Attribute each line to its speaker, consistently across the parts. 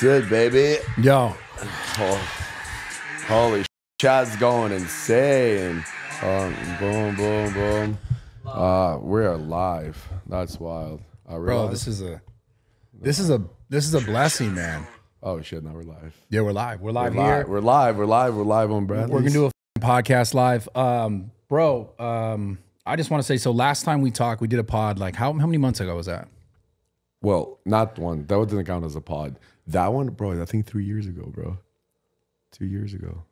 Speaker 1: It, baby.
Speaker 2: Yo,
Speaker 1: Oh, holy chat's going insane. Um, boom, boom, boom. Uh, we're live. That's wild. We're
Speaker 2: bro,
Speaker 1: live?
Speaker 2: this is a this is a this is a blessing, man.
Speaker 1: oh shit, now we're live.
Speaker 2: Yeah, we're live. We're live
Speaker 1: We're
Speaker 2: live here.
Speaker 1: live. We're live. We're live. We're live on Bradley's.
Speaker 2: We're gonna do a podcast live. Um, bro, um, I just want to say so. Last time we talked, we did a pod. Like how how many months ago was that?
Speaker 1: Well, not one. That one didn't count as a pod. That one, bro. I think three years ago, bro. Two years ago.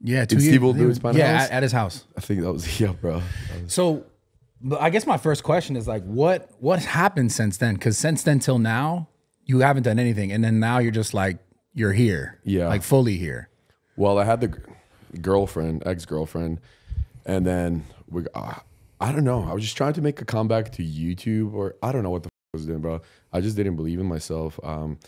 Speaker 2: Yeah, two
Speaker 1: Did
Speaker 2: years.
Speaker 1: Steve will do his
Speaker 2: yeah,
Speaker 1: penthouse?
Speaker 2: at, at his house.
Speaker 1: I think that was yeah, bro. Was-
Speaker 2: So, but I guess my first question is like, what what happened since then? Because since then till now, you haven't done anything, and then now you're just like you're here,
Speaker 1: Yeah.
Speaker 2: like fully here.
Speaker 1: Well, I had the g- girlfriend, ex girlfriend, and then we. Uh, I don't know. I was just trying to make a comeback to YouTube, or I don't know what the f- I was doing, bro. I just didn't believe in myself. Um,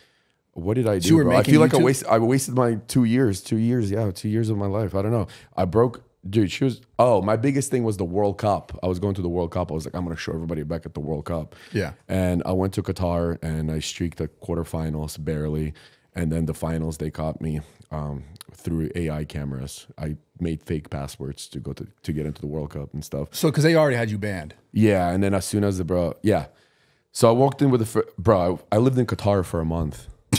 Speaker 1: what did I do, bro? I feel like I wasted. I wasted my two years. Two years, yeah, two years of my life. I don't know. I broke, dude. She was. Oh, my biggest thing was the World Cup. I was going to the World Cup. I was like, I'm gonna show everybody back at the World Cup.
Speaker 2: Yeah.
Speaker 1: And I went to Qatar and I streaked the quarterfinals barely. And then the finals, they caught me um, through AI cameras. I made fake passwords to go to, to get into the World Cup and stuff.
Speaker 2: So, because they already had you banned.
Speaker 1: Yeah. And then as soon as the bro, yeah. So I walked in with the, bro, I, I lived in Qatar for a month.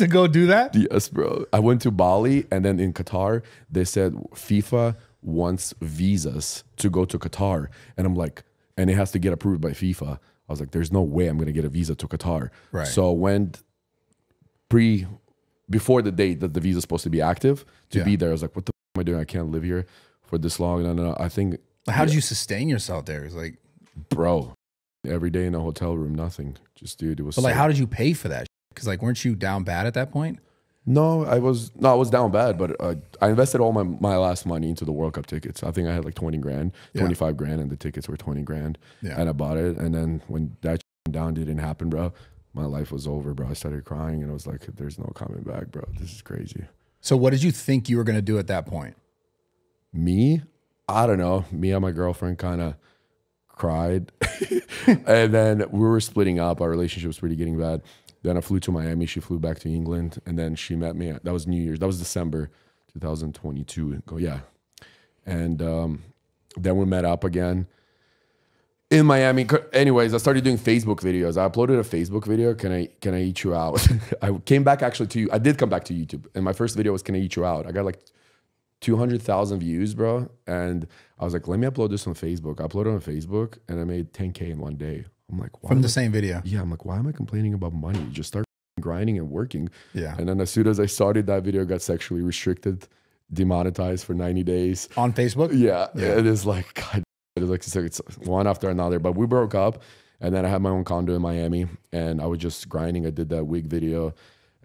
Speaker 2: To go do that?
Speaker 1: Yes, bro. I went to Bali and then in Qatar, they said FIFA wants visas to go to Qatar. And I'm like, and it has to get approved by FIFA. I was like, there's no way I'm going to get a visa to Qatar.
Speaker 2: Right.
Speaker 1: So when pre, before the date that the visa is supposed to be active to
Speaker 2: Yeah.
Speaker 1: be there, I was like, what the f- am I doing? I can't live here for this long. No, no, no. I think,
Speaker 2: How did you sustain yourself there? It's like,
Speaker 1: bro, every day in a hotel room, nothing. Just, dude, it was
Speaker 2: but like, how did you pay for that? Because like, weren't you down bad at that point?
Speaker 1: No, I was no, I was down bad, but uh, I invested all my, my last money into the World Cup tickets. I think I had like twenty grand,
Speaker 2: Yeah.
Speaker 1: twenty five grand, and the tickets were twenty grand.
Speaker 2: Yeah.
Speaker 1: And I bought it, and then when that down didn't happen, bro, my life was over, bro. I started crying, and I was like, "There's no coming back, bro. This is crazy."
Speaker 2: So, what did you think you were gonna do at that point?
Speaker 1: Me, I don't know. Me and my girlfriend kind of cried, and then we were splitting up. Our relationship was pretty getting bad. Then I flew to Miami. She flew back to England, and then she met me. That was New Year's. That was December, 2022. Go yeah, and um, then we met up again in Miami. Anyways, I started doing Facebook videos. I uploaded a Facebook video. Can I can I eat you out? I came back actually to you. I did come back to YouTube, and my first video was Can I eat you out? I got like 200,000 views, bro. And I was like, let me upload this on Facebook. I uploaded on Facebook and I made 10K in one day. I'm like, why?
Speaker 2: From the
Speaker 1: I-
Speaker 2: same video?
Speaker 1: yeah, I'm like, why am I complaining about money? Just start grinding and working.
Speaker 2: Yeah.
Speaker 1: And then as soon as I started, that video got sexually restricted, demonetized for 90 days.
Speaker 2: On Facebook?
Speaker 1: Yeah,
Speaker 2: Yeah.
Speaker 1: it is like God. It is like it's, it's one after another. But we broke up, and then I had my own condo in Miami, and I was just grinding. I did that wig video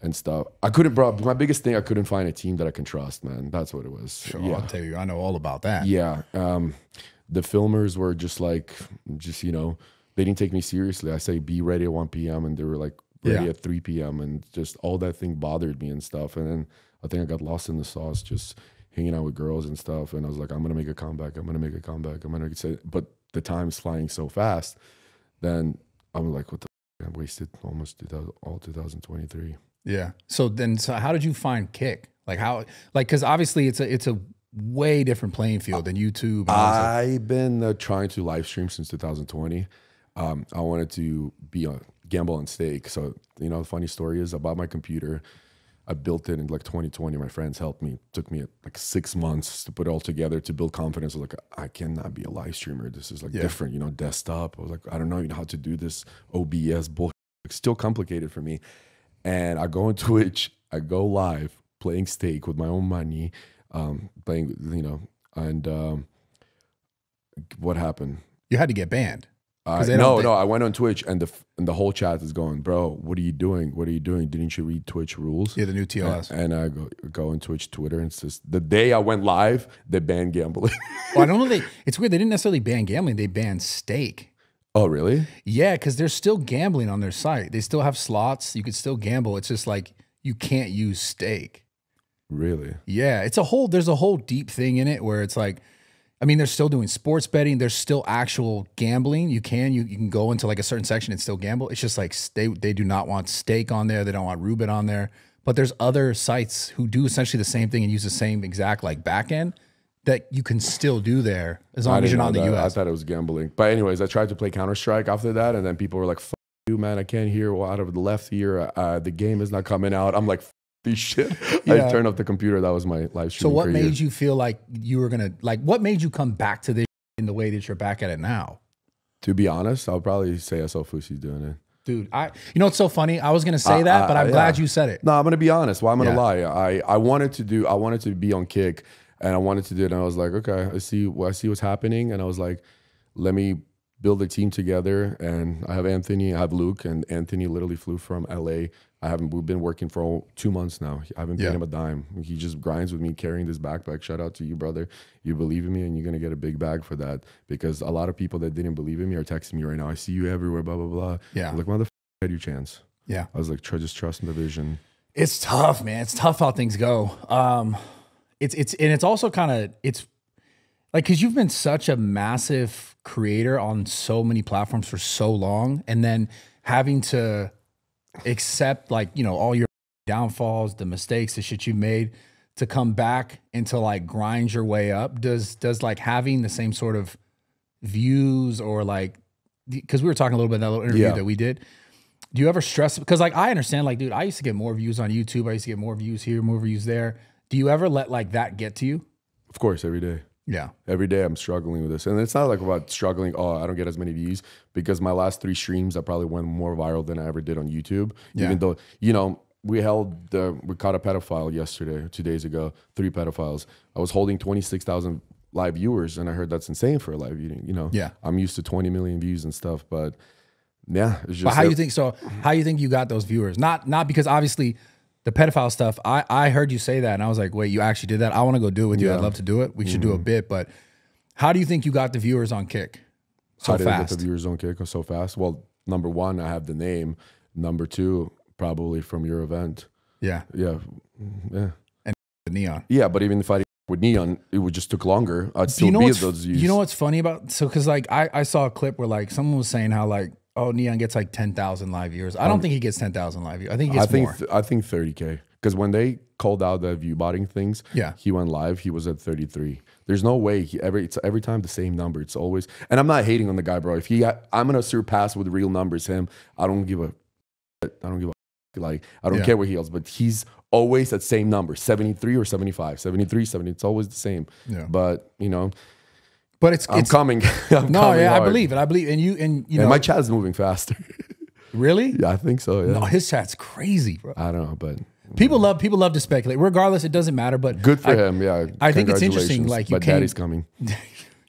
Speaker 1: and stuff. I couldn't, bro. My biggest thing, I couldn't find a team that I can trust, man. That's what it was.
Speaker 2: Sure,
Speaker 1: Yeah,
Speaker 2: I'll tell you, I know all about that.
Speaker 1: yeah. Um, the filmers were just like, just you know, they didn't take me seriously. I say be ready at 1 p.m. and they were like ready
Speaker 2: Yeah.
Speaker 1: at 3 p.m. and just all that thing bothered me and stuff. And then I think I got lost in the sauce, just hanging out with girls and stuff. And I was like, I'm gonna make a comeback. I'm gonna make a comeback. I'm gonna say, but the time's flying so fast. Then I'm like, what the? F-? I wasted almost 2000, all 2023.
Speaker 2: Yeah. So then, so how did you find Kick? Like how, like, because obviously it's a it's a way different playing field than YouTube. And all this stuff.
Speaker 1: I've been uh, trying to live stream since 2020. Um, I wanted to be on gamble on stake. So you know, the funny story is, I bought my computer. I built it in like 2020. My friends helped me. took me like six months to put it all together to build confidence. I was like, I cannot be a live streamer. This is like different, you know, desktop. I was like, I don't know you know how to do this OBS bull. It's still complicated for me. And I go on Twitch. I go live playing stake with my own money, um, playing, you know, and um, what happened?
Speaker 2: you had to get banned. Uh, they
Speaker 1: no, no. I went on Twitch and the and the whole chat is going, bro. What are you doing? What are you doing? Didn't you read Twitch rules?
Speaker 2: Yeah, the new TLS.
Speaker 1: And I go go on Twitch, Twitter, and it's just the day I went live, they banned gambling.
Speaker 2: well, I don't know. They it's weird. They didn't necessarily ban gambling. They banned stake.
Speaker 1: Oh, really?
Speaker 2: Yeah, because they're still gambling on their site. They still have slots. You could still gamble. It's just like you can't use stake.
Speaker 1: Really?
Speaker 2: Yeah, it's a whole. There's a whole deep thing in it where it's like, I mean, they're still doing sports betting. There's still actual gambling. You can you, you can go into like a certain section and still gamble. It's just like they they do not want stake on there. They don't want Roobet on there. But there's other sites who do essentially the same thing and use the same exact like backend that you can still do there as long as you're not in the
Speaker 1: that. I thought it was gambling. But anyways, I tried to play Counter Strike after that, and then people were like, "Fuck you, man! I can't hear out of the left ear. Uh, the game is not coming out." I'm like, "This shit."
Speaker 2: Yeah.
Speaker 1: I turned off the computer. That was my live stream.
Speaker 2: So what made you feel like you were gonna like? What made you come back to this in the way that you're back at it now,
Speaker 1: To be honest, I'll probably say I saw Fousey's doing it.
Speaker 2: dude? I you know it's so funny. I was gonna say
Speaker 1: I-
Speaker 2: that,
Speaker 1: I-
Speaker 2: but I'm
Speaker 1: yeah.
Speaker 2: glad you said it.
Speaker 1: No, I'm gonna be honest. Why am I gonna
Speaker 2: Yeah.
Speaker 1: lie? I, I wanted to do I wanted to be on kick and I wanted to do it and I was like, okay, I see I see what's happening and I was like, let me build a team together and I have Anthony, I have Luke and Anthony literally flew from LA. I haven't we've been working for two months now. I haven't paid
Speaker 2: Yeah.
Speaker 1: him a dime. He just grinds with me carrying this backpack. Shout out to you, brother. You believe in me and you're gonna get a big bag for that. Because a lot of people that didn't believe in me are texting me right now. I see you everywhere, blah blah blah.
Speaker 2: Yeah.
Speaker 1: I'm like, motherfucker, had your chance.
Speaker 2: Yeah.
Speaker 1: I was like, try just trust in the vision.
Speaker 2: It's tough, man. It's tough how things go. Um, it's it's and it's also kind of it's like because you've been such a massive creator on so many platforms for so long, and then having to accept like you know all your downfalls, the mistakes, the shit you made, to come back and to like grind your way up. Does does like having the same sort of views or like because we were talking a little bit in that little interview
Speaker 1: Yeah.
Speaker 2: that we did. Do you ever stress? Because like I understand, like dude, I used to get more views on YouTube. I used to get more views here, more views there. Do you ever let like that get to you?
Speaker 1: Of course, every day.
Speaker 2: Yeah.
Speaker 1: Every day I'm struggling with this. And it's not like about struggling, oh, I don't get as many views because my last three streams I probably went more viral than I ever did on YouTube.
Speaker 2: Yeah.
Speaker 1: Even though, you know, we held the we caught a pedophile yesterday, two days ago, three pedophiles. I was holding twenty six thousand live viewers and I heard that's insane for a live viewing. You know,
Speaker 2: Yeah.
Speaker 1: I'm used to twenty million views and stuff, but yeah, it's just
Speaker 2: But how
Speaker 1: that-
Speaker 2: you think so? How do you think you got those viewers? Not not because obviously the pedophile stuff. I I heard you say that and I was like, wait, you actually did that? I want to go do it with you. I'd
Speaker 1: Mm-hmm.
Speaker 2: love to do it. We should do a bit, but how do you think you got the viewers on Kick so
Speaker 1: how did I get
Speaker 2: fast?
Speaker 1: the viewers on kick so fast? Well, number one, I have the name. Number two, probably from your event.
Speaker 2: yeah,
Speaker 1: Yeah, yeah.
Speaker 2: And the N3on.
Speaker 1: Yeah, but even if I didn't with N3on, it would just took longer. I'd still
Speaker 2: you know
Speaker 1: be at those views.
Speaker 2: you know what's funny about so because like I I saw a clip where like someone was saying how like oh neon gets like ten thousand live viewers. I don't think he gets ten thousand live viewers. I think he
Speaker 1: Um, I
Speaker 2: gets
Speaker 1: think
Speaker 2: more.
Speaker 1: I think 30k because when they called out the view botting things,
Speaker 2: Yeah.
Speaker 1: he went live. He was at 33. There's no way he every it's every time the same number. It's always and I'm not hating on the guy, bro. If he I'm gonna surpass with real numbers him. I don't give a I don't give a like I don't
Speaker 2: Yeah.
Speaker 1: care what he is, but he's always that same number 73 or 75 73 70 it's always the same
Speaker 2: Yeah.
Speaker 1: but you know
Speaker 2: but it's
Speaker 1: i'm
Speaker 2: it's
Speaker 1: coming I'm
Speaker 2: no
Speaker 1: coming
Speaker 2: yeah I believe it. I believe and you and you
Speaker 1: and
Speaker 2: know
Speaker 1: my chat is moving faster
Speaker 2: really.
Speaker 1: yeah i think so yeah
Speaker 2: No, his chat's crazy, bro.
Speaker 1: i don't know but
Speaker 2: People love people love to speculate. Regardless, it doesn't matter. But
Speaker 1: good for
Speaker 2: I-
Speaker 1: him yeah
Speaker 2: I think it's interesting, like, you
Speaker 1: but
Speaker 2: came-
Speaker 1: daddy's coming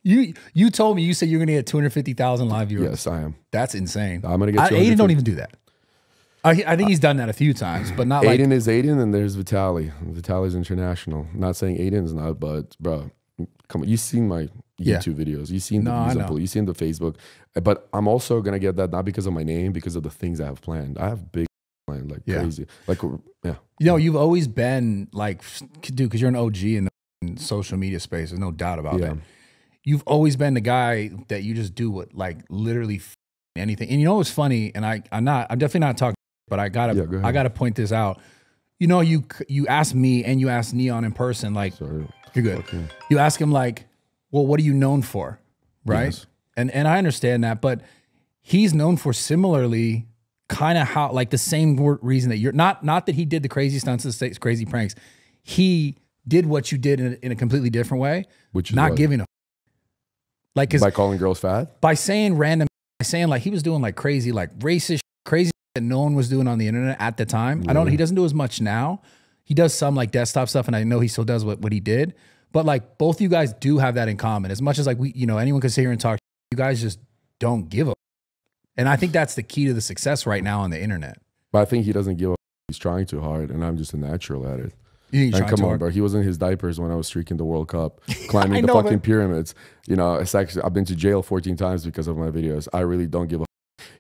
Speaker 2: You you told me you said you're gonna get two hundred fifty thousand live viewers.
Speaker 1: yes i am
Speaker 2: That's insane.
Speaker 1: I'm gonna get
Speaker 2: I,
Speaker 1: Adin
Speaker 2: don't even do that. I, I think uh, he's done that a few times, but not like
Speaker 1: Adin is Adin, and there's Vitaly. Vitaly's international. not saying Adin's not, but bro, come on. You've seen my
Speaker 2: Yeah.
Speaker 1: YouTube videos. You've seen the
Speaker 2: No,
Speaker 1: views
Speaker 2: know.
Speaker 1: You've seen the Facebook. Uh, but I'm also gonna get that not because of my name, because of the things I have planned. I have big planned, like
Speaker 2: Yeah.
Speaker 1: crazy. Like yeah,
Speaker 2: you know you've always been like dude because you're an OG in the social media space. There's no doubt about
Speaker 1: Yeah.
Speaker 2: that. You've always been the guy that you just do what like literally anything. And you know what's funny? And I I'm not I'm definitely not talking, but I gotta
Speaker 1: Yeah, go.
Speaker 2: I gotta point this out. You know you you asked me and you asked N3on in person like
Speaker 1: sorry.
Speaker 2: you're good.
Speaker 1: Okay.
Speaker 2: you ask him like, well, what are you known for? Right.
Speaker 1: Yes.
Speaker 2: And and I understand that, but he's known for similarly kind of how like the same reason that you're not not that he did the crazy stunts and the crazy pranks. He did what you did in a, in a completely different way,
Speaker 1: Which is
Speaker 2: not
Speaker 1: what?
Speaker 2: giving a like
Speaker 1: by calling girls fat.
Speaker 2: by saying random by saying like he was doing like crazy like racist crazy that no one was doing on the internet at the time. I don't he doesn't do as much now. He does some like desktop stuff and I know he still does what, what he did. But like both you guys do have that in common. As much as like we you know anyone can sit here and talk you guys just don't give a and I think that's the key to the success right now on the internet.
Speaker 1: But I think he doesn't give a. He's trying too hard, and I'm just a natural at it.
Speaker 2: You
Speaker 1: And come on, bro. He was in his diapers when I was streaking the World Cup, climbing the
Speaker 2: know,
Speaker 1: fucking pyramids. You know, it's actually I've been to jail 14 times because of my videos. I really don't give a.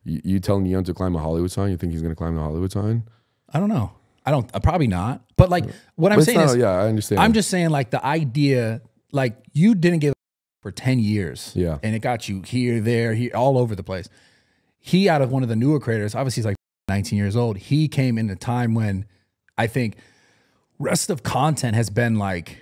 Speaker 1: You, you tell N3on to climb a Hollywood sign. You think he's gonna climb the Hollywood sign?
Speaker 2: I don't know. I don't. Uh, probably not. But like what I'm
Speaker 1: But it's
Speaker 2: saying
Speaker 1: not-
Speaker 2: is,
Speaker 1: yeah, I understand.
Speaker 2: I'm just saying like the idea, like you didn't give a for ten years,
Speaker 1: Yeah.
Speaker 2: and it got you here, there, here, all over the place. He out of one of the newer creators, obviously he's like 19 years old. He came in a time when I think rest of content has been like,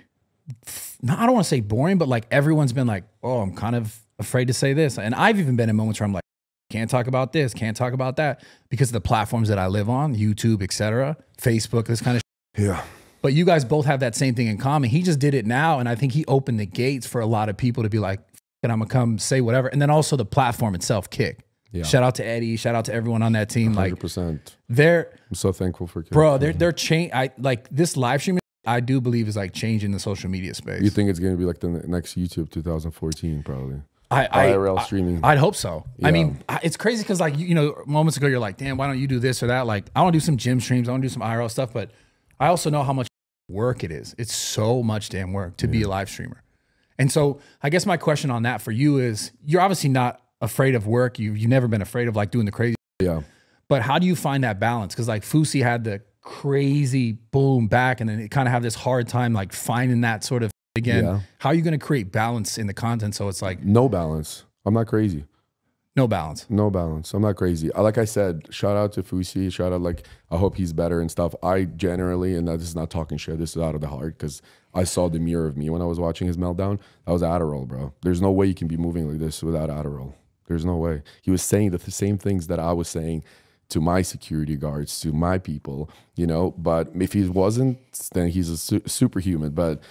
Speaker 2: I don't want to say boring, but like everyone's been like, oh, I'm kind of afraid to say this, and I've even been in moments where I'm like. Can't talk about this, can't talk about that because of the platforms that I live on, YouTube, etc., Facebook, this kind of
Speaker 1: yeah.
Speaker 2: but you guys both have that same thing in common. He just did it now, and I think he opened the gates for a lot of people to be like, "And I'm gonna come say whatever." And then also the platform itself, Kick.
Speaker 1: Yeah.
Speaker 2: Shout out to Eddie. Shout out to everyone on that team.
Speaker 1: Hundred
Speaker 2: Like
Speaker 1: percent.
Speaker 2: they're
Speaker 1: I'm so thankful for kids.
Speaker 2: bro, they're they're change. I like this live streaming. I do believe is like changing the social media space.
Speaker 1: You think it's gonna be like the next YouTube 2014 probably?
Speaker 2: I, I,
Speaker 1: IRL
Speaker 2: I-
Speaker 1: streaming.
Speaker 2: I'd hope so. I mean, it's crazy because like you, you know, moments ago you're like, damn, why don't you do this or that? Like, I want to do some gym streams. I want to do some IRL stuff, but I also know how much work it is. It's so much damn work to be a live streamer. And so I guess my question on that for you is, you're obviously not afraid of work. You you've never been afraid of like doing the crazy.
Speaker 1: yeah.
Speaker 2: But how do you find that balance? Because like Fousey had the crazy boom back, and then it kind of have this hard time like finding that sort of again.
Speaker 1: Yeah.
Speaker 2: How are you going to create balance in the content so it's like
Speaker 1: No balance. I'm not crazy.
Speaker 2: no balance?
Speaker 1: No balance. I'm not crazy. Like I said, shout out to Fousey. Shout out, like, I hope he's better and stuff. I generally, and this is not talking shit, this is out of the heart because I saw the mirror of me when I was watching his meltdown. That was Adderall, bro. There's no way you can be moving like this without Adderall. There's no way. He was saying the th- same things that I was saying to my security guards, to my people, you know. But if he wasn't, then he's a su- superhuman. But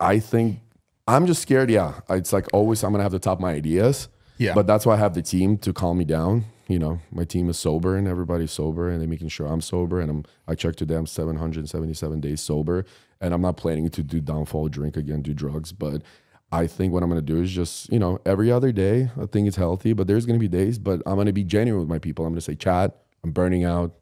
Speaker 1: I, think I'm just scared. Yeah, it's like always, I'm gonna have the top of my ideas.
Speaker 2: Yeah.
Speaker 1: But that's why I have the team to calm me down. You know, my team is sober and everybody's sober and they're making sure I'm sober and I'm I check to them 777 days sober and I'm not planning to do downfall, drink again, do drugs. But I think what I'm gonna do is just, you know, every other day, I think it's healthy, but there's gonna be days, but I'm gonna be genuine with my people. I'm gonna say, Chad, I'm burning out.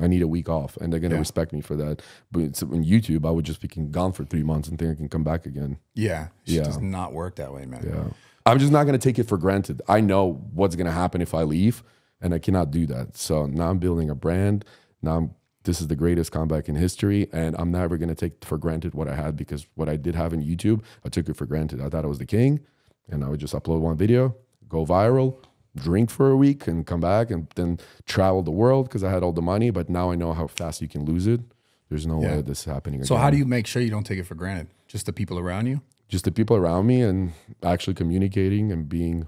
Speaker 1: I need a week off, and they're gonna
Speaker 2: Yeah.
Speaker 1: respect me for that. But it's, on YouTube, I would just be gone for three months and think I can come back again.
Speaker 2: Yeah, it
Speaker 1: Yeah.
Speaker 2: does not work that way, man.
Speaker 1: Yeah. I'm just not going to take it for granted. I know what's going to happen if I leave, and I cannot do that. So now I'm building a brand. Now I'm, this is the greatest comeback in history, and I'm never going to take for granted what I had because what I did have in YouTube, I took it for granted. I thought I was the king, and I would just upload one video, go viral, drink for a week, and come back, and then travel the world because I had all the money. But now I know how fast you can lose it. There's no
Speaker 2: Yeah.
Speaker 1: way this is happening.
Speaker 2: So
Speaker 1: again.
Speaker 2: how do you make sure you don't take it for granted? Just the people around you.
Speaker 1: just the people around me and actually communicating and being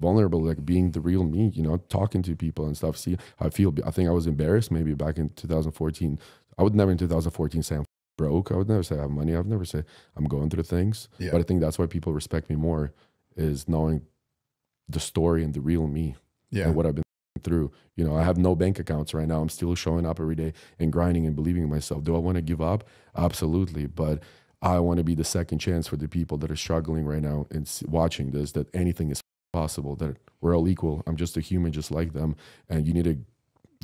Speaker 1: vulnerable, like being the real me, you know, talking to people and stuff. See, I feel, I think I was embarrassed maybe back in 2014. I would never in 2014 say I'm broke. I would never say I have money. I would never say I'm going through things.
Speaker 2: Yeah.
Speaker 1: But I think that's why people respect me more is knowing the story and the real me
Speaker 2: Yeah.
Speaker 1: and what I've been through. You know, I have no bank accounts right now. I'm still showing up every day and grinding and believing in myself. Do I want to give up? Absolutely. But I want to be the second chance for the people that are struggling right now and watching this that anything is possible, that we're all equal. I'm just a human just like them. And you need to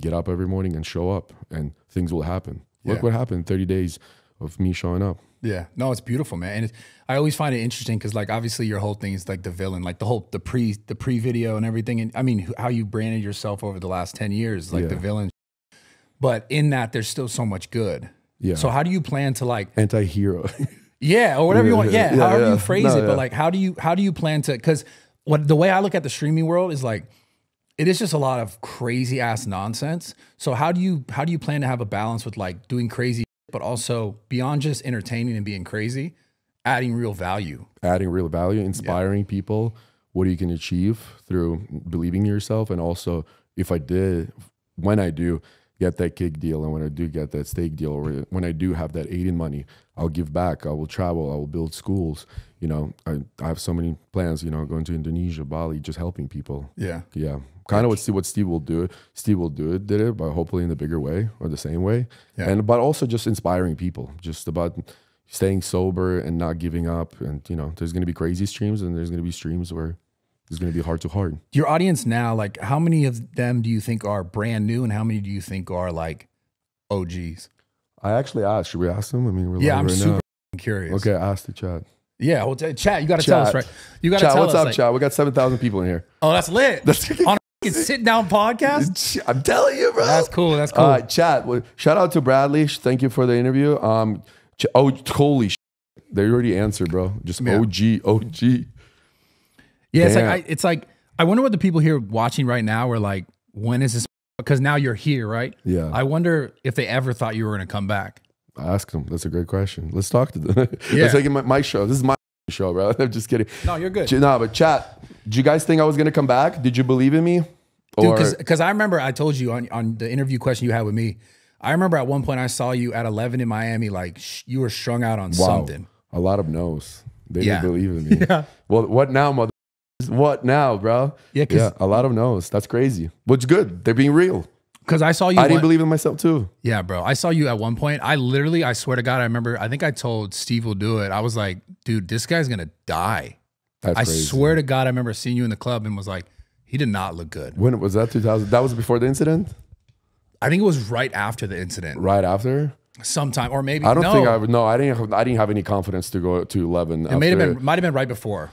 Speaker 1: get up every morning and show up, and things will happen. Look what happened 30 days of me showing up.
Speaker 2: Yeah, no, it's beautiful, man. And it's, I always find it interesting because, like, obviously, your whole thing is like the villain, like the whole the pre the pre video and everything. And I mean, how you branded yourself over the last ten years, like the villain. But in that, there's still so much good.
Speaker 1: Yeah.
Speaker 2: So how do you plan to like,
Speaker 1: Anti hero.
Speaker 2: yeah, or whatever you want, yeah,
Speaker 1: Yeah, yeah,
Speaker 2: however
Speaker 1: yeah.
Speaker 2: you phrase
Speaker 1: No,
Speaker 2: it. But like, how do you how do you plan to? Because what the way I look at the streaming world is like, it is just a lot of crazy ass nonsense. So how do you how do you plan to have a balance with like doing crazy, but also beyond just entertaining and being crazy, adding real value?
Speaker 1: adding real value, inspiring people, what you can achieve through believing in yourself. And also, if I did, when I do get that kick deal and when I do get that stake deal or when I do have that Adin money, I'll give back. I will travel. I will build schools. You know, I, I have so many plans, you know, going to Indonesia, Bali, just helping people.
Speaker 2: Yeah.
Speaker 1: Yeah. Kind of what Steve, what Steve will do. Steve will do it, did it, but hopefully in a bigger way or the same way.
Speaker 2: Yeah.
Speaker 1: And but also just inspiring people, just about staying sober and not giving up. And you know, there's gonna be crazy streams and there's gonna be streams where it's gonna be hard to hard.
Speaker 2: Your audience now, like, how many of them do you think are brand new, and how many do you think are like OGs?
Speaker 1: I actually asked. Should we ask them? I mean, we're
Speaker 2: Yeah, I'm
Speaker 1: right
Speaker 2: super
Speaker 1: now.
Speaker 2: curious.
Speaker 1: Okay, ask the chat.
Speaker 2: Yeah, well, chat. You got to tell us, right? You got to tell
Speaker 1: what's
Speaker 2: us.
Speaker 1: up,
Speaker 2: like-
Speaker 1: chat? We got seven thousand people in here.
Speaker 2: Oh, that's lit.
Speaker 1: That's-
Speaker 2: on sit down podcast.
Speaker 1: I'm telling you, bro.
Speaker 2: That's cool. That's cool.
Speaker 1: All right, chat. Well, shout out to Bradley. Thank you for the interview. Um, ch- oh, holy sh- They already answered, bro. Just
Speaker 2: Yeah.
Speaker 1: OG, OG.
Speaker 2: Yeah, it's like I, it's like I wonder what the people here watching right now are like. When is this? Because now you're here, right?
Speaker 1: Yeah.
Speaker 2: I wonder if they ever thought you were going to come back.
Speaker 1: Ask them. That's a great question. Let's talk to them.
Speaker 2: Yeah.
Speaker 1: Let's take it my, my show. This is my show, bro. I'm just kidding.
Speaker 2: No, you're good.
Speaker 1: No, but chat. Did you guys think I was gonna come back? Did you believe in me? Or
Speaker 2: Dude, because I remember I told you on, on the interview question you had with me. I remember at one point I saw you at 11 in Miami, like sh- you were strung out on
Speaker 1: wow,
Speaker 2: something.
Speaker 1: a lot of no's. They
Speaker 2: Yeah.
Speaker 1: didn't believe in me.
Speaker 2: Yeah.
Speaker 1: Well, what now, mother? What now, bro?
Speaker 2: Yeah,
Speaker 1: yeah, a lot of no's. That's crazy. What's good? They're being real.
Speaker 2: Because I saw you.
Speaker 1: I didn't believe in myself too.
Speaker 2: Yeah, bro. I saw you at one point. I literally, I swear to God, I remember. I think I told Steve will do it. I was like, dude, this guy's gonna die.
Speaker 1: That's
Speaker 2: I
Speaker 1: crazy.
Speaker 2: swear to God, I remember seeing you in the club and was like, he did not look good.
Speaker 1: When was that? 2000. That was before the incident.
Speaker 2: I think it was right after the incident,
Speaker 1: Right after.
Speaker 2: sometime, or maybe
Speaker 1: I don't
Speaker 2: no,
Speaker 1: think I would. No, I didn't. Have, I didn't have any confidence to go to 11.
Speaker 2: It may have been, might have been right before.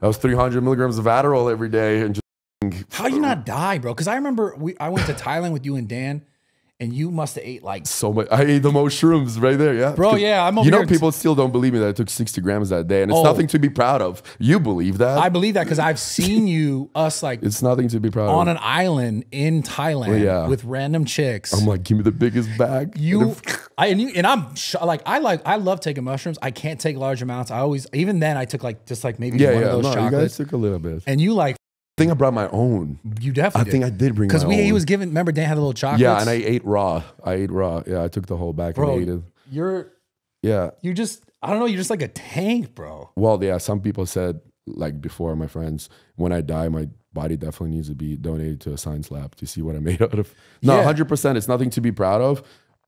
Speaker 1: That was 300 milligrams of Adderall every day, and just
Speaker 2: How you not die, bro? Because I remember we, I went to Thailand with you and Dan, and you must have ate like
Speaker 1: so much. I ate the most shrooms right there. Yeah,
Speaker 2: Bro, yeah, I'm over
Speaker 1: You know, people still don't believe me that I took 60 grams that day, and it's
Speaker 2: Oh.
Speaker 1: nothing to be proud of. You believe that?
Speaker 2: I believe that because I've seen you us like
Speaker 1: it's nothing to be proud of.
Speaker 2: on
Speaker 1: of.
Speaker 2: an island in Thailand
Speaker 1: yeah.
Speaker 2: with random chicks.
Speaker 1: I'm like, give me the biggest bag.
Speaker 2: you, I and you and I'm sh- like I like I love taking mushrooms. I can't take large amounts. I always even then I took like just like maybe
Speaker 1: yeah,
Speaker 2: one
Speaker 1: yeah.
Speaker 2: of those
Speaker 1: No, you guys took a little bit.
Speaker 2: And you like
Speaker 1: think I brought my own.
Speaker 2: you definitely.
Speaker 1: I
Speaker 2: definitely
Speaker 1: think I did bring
Speaker 2: because
Speaker 1: my
Speaker 2: we
Speaker 1: own.
Speaker 2: he was giving. Remember Dan had a little chocolates.
Speaker 1: yeah, and I ate raw. I ate raw. Yeah, I took the whole back
Speaker 2: bro,
Speaker 1: and ate it.
Speaker 2: you're
Speaker 1: Yeah.
Speaker 2: you just I don't know. You're just like a tank, bro.
Speaker 1: Well, yeah, some people said, like before, my friends, when I die, my body definitely needs to be donated to a science lab to see what I made out of. No,
Speaker 2: Yeah.
Speaker 1: 100%. It's nothing to be proud of.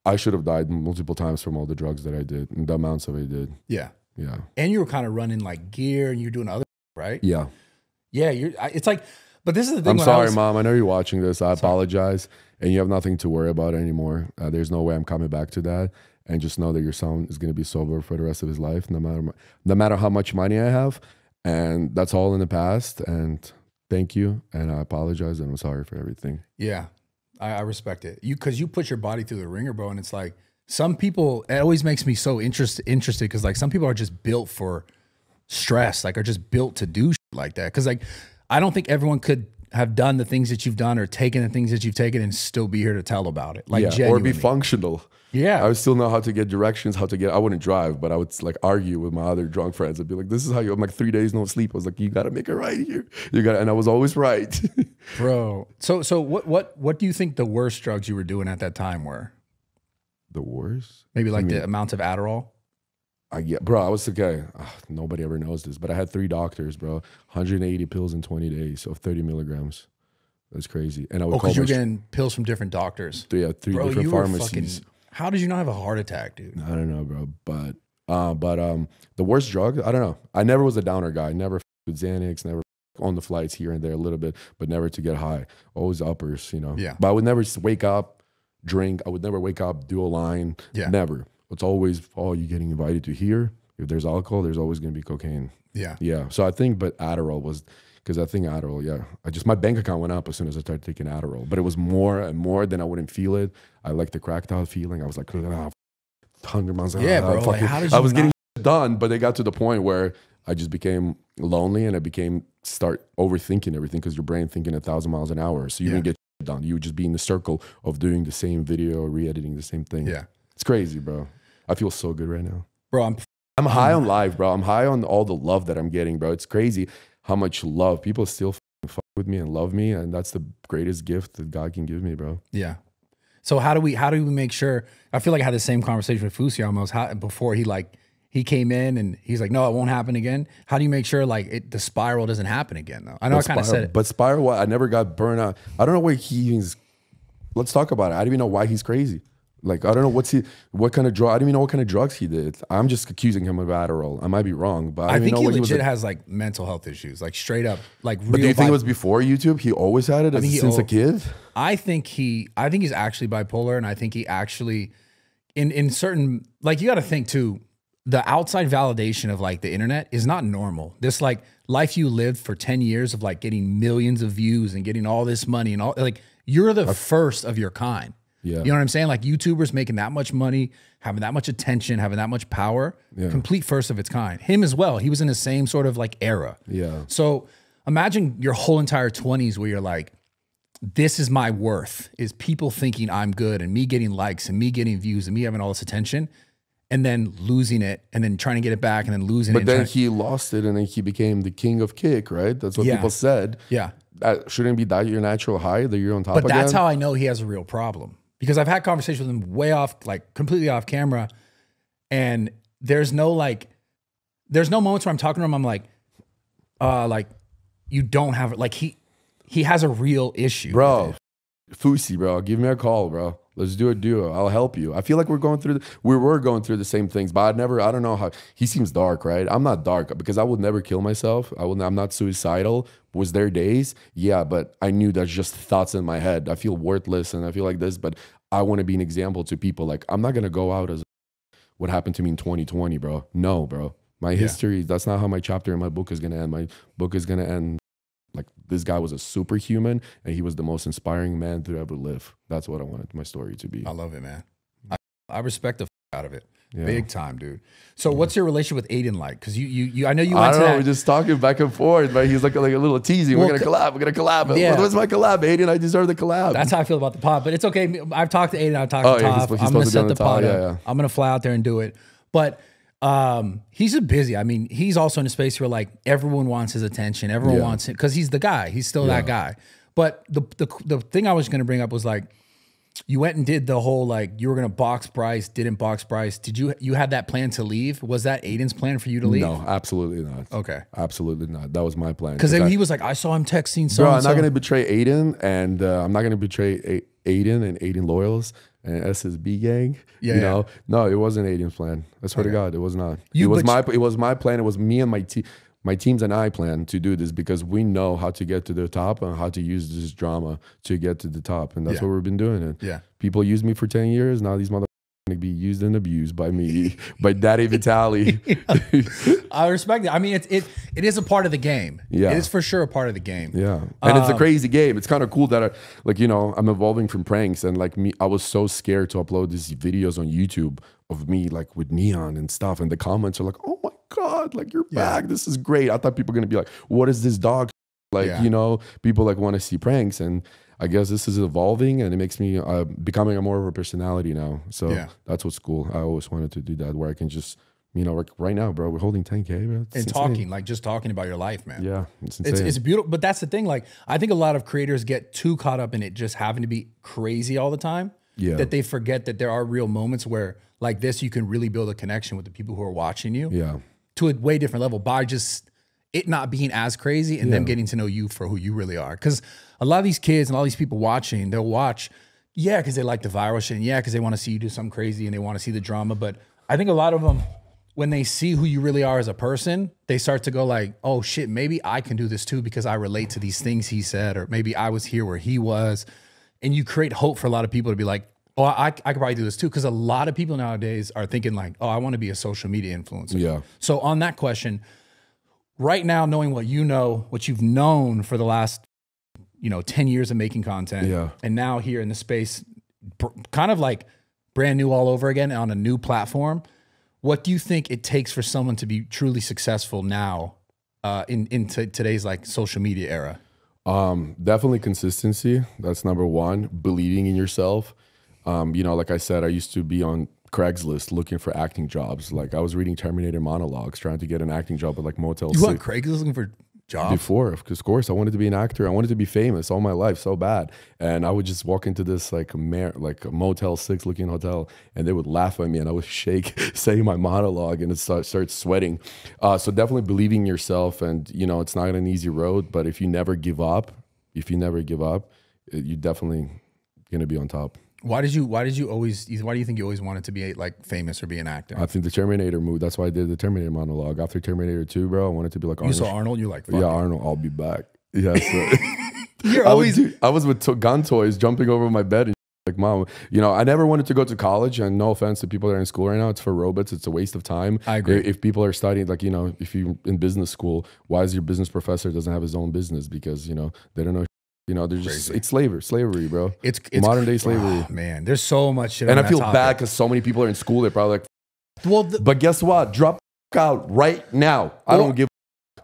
Speaker 1: I should have died multiple times from all the drugs that I did and the amounts that I did.
Speaker 2: Yeah,
Speaker 1: Yeah.
Speaker 2: and you were kind of running like gear, and you're doing other right.
Speaker 1: Yeah.
Speaker 2: Yeah, you're. I- It's like, but this is the thing.
Speaker 1: I'm
Speaker 2: when I
Speaker 1: sorry,
Speaker 2: was-
Speaker 1: mom. I know you're watching this. I apologize. And you have nothing to worry about anymore. Uh, there's no way I'm coming back to that. And just know that your son is going to be sober for the rest of his life, no matter no matter how much money I have. And that's all in the past. And thank you. And I apologize. And I'm sorry for everything.
Speaker 2: Yeah, I, I respect it. You because you put your body through the ringer, bro, and it's like some people. It always makes me so interest, interested because like some people are just built for stress, like are just built to do like that. Because like I don't think everyone could have done the things that you've done or taken the things that you've taken and still be here to tell about it. Like
Speaker 1: yeah, or be functional.
Speaker 2: yeah,
Speaker 1: I would still know how to get directions, how to get. I wouldn't drive, but I would like argue with my other drunk friends. I'd be like, "This is how you." I'm like three days no sleep. I was like, "You got to make it right here. You got," to and I was always right.
Speaker 2: bro. So so what what what do you think the worst drugs you were doing at that time were?
Speaker 1: the worst.
Speaker 2: Maybe like the amount of Adderall.
Speaker 1: I get, bro. I was the guy. ah, nobody ever knows this, but I had three doctors, bro. 180 pills in 20 days of 30 milligrams. That's crazy. And I would
Speaker 2: Oh, because you were getting pills from different doctors.
Speaker 1: yeah, three
Speaker 2: Bro,
Speaker 1: different pharmacies.
Speaker 2: fucking. How did you not have a heart attack, dude?
Speaker 1: I don't know, bro. But uh, but um, the worst drug. I don't know. I never was a downer guy. Never with Xanax. Never on the flights here and there a little bit, but never to get high. Always uppers, you know.
Speaker 2: Yeah.
Speaker 1: But I would never wake up, drink. I would never wake up, do a line.
Speaker 2: Yeah.
Speaker 1: Never. It's always oh, you getting invited to here. If there's alcohol, there's always gonna be cocaine.
Speaker 2: Yeah.
Speaker 1: Yeah. So I think, but Adderall was because I think Adderall, yeah. I just my bank account went up as soon as I started taking Adderall, but it was more and more. Then I wouldn't feel it. I like the cracked out feeling. I was like, ah, hundred miles.
Speaker 2: Yeah,
Speaker 1: ah,
Speaker 2: bro, like, how did
Speaker 1: I was getting done, but it got to the point where I just became lonely and I became start overthinking everything because your brain thinking a thousand miles an hour. So you
Speaker 2: Yeah.
Speaker 1: didn't get done. You would just be in the circle of doing the same video re-editing the same thing.
Speaker 2: Yeah.
Speaker 1: It's crazy, bro. I feel so good right now.
Speaker 2: Bro, I'm
Speaker 1: I'm high on life, bro. I'm high on all the love that I'm getting, bro. It's crazy how much love people still fuck with me and love me, and that's the greatest gift that God can give me, bro.
Speaker 2: yeah. So how do we how do we make sure I feel like I had the same conversation with Fousey almost how, before he like he came in and he's like, no, it won't happen again. How do you make sure like it, the spiral doesn't happen again though? I know
Speaker 1: But
Speaker 2: I kind of said it.
Speaker 1: but Spiral, I never got burned out. I don't know why he's. Let's talk about it. I don't even know why he's crazy. Like I don't know what's he, what kind of drug. I don't even know what kind of drugs he did. I'm just accusing him of Adderall. I might be wrong, but I,
Speaker 2: I think
Speaker 1: know
Speaker 2: he
Speaker 1: what he
Speaker 2: legit has like mental health issues, like straight up, like real.
Speaker 1: But do you think it was before YouTube? He always had it since a kid.
Speaker 2: I think he I think he's actually bipolar and I think he actually in in certain like you got to think too. The outside validation of like the internet is not normal. This like life you lived for ten years of like getting millions of views and getting all this money and all like you're the first of your kind.
Speaker 1: Yeah.
Speaker 2: You know what I'm saying? Like YouTubers making that much money, having that much attention, having that much power, complete first of its kind. Him as well. He was in the same sort of like era.
Speaker 1: Yeah.
Speaker 2: So imagine your whole entire 20s where you're like, this is my worth, is people thinking I'm good and me getting likes and me getting views and me having all this attention and then losing it and then trying to get it back and then losing it.
Speaker 1: But then he lost it, and then he became the king of kick, right? That's what
Speaker 2: Yeah.
Speaker 1: people said.
Speaker 2: yeah.
Speaker 1: That shouldn't be that your natural high that you're on top
Speaker 2: But
Speaker 1: again.
Speaker 2: that's how I know he has a real problem because I've had conversations with him way off, like completely off camera, and there's no like, there's no moments where I'm talking to him. I'm like, uh, like you don't have like he he has a real issue,
Speaker 1: bro. Fousey, bro, give me a call, bro. Let's do a duo. I'll help you. I feel like we're going through, the, we were going through the same things, but I never, I don't know how, he seems dark, right? I'm not dark because I would never kill myself. I will, I'm not suicidal. Was there days? Yeah, but I knew that's just thoughts in my head. I feel worthless and I feel like this, but I want to be an example to people. Like, I'm not going to go out as what happened to me in 2020, bro. No, bro. My history, that's not how my chapter in my book is going to end. My book is going to end like this guy was a superhuman and he was the most inspiring man to ever live. That's what I wanted my story to be.
Speaker 2: I love it, man. I, I respect the f- out of it,
Speaker 1: Yeah.
Speaker 2: big time, dude. So, what's your relationship with Adin like? Because you, you, you, I know you
Speaker 1: I don't
Speaker 2: to
Speaker 1: know.
Speaker 2: that.
Speaker 1: We're just talking back and forth, but he's like, like a little teasing.
Speaker 2: Well,
Speaker 1: we're gonna collab. We're gonna collab.
Speaker 2: Yeah.
Speaker 1: What's my collab, Adin? I deserve the collab.
Speaker 2: That's how I feel about the pod, but it's okay. I've talked to Adin. I've talked
Speaker 1: Oh,
Speaker 2: to
Speaker 1: yeah,
Speaker 2: Top. I'm gonna
Speaker 1: to
Speaker 2: set the
Speaker 1: the pod, yeah,
Speaker 2: up.
Speaker 1: yeah.
Speaker 2: I'm gonna fly out there and do it. But um, he's busy. I mean, he's also in a space where like everyone wants his attention. Everyone
Speaker 1: Yeah.
Speaker 2: wants it because he's the guy. He's still that guy. But the, the the thing I was gonna bring up was like. You went and did the whole like you were gonna box Bryce, didn't box Bryce. Did you you had that plan to leave? Was that Adin's plan for you to leave?
Speaker 1: no, absolutely not.
Speaker 2: Okay.
Speaker 1: Absolutely not. That was my plan.
Speaker 2: Because he was like, I saw him texting so
Speaker 1: bro, I'm not gonna betray Adin, and uh, I'm not gonna betray A- Adin and Adin loyals and SSB gang.
Speaker 2: Yeah,
Speaker 1: you
Speaker 2: yeah.
Speaker 1: know, no, it wasn't Adin's plan. I swear to God, it was not.
Speaker 2: You-
Speaker 1: it was my it was my plan. It was me and my team. My teams and I plan to do this because we know how to get to the top and how to use this drama to get to the top, and that's
Speaker 2: Yeah.
Speaker 1: what we've been doing. And
Speaker 2: Yeah.
Speaker 1: people used me for ten years. Now these mother gonna be used and abused by me, by Daddy Vitaly.
Speaker 2: I respect it. I mean, it, it it is a part of the game.
Speaker 1: Yeah.
Speaker 2: It is for sure a part of the game.
Speaker 1: Yeah, and it's a
Speaker 2: Um,
Speaker 1: crazy game. It's kind of cool that, I, like you know, I'm evolving from pranks and like me. I was so scared to upload these videos on YouTube of me like with N3on and stuff, and the comments are like, "Oh my god, like you're back! This is great." I thought people were gonna be like, "What is this dog?" Like
Speaker 2: Yeah.
Speaker 1: you know, people like want to see pranks, and I guess this is evolving, and it makes me uh, becoming a more of a personality now. So
Speaker 2: Yeah.
Speaker 1: that's what's cool. I always wanted to do that, where I can just, you know, like right now, bro, we're holding 10k, bro. It's
Speaker 2: And
Speaker 1: insane.
Speaker 2: talking, like just talking about your life, man.
Speaker 1: Yeah, it's insane.
Speaker 2: It's, it's beautiful, but that's the thing. Like, I think a lot of creators get too caught up in it just having to be crazy all the time.
Speaker 1: Yeah.
Speaker 2: That they forget that there are real moments where, like this, you can really build a connection with the people who are watching you
Speaker 1: yeah.
Speaker 2: To a way different level by just it not being as crazy and them getting to know you for who you really are. Because a lot of these kids and all these people watching, they'll watch, yeah, because they like the viral shit, and yeah, because they want to see you do something crazy and they want to see the drama. But I think a lot of them, when they see who you really are as a person, they start to go like, oh shit, maybe I can do this too because I relate to these things he said, or maybe I was here where he was. And you create hope for a lot of people to be like, oh, I, I could probably do this too. Because a lot of people nowadays are thinking like, oh, I want to be a social media influencer.
Speaker 1: Yeah.
Speaker 2: So on that question, right now, knowing what you know, what you've known for the last, you know, 10 years of making content,
Speaker 1: Yeah.
Speaker 2: and now here in the space, kind of like brand new all over again on a new platform, what do you think it takes for someone to be truly successful now uh, in, in today's like social media era?
Speaker 1: Um, definitely consistency. That's number one. Believing in yourself. Um, you know, like I said, I used to be on Craigslist looking for acting jobs. Like I was reading Terminator monologues, trying to get an acting job at like Motel
Speaker 2: You on. Craigslist looking for jobs?
Speaker 1: Before, of course- of course, I wanted to be an actor. I wanted to be famous all my life, so bad. And I would just walk into this like mar- like a Motel Six looking hotel, and they would laugh at me, and I would shake, saying my monologue, and it start, start sweating. Uh, so definitely believing in yourself, and you know it's not an easy road, but if you never give up, if you never give up, it- you're definitely gonna be on top.
Speaker 2: Why did you? Why did you always? Why do you think you always wanted to be like famous or be an actor?
Speaker 1: I think the Terminator movie. That's why I did the Terminator monologue after Terminator Two, bro. I wanted to be like Arnold.
Speaker 2: you saw Arnold, you're like,
Speaker 1: yeah,
Speaker 2: it.
Speaker 1: Arnold. I'll be back. Yeah. So.
Speaker 2: You're
Speaker 1: I was,
Speaker 2: always
Speaker 1: dude, I was with to- gun toys jumping over my bed and like mom you know i never wanted to go to college and no offense to people that are in school right now it's for robots it's a waste of time
Speaker 2: I agree.
Speaker 1: if people are studying like you know if you're in business school why is your business professor doesn't have his own business because you know they don't know you know they're just it's slavery slavery bro.
Speaker 2: It's, it's
Speaker 1: modern day slavery.
Speaker 2: Oh, man, there's so much shit.
Speaker 1: and i feel bad because so many people are in school they're probably like
Speaker 2: Well, the,
Speaker 1: but guess what? Drop out right now. I
Speaker 2: Well,
Speaker 1: don't give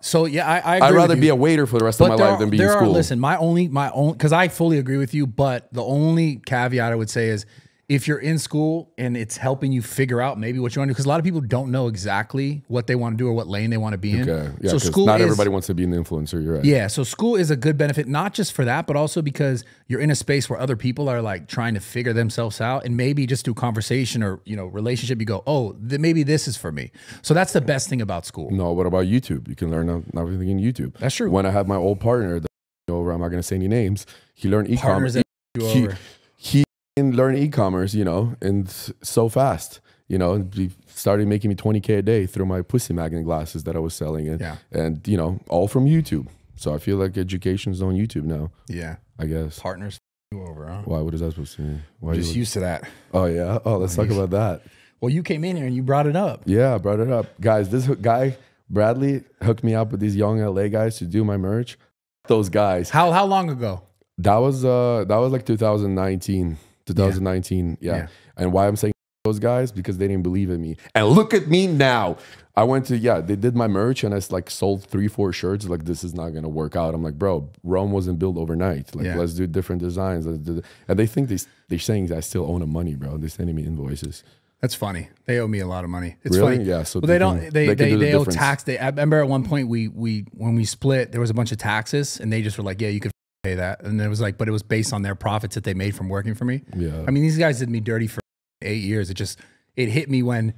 Speaker 2: so yeah, I, I
Speaker 1: i'd rather be a waiter for the rest of my life
Speaker 2: are-
Speaker 1: than be in
Speaker 2: there are-
Speaker 1: school.
Speaker 2: listen, my only my own because I fully agree with you, but the only caveat I would say is if you're in school and it's helping you figure out maybe what you want to do, because a lot of people don't know exactly what they want to do or what lane they want to be in.
Speaker 1: okay yeah
Speaker 2: so school
Speaker 1: not
Speaker 2: is,
Speaker 1: everybody wants to be an influencer you're right
Speaker 2: Yeah, so school is a good benefit, not just for that, but also because you're in a space where other people are like trying to figure themselves out, and maybe just through conversation or you know relationship, you go, oh, th- maybe this is for me. So that's the best thing about school.
Speaker 1: No, what about YouTube? You can learn everything in YouTube.
Speaker 2: That's true.
Speaker 1: When I had my old partner over, I'm not going to say any names. He learned e-commerce.
Speaker 2: you
Speaker 1: He, he e-commerce, you know, and so fast. You know, he started making me 20k a day through my pussy magnet glasses that I was selling, and
Speaker 2: Yeah.
Speaker 1: and you know, all from YouTube. So I feel like education's on YouTube now.
Speaker 2: Yeah,
Speaker 1: I guess.
Speaker 2: partners you over, huh?
Speaker 1: Why? What is that supposed to mean? Why?
Speaker 2: Just
Speaker 1: you,
Speaker 2: used to that.
Speaker 1: oh yeah. Oh, let's talk about that.
Speaker 2: Well, you came in here and you brought it up.
Speaker 1: Yeah, I brought it up. Guys, this guy, Bradley, hooked me up with these young LA guys to do my merch. Those guys.
Speaker 2: How how long ago?
Speaker 1: That was uh that was like 2019. 2019. Yeah.
Speaker 2: Yeah.
Speaker 1: And why I'm saying those guys because they didn't believe in me. And look at me now. I went to yeah, they did my merch and I like sold three, four shirts. Like this is not gonna work out. I'm like, bro, Rome wasn't built overnight. Like
Speaker 2: Yeah.
Speaker 1: let's do different designs. Do- And they think they they're saying I still own them money, bro. They're sending me invoices.
Speaker 2: That's funny. They owe me a lot of money. It's
Speaker 1: Really?
Speaker 2: funny.
Speaker 1: Yeah, so
Speaker 2: well, they
Speaker 1: they
Speaker 2: don't.
Speaker 1: can-
Speaker 2: They
Speaker 1: they
Speaker 2: they,
Speaker 1: do the
Speaker 2: they owe tax. They. I remember at one point we we when we split, there was a bunch of taxes, and they just were like, "Yeah, you could pay that," and it was like, but it was based on their profits that they made from working for me.
Speaker 1: Yeah.
Speaker 2: I mean, these guys did me dirty for eight years. It just it hit me when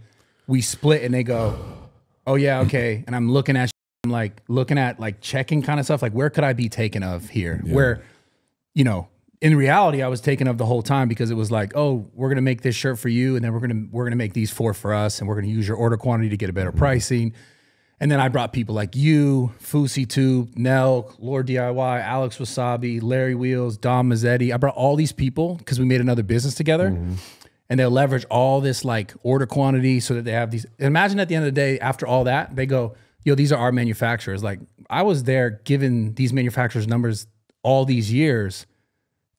Speaker 2: we split, and they go, "Oh yeah, okay," and I'm looking at. I'm like looking at like checking kind of stuff. Like, where could I be taken of here? Where, you know, in reality, I was taken of the whole time because it was like, oh, we're gonna make this shirt for you, and then we're gonna we're gonna make these four for us, and we're gonna use your order quantity to get a better mm-hmm. pricing. And then I brought people like you, Fousey Tube, Nelk, Lord DIY, Alex Wasabi, Larry Wheels, Dom Mazzetti. I brought all these people because we made another business together. Mm-hmm. And they'll leverage all this like order quantity so that they have these. Imagine at the end of the day, after all that, they go, yo, these are our manufacturers. Like I was there giving these manufacturers numbers all these years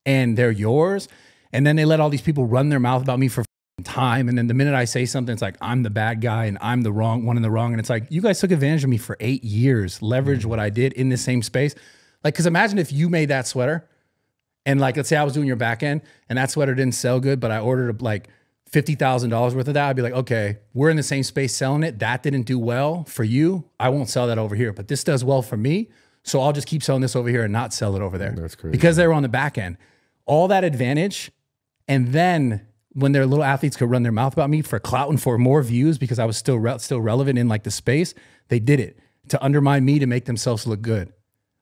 Speaker 2: and they're yours. And then they let all these people run their mouth about me for time. And then the minute I say something, it's like I'm the bad guy and I'm the wrong one in the wrong. And it's like you guys took advantage of me for eight years, leverage mm. what I did in the same space. Like, because imagine if you made that sweater and like let's say I was doing your back end and that sweater didn't sell good, but I ordered like fifty thousand dollars worth of that. I'd be like, okay, we're in the same space selling it. That didn't do well for you. I won't sell that over here, but this does well for me. So I'll just keep selling this over here and not sell it over there.
Speaker 1: That's crazy.
Speaker 2: Because they were on the back end. All that advantage. And then when their little athletes could run their mouth about me for clout and for more views because I was still re- still relevant in like the space, they did it to undermine me to make themselves look good.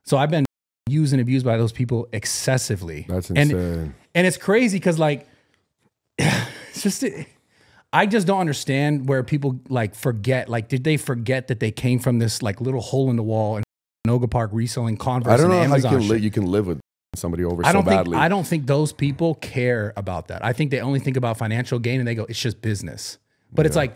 Speaker 2: So I've been used and abused by those people excessively.
Speaker 1: That's
Speaker 2: And
Speaker 1: insane.
Speaker 2: and it's crazy because like it's just I just don't understand where people like forget. Like, did they forget that they came from this like little hole in the wall in Noga Park reselling Converse
Speaker 1: I don't
Speaker 2: and
Speaker 1: know how you can, li- you can live with somebody over
Speaker 2: I
Speaker 1: so
Speaker 2: don't think
Speaker 1: badly.
Speaker 2: I don't think those people care about that. I think they only think about financial gain and they go, it's just business. But it's like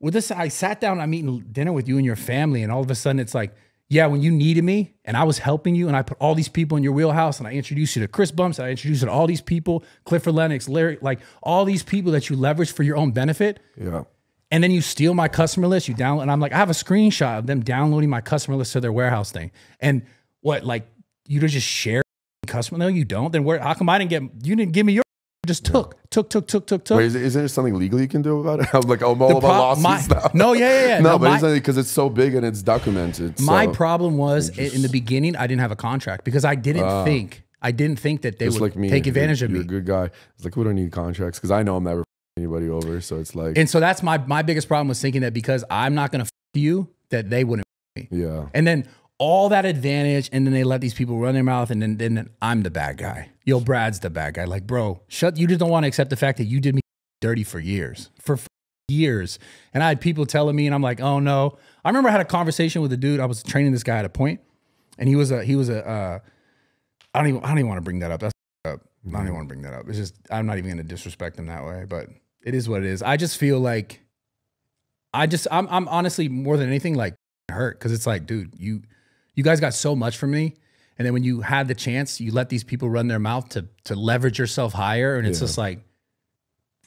Speaker 2: with this, I sat down, I'm eating dinner with you and your family, and all of a sudden it's like, yeah, when you needed me and I was helping you, and I put all these people in your wheelhouse, and I introduced you to Chris Bumps, I introduced you to all these people, Clifford Lennox, Larry, like all these people that you leverage for your own benefit
Speaker 1: yeah.
Speaker 2: and then you steal my customer list, you download, and I'm like, I have a screenshot of them downloading my customer list to their warehouse thing. And what, like, you just share customer? No, you don't. Then where? How come I didn't get? You didn't give me your. Just took, took, took, took, took, took.
Speaker 1: Wait, is, is there something legal you can do about it? I'm like, I'm all about lawsuits
Speaker 2: my-
Speaker 1: now.
Speaker 2: no, yeah, yeah, yeah.
Speaker 1: no,
Speaker 2: No,
Speaker 1: but because it's so big and it's documented.
Speaker 2: my
Speaker 1: so,
Speaker 2: problem was i- in the beginning, I didn't have a contract because I didn't ah. think, I didn't think that they
Speaker 1: just
Speaker 2: would
Speaker 1: like me,
Speaker 2: take
Speaker 1: you're-
Speaker 2: advantage of
Speaker 1: you're
Speaker 2: me.
Speaker 1: a good guy. It's like we don't need contracts because I know I'm never anybody over. So it's like,
Speaker 2: And so that's my my biggest problem was thinking that because I'm not gonna you, that they wouldn't. me.
Speaker 1: yeah,
Speaker 2: And then all that advantage, and then they let these people run their mouth, and then, then I'm the bad guy. Yo, Brad's the bad guy. Like, bro, shut. You just don't want to accept the fact that you did me dirty for years, for years. And I had people telling me, and I'm like, oh no. I remember I had a conversation with a dude. I was training this guy at a point, and he was a he was a. Uh, I don't even I don't even want to bring that up. That's up. I don't even want to bring that up. It's just I'm not even going to disrespect him that way, but it is what it is. I just feel like I just I'm I'm honestly more than anything like hurt because it's like, dude, you you guys got so much from me, and then when you had the chance, you let these people run their mouth to to leverage yourself higher, and it's
Speaker 1: Yeah.
Speaker 2: just like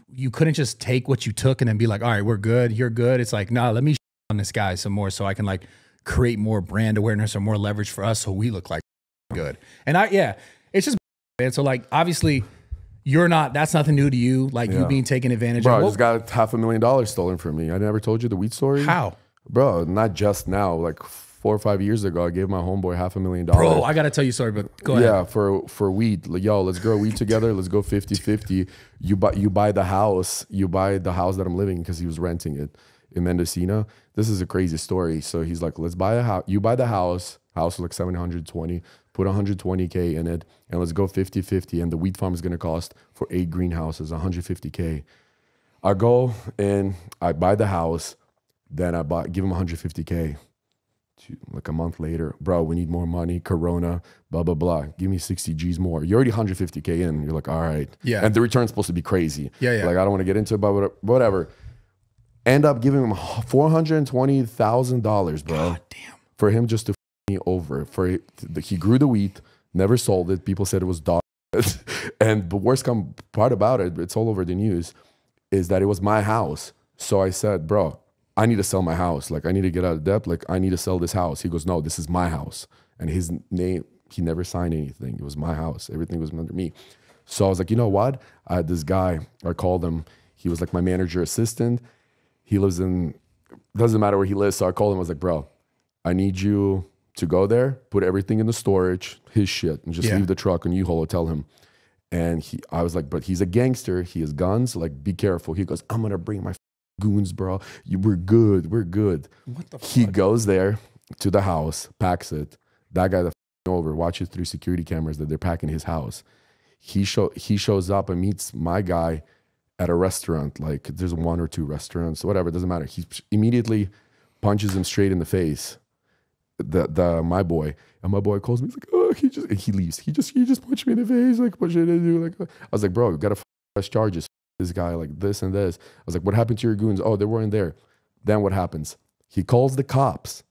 Speaker 2: you couldn't just take what you took and then be like, all right, we're good, you're good. It's like, nah, let me on this guy some more so I can like create more brand awareness or more leverage for us so we look like good. And I yeah, it's just man. So like obviously you're not that's nothing new to you, like you being taken advantage
Speaker 1: Bro, I just got half a million dollars stolen from me. I never told you the weed story.
Speaker 2: How?
Speaker 1: Bro, not just now. Like four or five years ago, I gave my homeboy half a million dollars.
Speaker 2: Bro, I gotta tell you sorry, but go ahead.
Speaker 1: Yeah, for for weed. Like, yo, let's grow weed together. Let's go 50-50. You buy you buy the house. You buy the house that I'm living because he was renting it in Mendocino. This is a crazy story. So he's like, let's buy a house. You buy the house. House was like 720. Put 120k in it, and let's go 50-50. And the weed farm is gonna cost for eight greenhouses 150k. I go and I buy the house. Then I buy give him 150k two, like a month later, bro, we need more money. Corona, blah blah blah. Give me 60 G's more. You're already 150k in. You're like, all right,
Speaker 2: Yeah.
Speaker 1: And the return's supposed to be crazy.
Speaker 2: Yeah, yeah.
Speaker 1: Like I don't want to get into it, but whatever-. End up giving him 420 thousand dollars, bro, God
Speaker 2: damn.
Speaker 1: for him just to f- me over. For it- he grew the wheat, never sold it. People said it was dog. and the worst come part about it, it's all over the news, is that it was my house. So I said, bro, I need to sell my house. Like I need to get out of debt. Like I need to sell this house. He goes, no, this is my house. And his name, he never signed anything. It was my house. Everything was under me. So I was like, you know what? I had this guy. I called him. He was like my manager assistant. He lives in. Doesn't matter where he lives. So I called him. I was like, bro, I need you to go there, put everything in the storage, his shit, and just
Speaker 2: Yeah.
Speaker 1: leave the truck and U-Haul. Tell him. And he, I was like, but he's a gangster. He has guns. Like, be careful. He goes, I'm gonna bring my goons, bro. You, we're good. We're good.
Speaker 2: What the
Speaker 1: He goes there to the house, packs it. That guy that over watches through security cameras that they're packing his house. He show he shows up and meets my guy at a restaurant. Like there's one or two restaurants, whatever. Doesn't matter. He immediately punches him straight in the face. The the my boy and my boy calls me. He's like, oh, he just he leaves. He just he just punched me in the face. Like what should I do? Like uh, I was like, bro, you gotta press charges. This guy like this and this. I was like, what happened to your goons? Oh, they weren't there. Then what happens? He calls the cops,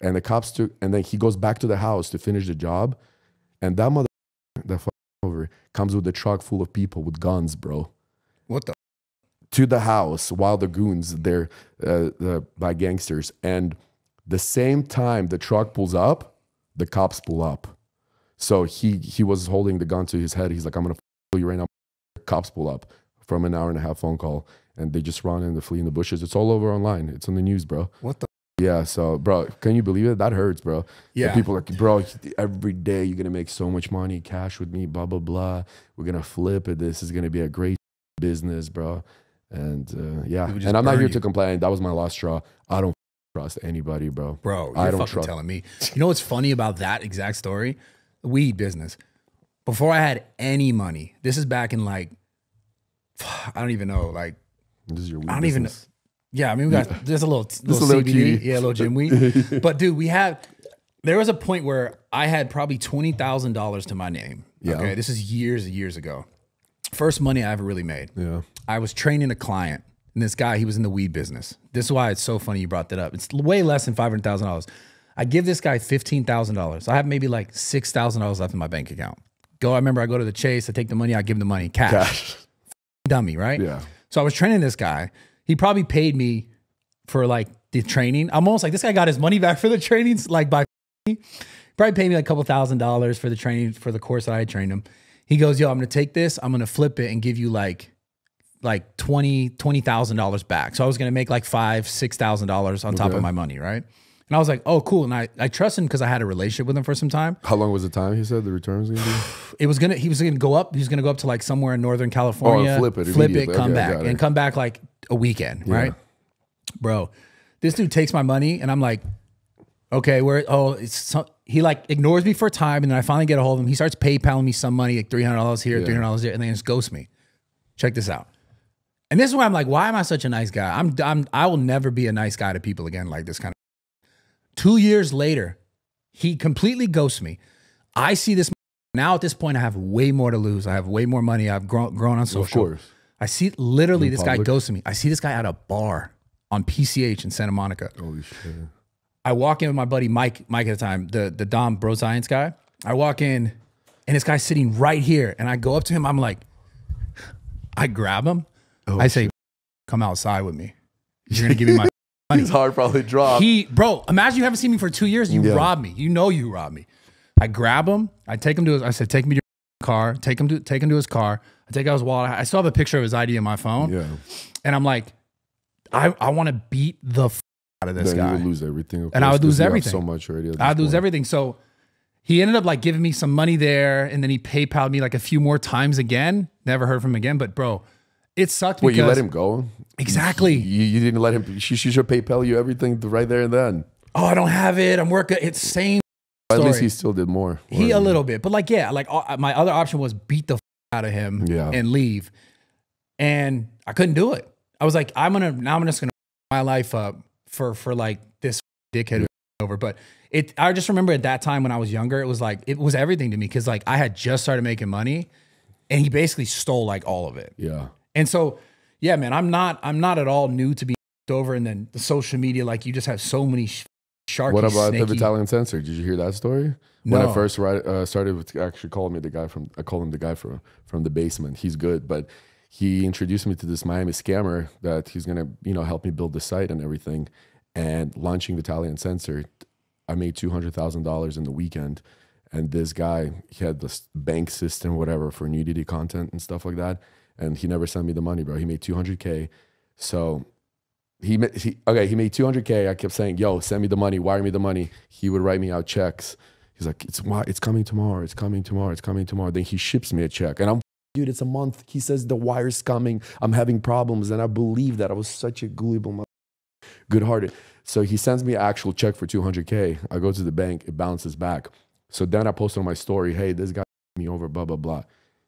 Speaker 1: and the cops took, and then he goes back to the house to finish the job, and that mother that over comes with a truck full of people with guns, bro
Speaker 2: what the
Speaker 1: to the house while the goons they're uh, the, by gangsters and the same time the truck pulls up the cops pull up so he he was holding the gun to his head he's like i'm gonna kill you right now cops pull up from an hour and a half phone call and they just run and they flee in the bushes. It's all over online. It's on the news bro.
Speaker 2: What the
Speaker 1: yeah so bro can you believe it? That hurts bro. And
Speaker 2: Yeah.
Speaker 1: people are like bro every day you're gonna make so much money cash with me blah blah blah. We're gonna flip it. This is gonna be a great business bro. And uh, yeah. And i'm not here
Speaker 2: you.
Speaker 1: to complain. That was my last straw. I don't trust anybody bro.
Speaker 2: Bro, you're
Speaker 1: I don't
Speaker 2: fucking
Speaker 1: trust-
Speaker 2: telling me. You know what's funny about that exact story? The weed business. Before I had any money, this is back in like, I don't even know, like,
Speaker 1: this is your
Speaker 2: I don't even-
Speaker 1: business.
Speaker 2: yeah, I mean, we got just a little, little,
Speaker 1: a little
Speaker 2: CBD, yeah, a little gym weed. but dude, we had, there was a point where I had probably $20,000 to my name.
Speaker 1: Yeah.
Speaker 2: Okay. This is years and years ago. First money I ever really made.
Speaker 1: yeah
Speaker 2: I was training a client, and this guy, he was in the weed business. This is why it's so funny you brought that up. It's way less than five hundred thousand dollars. I give this guy fifteen thousand dollars. I have maybe like six thousand dollars left in my bank account. Go. I remember I go to the chase. I take the money. I give him the money cash.
Speaker 1: cash
Speaker 2: Dummy, right?
Speaker 1: yeah
Speaker 2: So I was training this guy. He probably paid me for like the training. I'm almost like this guy got his money back for the trainings, like by probably paid me like a couple thousand dollars for the training for the course that I had trained him. He goes, "Yo, I'm gonna take this. I'm gonna flip it and give you like like twenty twenty thousand dollars back. So I was gonna make like five six thousand dollars on top of my money, right? And I was like, "Oh, cool." And I I trust him because I had a relationship with him for some time.
Speaker 1: how long was the time he said the return was gonna be
Speaker 2: It was gonna he was gonna go up. He was gonna go up to like somewhere in Northern California,
Speaker 1: Oh, flip it
Speaker 2: flip it, come
Speaker 1: Okay,
Speaker 2: back,
Speaker 1: it.
Speaker 2: and come back like a weekend, right? Bro, this dude takes my money, and I'm like, okay, where? Oh, it's some, he like ignores me for a time, and then I finally get a hold of him. He starts PayPaling me some money, like three hundred dollars here, three hundred dollars there, and then he just ghosts me. Check this out. And this is where I'm like, why am I such a nice guy? I'm, I'm I will never be a nice guy to people again like this kind of. Two years later, he completely ghosts me. I see this now at this point, I have way more to lose. I have way more money. I've grown grown on social.
Speaker 1: Of course.
Speaker 2: I see literally this guy
Speaker 1: public.
Speaker 2: goes to me. I see this guy at a bar on PCH in Santa Monica.
Speaker 1: Holy shit.
Speaker 2: I walk in with my buddy Mike, Mike at the time, the the Dom Bro Science guy. I walk in and this guy's sitting right here. And I go up to him. I'm like, I grab him. Oh, I say, come outside with me. You're gonna give me my
Speaker 1: His heart probably dropped.
Speaker 2: he, bro, imagine you haven't seen me for two years you
Speaker 1: Yeah.
Speaker 2: rob me. You know you robbed me. I grab him. I take him to his. I said, take me to your car. Take him to take him to his car. I take out his wallet. I still have a picture of his ID in my phone.
Speaker 1: yeah.
Speaker 2: And I'm like, I I want to beat the f- out of this
Speaker 1: Then
Speaker 2: guy.
Speaker 1: you would lose everything.
Speaker 2: And I would lose everything.
Speaker 1: So much already.
Speaker 2: I'd lose
Speaker 1: point.
Speaker 2: everything. So he ended up like giving me some money there, and then he PayPal me like a few more times again. Never heard from him again. But bro, it sucked
Speaker 1: Wait,
Speaker 2: because
Speaker 1: you let him go?
Speaker 2: exactly.
Speaker 1: You, you didn't let him. She, she should PayPal you everything right there and then.
Speaker 2: Oh, I don't have it. I'm working. It's same.
Speaker 1: At least he still did more.
Speaker 2: He a little bit, but like yeah, like uh, my other option was beat the f- out of him
Speaker 1: Yeah.
Speaker 2: and leave, and I couldn't do it. I was like, I'm gonna now I'm just gonna f- my life up for for like this dickhead who's over. But it, I just remember at that time when I was younger, it was like it was everything to me because like I had just started making money, and he basically stole like all of it.
Speaker 1: Yeah.
Speaker 2: And so, yeah, man, I'm not I'm not at all new to be over. And then the social media, like you just have so many sh- sharky,
Speaker 1: What about
Speaker 2: snaky.
Speaker 1: the Italian censor? Did you hear that story? When I first write, uh, started with actually called me the guy from I call him the guy from from the basement. He's good, but he introduced me to this Miami scammer that he's gonna you know help me build the site and everything. And launching the Italian censor, I made two hundred thousand dollars in the weekend. And this guy, he had this bank system, whatever, for nudity content and stuff like that. And he never sent me the money, bro. He made two hundred k. So he, he okay he made 200k i kept saying yo send me the money wire me the money. He would write me out checks. He's like it's it's coming tomorrow it's coming tomorrow it's coming tomorrow. Then he ships me a check. And i'm dude it's a month. He says the wire's coming. I'm having problems. And i believe that. I was such a gullible good hearted so he sends me actual check for 200k i go to the bank. It bounces back. So then i post on my story hey this guy me over blah blah blah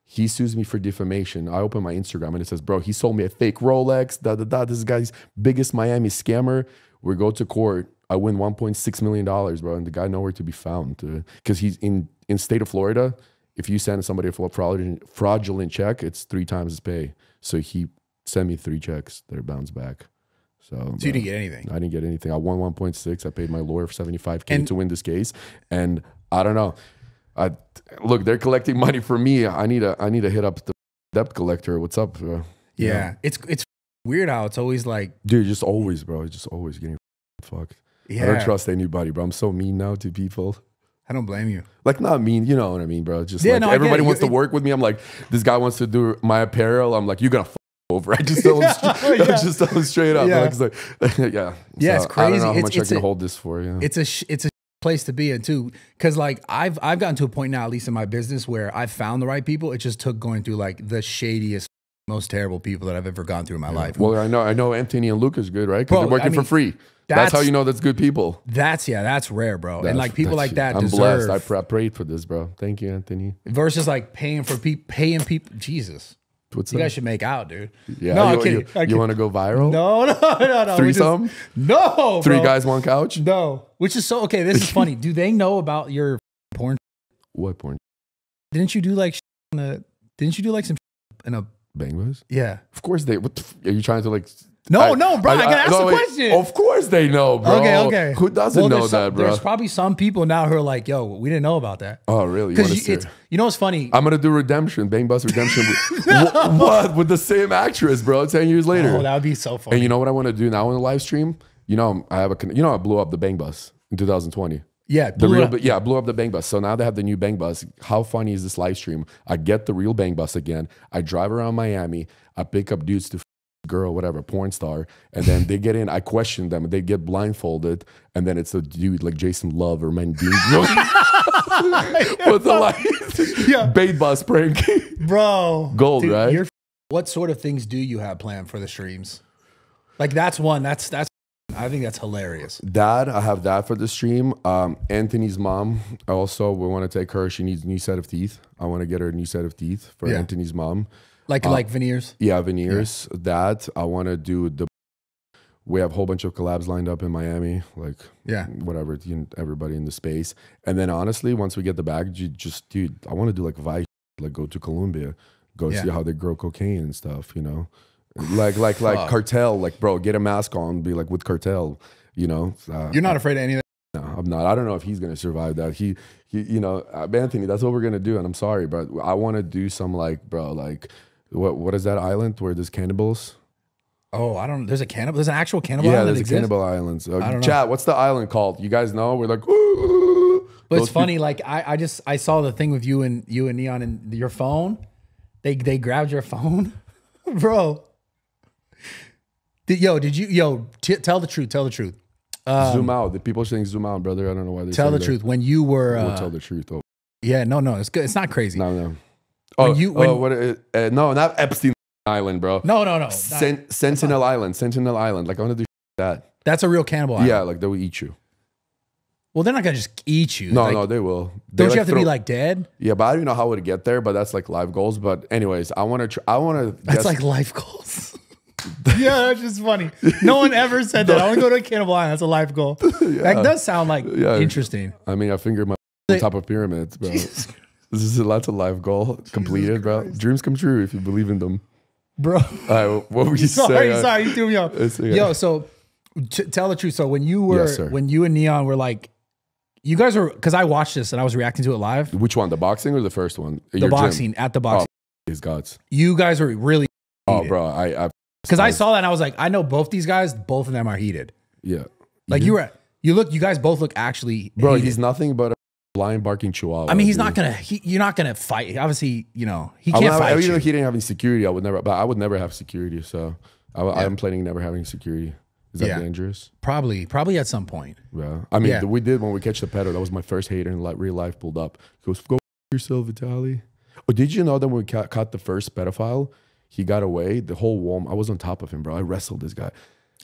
Speaker 1: he sues me for defamation. I open my Instagram and it says, bro, he sold me a fake Rolex, da da da. This guy's biggest Miami scammer. We go to court. I win $1.6 million, bro. And the guy nowhere to be found. Uh, because he's in, in state of Florida. If you send somebody a fraudulent, fraudulent check, it's three times his pay. So he sent me three checks that are bounced back. So,
Speaker 2: So you didn't get anything.
Speaker 1: I didn't get anything. I won 1.6. I paid my lawyer 75K
Speaker 2: And-
Speaker 1: to win this case. And I don't know. I look, they're collecting money for me. I need a I need to hit up the debt collector. What's up? bro? You
Speaker 2: Yeah, it's it's weird how it's always like
Speaker 1: Dude, just always, bro. It's Just always getting fucked.
Speaker 2: yeah.
Speaker 1: I don't trust anybody, bro. I'm so mean now to people.
Speaker 2: I don't blame you.
Speaker 1: Like not mean, you know what I mean, bro. Just
Speaker 2: Yeah,
Speaker 1: like
Speaker 2: no,
Speaker 1: everybody wants to work with me. I'm like, this guy wants to do my apparel. I'm like, you're gonna f- over. I just tell him, straight, I
Speaker 2: Yeah.
Speaker 1: just tell him straight up.
Speaker 2: Yeah.
Speaker 1: Like, like, yeah,
Speaker 2: Yeah, it's
Speaker 1: I don't
Speaker 2: crazy.
Speaker 1: know how
Speaker 2: It's-
Speaker 1: much I can
Speaker 2: a-
Speaker 1: hold this for. Yeah,
Speaker 2: It's a sh- it's a place to be in too, because like I've I've gotten to a point now, at least in my business, where I've found the right people. It just took going through like the shadiest, most terrible people that I've ever gone through in my life.
Speaker 1: Well, I know, I know Anthony and Luke is good, right? Because they're working
Speaker 2: I
Speaker 1: for free. That's, how you know that's good people.
Speaker 2: that's yeah, that's rare, bro. and like people like that
Speaker 1: I'm
Speaker 2: deserve
Speaker 1: blessed. I, pr- I prayed for this, bro. Thank you, Anthony.
Speaker 2: versus like paying for people, paying people. Jesus,
Speaker 1: What's
Speaker 2: you
Speaker 1: that?
Speaker 2: guys should make out, dude.
Speaker 1: yeah,
Speaker 2: no,
Speaker 1: you,
Speaker 2: I'm kidding.
Speaker 1: you,
Speaker 2: I'm
Speaker 1: want to go viral?
Speaker 2: No, no, no, no. we just-? No,
Speaker 1: Three
Speaker 2: bro.
Speaker 1: guys, one couch.
Speaker 2: No, which is so okay. This is funny. Do they know about your porn?
Speaker 1: What porn?
Speaker 2: Didn't you do like a? Didn't you do like some sh- in a?
Speaker 1: Bang?
Speaker 2: Yeah.
Speaker 1: Of course they. What the are you trying to like?
Speaker 2: No,
Speaker 1: I-
Speaker 2: no, bro. I, gotta ask
Speaker 1: no,
Speaker 2: the
Speaker 1: wait.
Speaker 2: question.
Speaker 1: Of course they know, bro.
Speaker 2: Okay, okay.
Speaker 1: Who doesn't
Speaker 2: Well,
Speaker 1: know
Speaker 2: some-
Speaker 1: that, bro?
Speaker 2: There's probably some people now who are like, "Yo, we didn't know about that."
Speaker 1: Oh, really? You
Speaker 2: Because
Speaker 1: see
Speaker 2: it's you know what's funny?
Speaker 1: I'm gonna do redemption, Bang Bus redemption. Wh- what with the same actress, bro? Ten years later.
Speaker 2: oh, that would be so funny.
Speaker 1: And you know what I want to do now in the live stream? You know, I have a, you know, I blew up the Bang Bus in 2020.
Speaker 2: Yeah,
Speaker 1: The real,
Speaker 2: up.
Speaker 1: but yeah, I blew up the Bang Bus. So now they have the new Bang Bus. How funny is this live stream? I get the real Bang Bus again. I drive around Miami. I pick up dudes to f- girl, whatever, porn star, and then they get in. I question them. They get blindfolded, and then it's a dude like Jason Love or Mendine with the like
Speaker 2: Yeah.
Speaker 1: bait bus prank.
Speaker 2: bro.
Speaker 1: Gold, right?
Speaker 2: you're- what sort of things do you have planned for the streams? Like that's one. That's that's. I think that's hilarious.
Speaker 1: Dad, I have that for the stream. Um, Anthony's mom also we want to take her. She needs a new set of teeth. I want to get her a new set of teeth for
Speaker 2: Yeah.
Speaker 1: Anthony's mom.
Speaker 2: Like like veneers.
Speaker 1: Yeah, veneers. That I want to do the We have a whole bunch of collabs lined up in Miami, like
Speaker 2: Yeah.
Speaker 1: whatever, you know, everybody in the space. And then honestly, once we get the bag, you just dude, I want to do like Vice, like go to Colombia, go
Speaker 2: Yeah.
Speaker 1: see how they grow cocaine and stuff, you know, like like like
Speaker 2: Fuck.
Speaker 1: cartel, like bro, get a mask on, be like with cartel, you know. Uh,
Speaker 2: You're not afraid of anything.
Speaker 1: no, I'm not. I don't know if he's gonna survive that. He, he you know, uh, Anthony. That's what we're gonna do. And I'm sorry, but I want to do some like, bro, like, what what is that island where there's cannibals?
Speaker 2: Oh, I don't. There's a cannibal. There's an actual cannibal.
Speaker 1: yeah,
Speaker 2: island
Speaker 1: there's
Speaker 2: that
Speaker 1: a
Speaker 2: exists?
Speaker 1: cannibal islands. Uh,
Speaker 2: I don't know.
Speaker 1: Chat. What's the island called? You guys know? We're like, "Ooh."
Speaker 2: But
Speaker 1: Those
Speaker 2: it's funny. Like I, I just I saw the thing with you and you and N3on and your phone. They they grabbed your phone, bro. Did, yo, did you yo t- tell the truth? Tell the truth.
Speaker 1: people- zoom out. The people saying zoom out, brother. I don't know why they
Speaker 2: Um, Tell the
Speaker 1: that.
Speaker 2: truth. When you were,
Speaker 1: We'll
Speaker 2: uh,
Speaker 1: tell the truth. Oh
Speaker 2: yeah, no, no, it's good. It's not crazy.
Speaker 1: no, no. Oh,
Speaker 2: you-
Speaker 1: you,
Speaker 2: when-
Speaker 1: what? Uh, uh, no, not Epstein Island, bro.
Speaker 2: No, no, no.
Speaker 1: Sen- Sentinel Island. Sentinel Island. Like I want to do that.
Speaker 2: that's a real cannibal. island.
Speaker 1: Yeah, like they will eat you.
Speaker 2: Well, they're not gonna just eat you.
Speaker 1: No,
Speaker 2: Like,
Speaker 1: no, they will. They,
Speaker 2: Don't
Speaker 1: like,
Speaker 2: you have to be like dead?
Speaker 1: Yeah, but I don't know how to get there. But that's like live goals. But anyways, I want to. I want to.
Speaker 2: That's like life goals. yeah, that's just funny. No one ever said that. I want to go to a cannibal island. That's a life goal. That does sound like
Speaker 1: Yeah.
Speaker 2: interesting.
Speaker 1: I mean, I fingered my top of pyramids, bro. This is a lots of live goal completed, bro. Dreams come true if you believe in them.
Speaker 2: Bro.
Speaker 1: Right, what were you
Speaker 2: sorry,
Speaker 1: saying?
Speaker 2: sorry, you threw me off. Yo, so t- tell the truth. So when you were,
Speaker 1: Yes,
Speaker 2: when you and N3on were like, you guys were, because I watched this and I was reacting to it live.
Speaker 1: Which one, the boxing or the first one?
Speaker 2: The boxing at the boxing.
Speaker 1: Oh, His guts.
Speaker 2: You guys were really
Speaker 1: Oh, bro, I, I
Speaker 2: because I saw that and I was like, I know both these guys. Both of them are heated.
Speaker 1: yeah,
Speaker 2: Like you were, you look, you guys both look actually.
Speaker 1: bro.
Speaker 2: heated.
Speaker 1: He's nothing but a lion barking chihuahua.
Speaker 2: I mean, he's
Speaker 1: dude.
Speaker 2: not gonna. He, you're not gonna fight. Obviously, you know he can't
Speaker 1: would,
Speaker 2: fight
Speaker 1: I, you know, he didn't have any security. I would never, but I would never have security. So I, I'm planning never having security. Is that
Speaker 2: Yeah.
Speaker 1: dangerous?
Speaker 2: Probably, probably at some point.
Speaker 1: Yeah. I mean,
Speaker 2: Yeah.
Speaker 1: we did when we catch the pedo. That was my first hater in real life. Pulled up. He goes, "Go f- yourself, Vitaly." Oh, did you know that when we ca- caught the first pedophile, he got away. The whole Walmart. I was on top of him, bro. I wrestled this guy.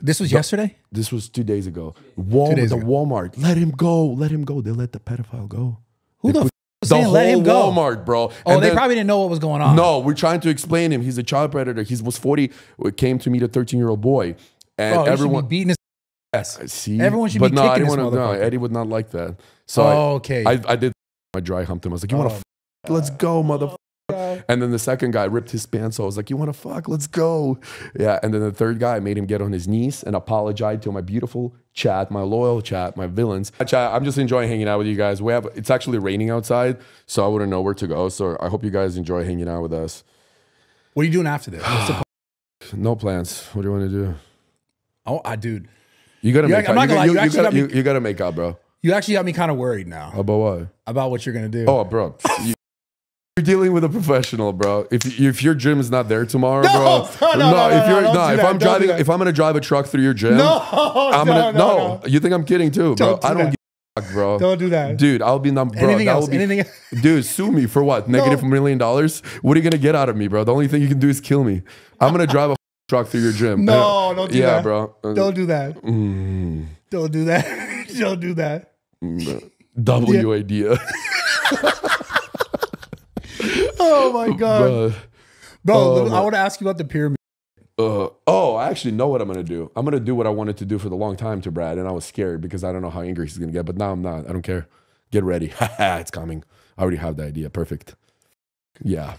Speaker 2: This was yesterday.
Speaker 1: This was two days ago. Walmart,
Speaker 2: days
Speaker 1: the
Speaker 2: ago.
Speaker 1: Walmart. Let him go. Let him go. They let the pedophile go.
Speaker 2: Who the f- was
Speaker 1: The whole
Speaker 2: let him go?
Speaker 1: Walmart, bro.
Speaker 2: Oh,
Speaker 1: And
Speaker 2: they
Speaker 1: then-
Speaker 2: probably didn't know what was going on.
Speaker 1: No, we're trying to explain him. He's a child predator. He was 40, came to meet a 13 year old boy. And
Speaker 2: Bro, everyone beating his ass.
Speaker 1: see,
Speaker 2: everyone should
Speaker 1: but
Speaker 2: be
Speaker 1: no, I
Speaker 2: kicking this
Speaker 1: wanna- no. Eddie would not like that. So
Speaker 2: Oh, okay.
Speaker 1: I, I did my dry humped him. I was like, you want to
Speaker 2: Oh,
Speaker 1: f- let's go, motherfucker. And then the second guy ripped his pants. So I was like, you want to fuck? Let's go. Yeah. And then the third guy made him get on his knees and apologize to my beautiful chat, my loyal chat, my villains. Chat, I'm just enjoying hanging out with you guys. We have, it's actually raining outside, so I wouldn't know where to go. So I hope you guys enjoy hanging out with us.
Speaker 2: What are you doing after this?
Speaker 1: No plans. What do you want to do?
Speaker 2: oh, I dude,
Speaker 1: You gotta
Speaker 2: You
Speaker 1: make
Speaker 2: act- I'm not
Speaker 1: You,
Speaker 2: gonna lie,
Speaker 1: you-
Speaker 2: you
Speaker 1: you gotta,
Speaker 2: me-
Speaker 1: you gotta make out, bro.
Speaker 2: you actually got me kind of worried now
Speaker 1: About what?
Speaker 2: about what you're gonna do.
Speaker 1: Oh, bro. Dealing with a professional, bro. If if your gym is not there tomorrow,
Speaker 2: No,
Speaker 1: bro.
Speaker 2: no, no, no,
Speaker 1: if
Speaker 2: no,
Speaker 1: you're no,
Speaker 2: do
Speaker 1: if I'm
Speaker 2: don't
Speaker 1: driving, if I'm gonna drive a truck through your gym,
Speaker 2: no,
Speaker 1: I'm
Speaker 2: no,
Speaker 1: gonna
Speaker 2: no,
Speaker 1: no, You think I'm kidding too, bro?
Speaker 2: Don't do
Speaker 1: I don't
Speaker 2: that.
Speaker 1: give a fuck, bro.
Speaker 2: Don't do that.
Speaker 1: Dude, I'll be number.
Speaker 2: Anything
Speaker 1: that
Speaker 2: else?
Speaker 1: be-
Speaker 2: Anything?
Speaker 1: Dude, sue me for what? Negative
Speaker 2: No.
Speaker 1: million dollars? What are you gonna get out of me, bro? The only thing you can do is kill me. I'm gonna drive a truck through your gym.
Speaker 2: No, don't do
Speaker 1: yeah,
Speaker 2: that.
Speaker 1: bro.
Speaker 2: Don't do that.
Speaker 1: mm,
Speaker 2: Don't do that. don't do that.
Speaker 1: W idea.
Speaker 2: Oh my god, bro!
Speaker 1: Oh,
Speaker 2: I want to ask you about the pyramid.
Speaker 1: Uh, oh, I actually know what I'm gonna do. I'm gonna do what I wanted to do for the long time to Brad, and I was scared because I don't know how angry he's gonna get. But now I'm not. I don't care. Get ready. it's coming. I already have the idea. Perfect. Yeah.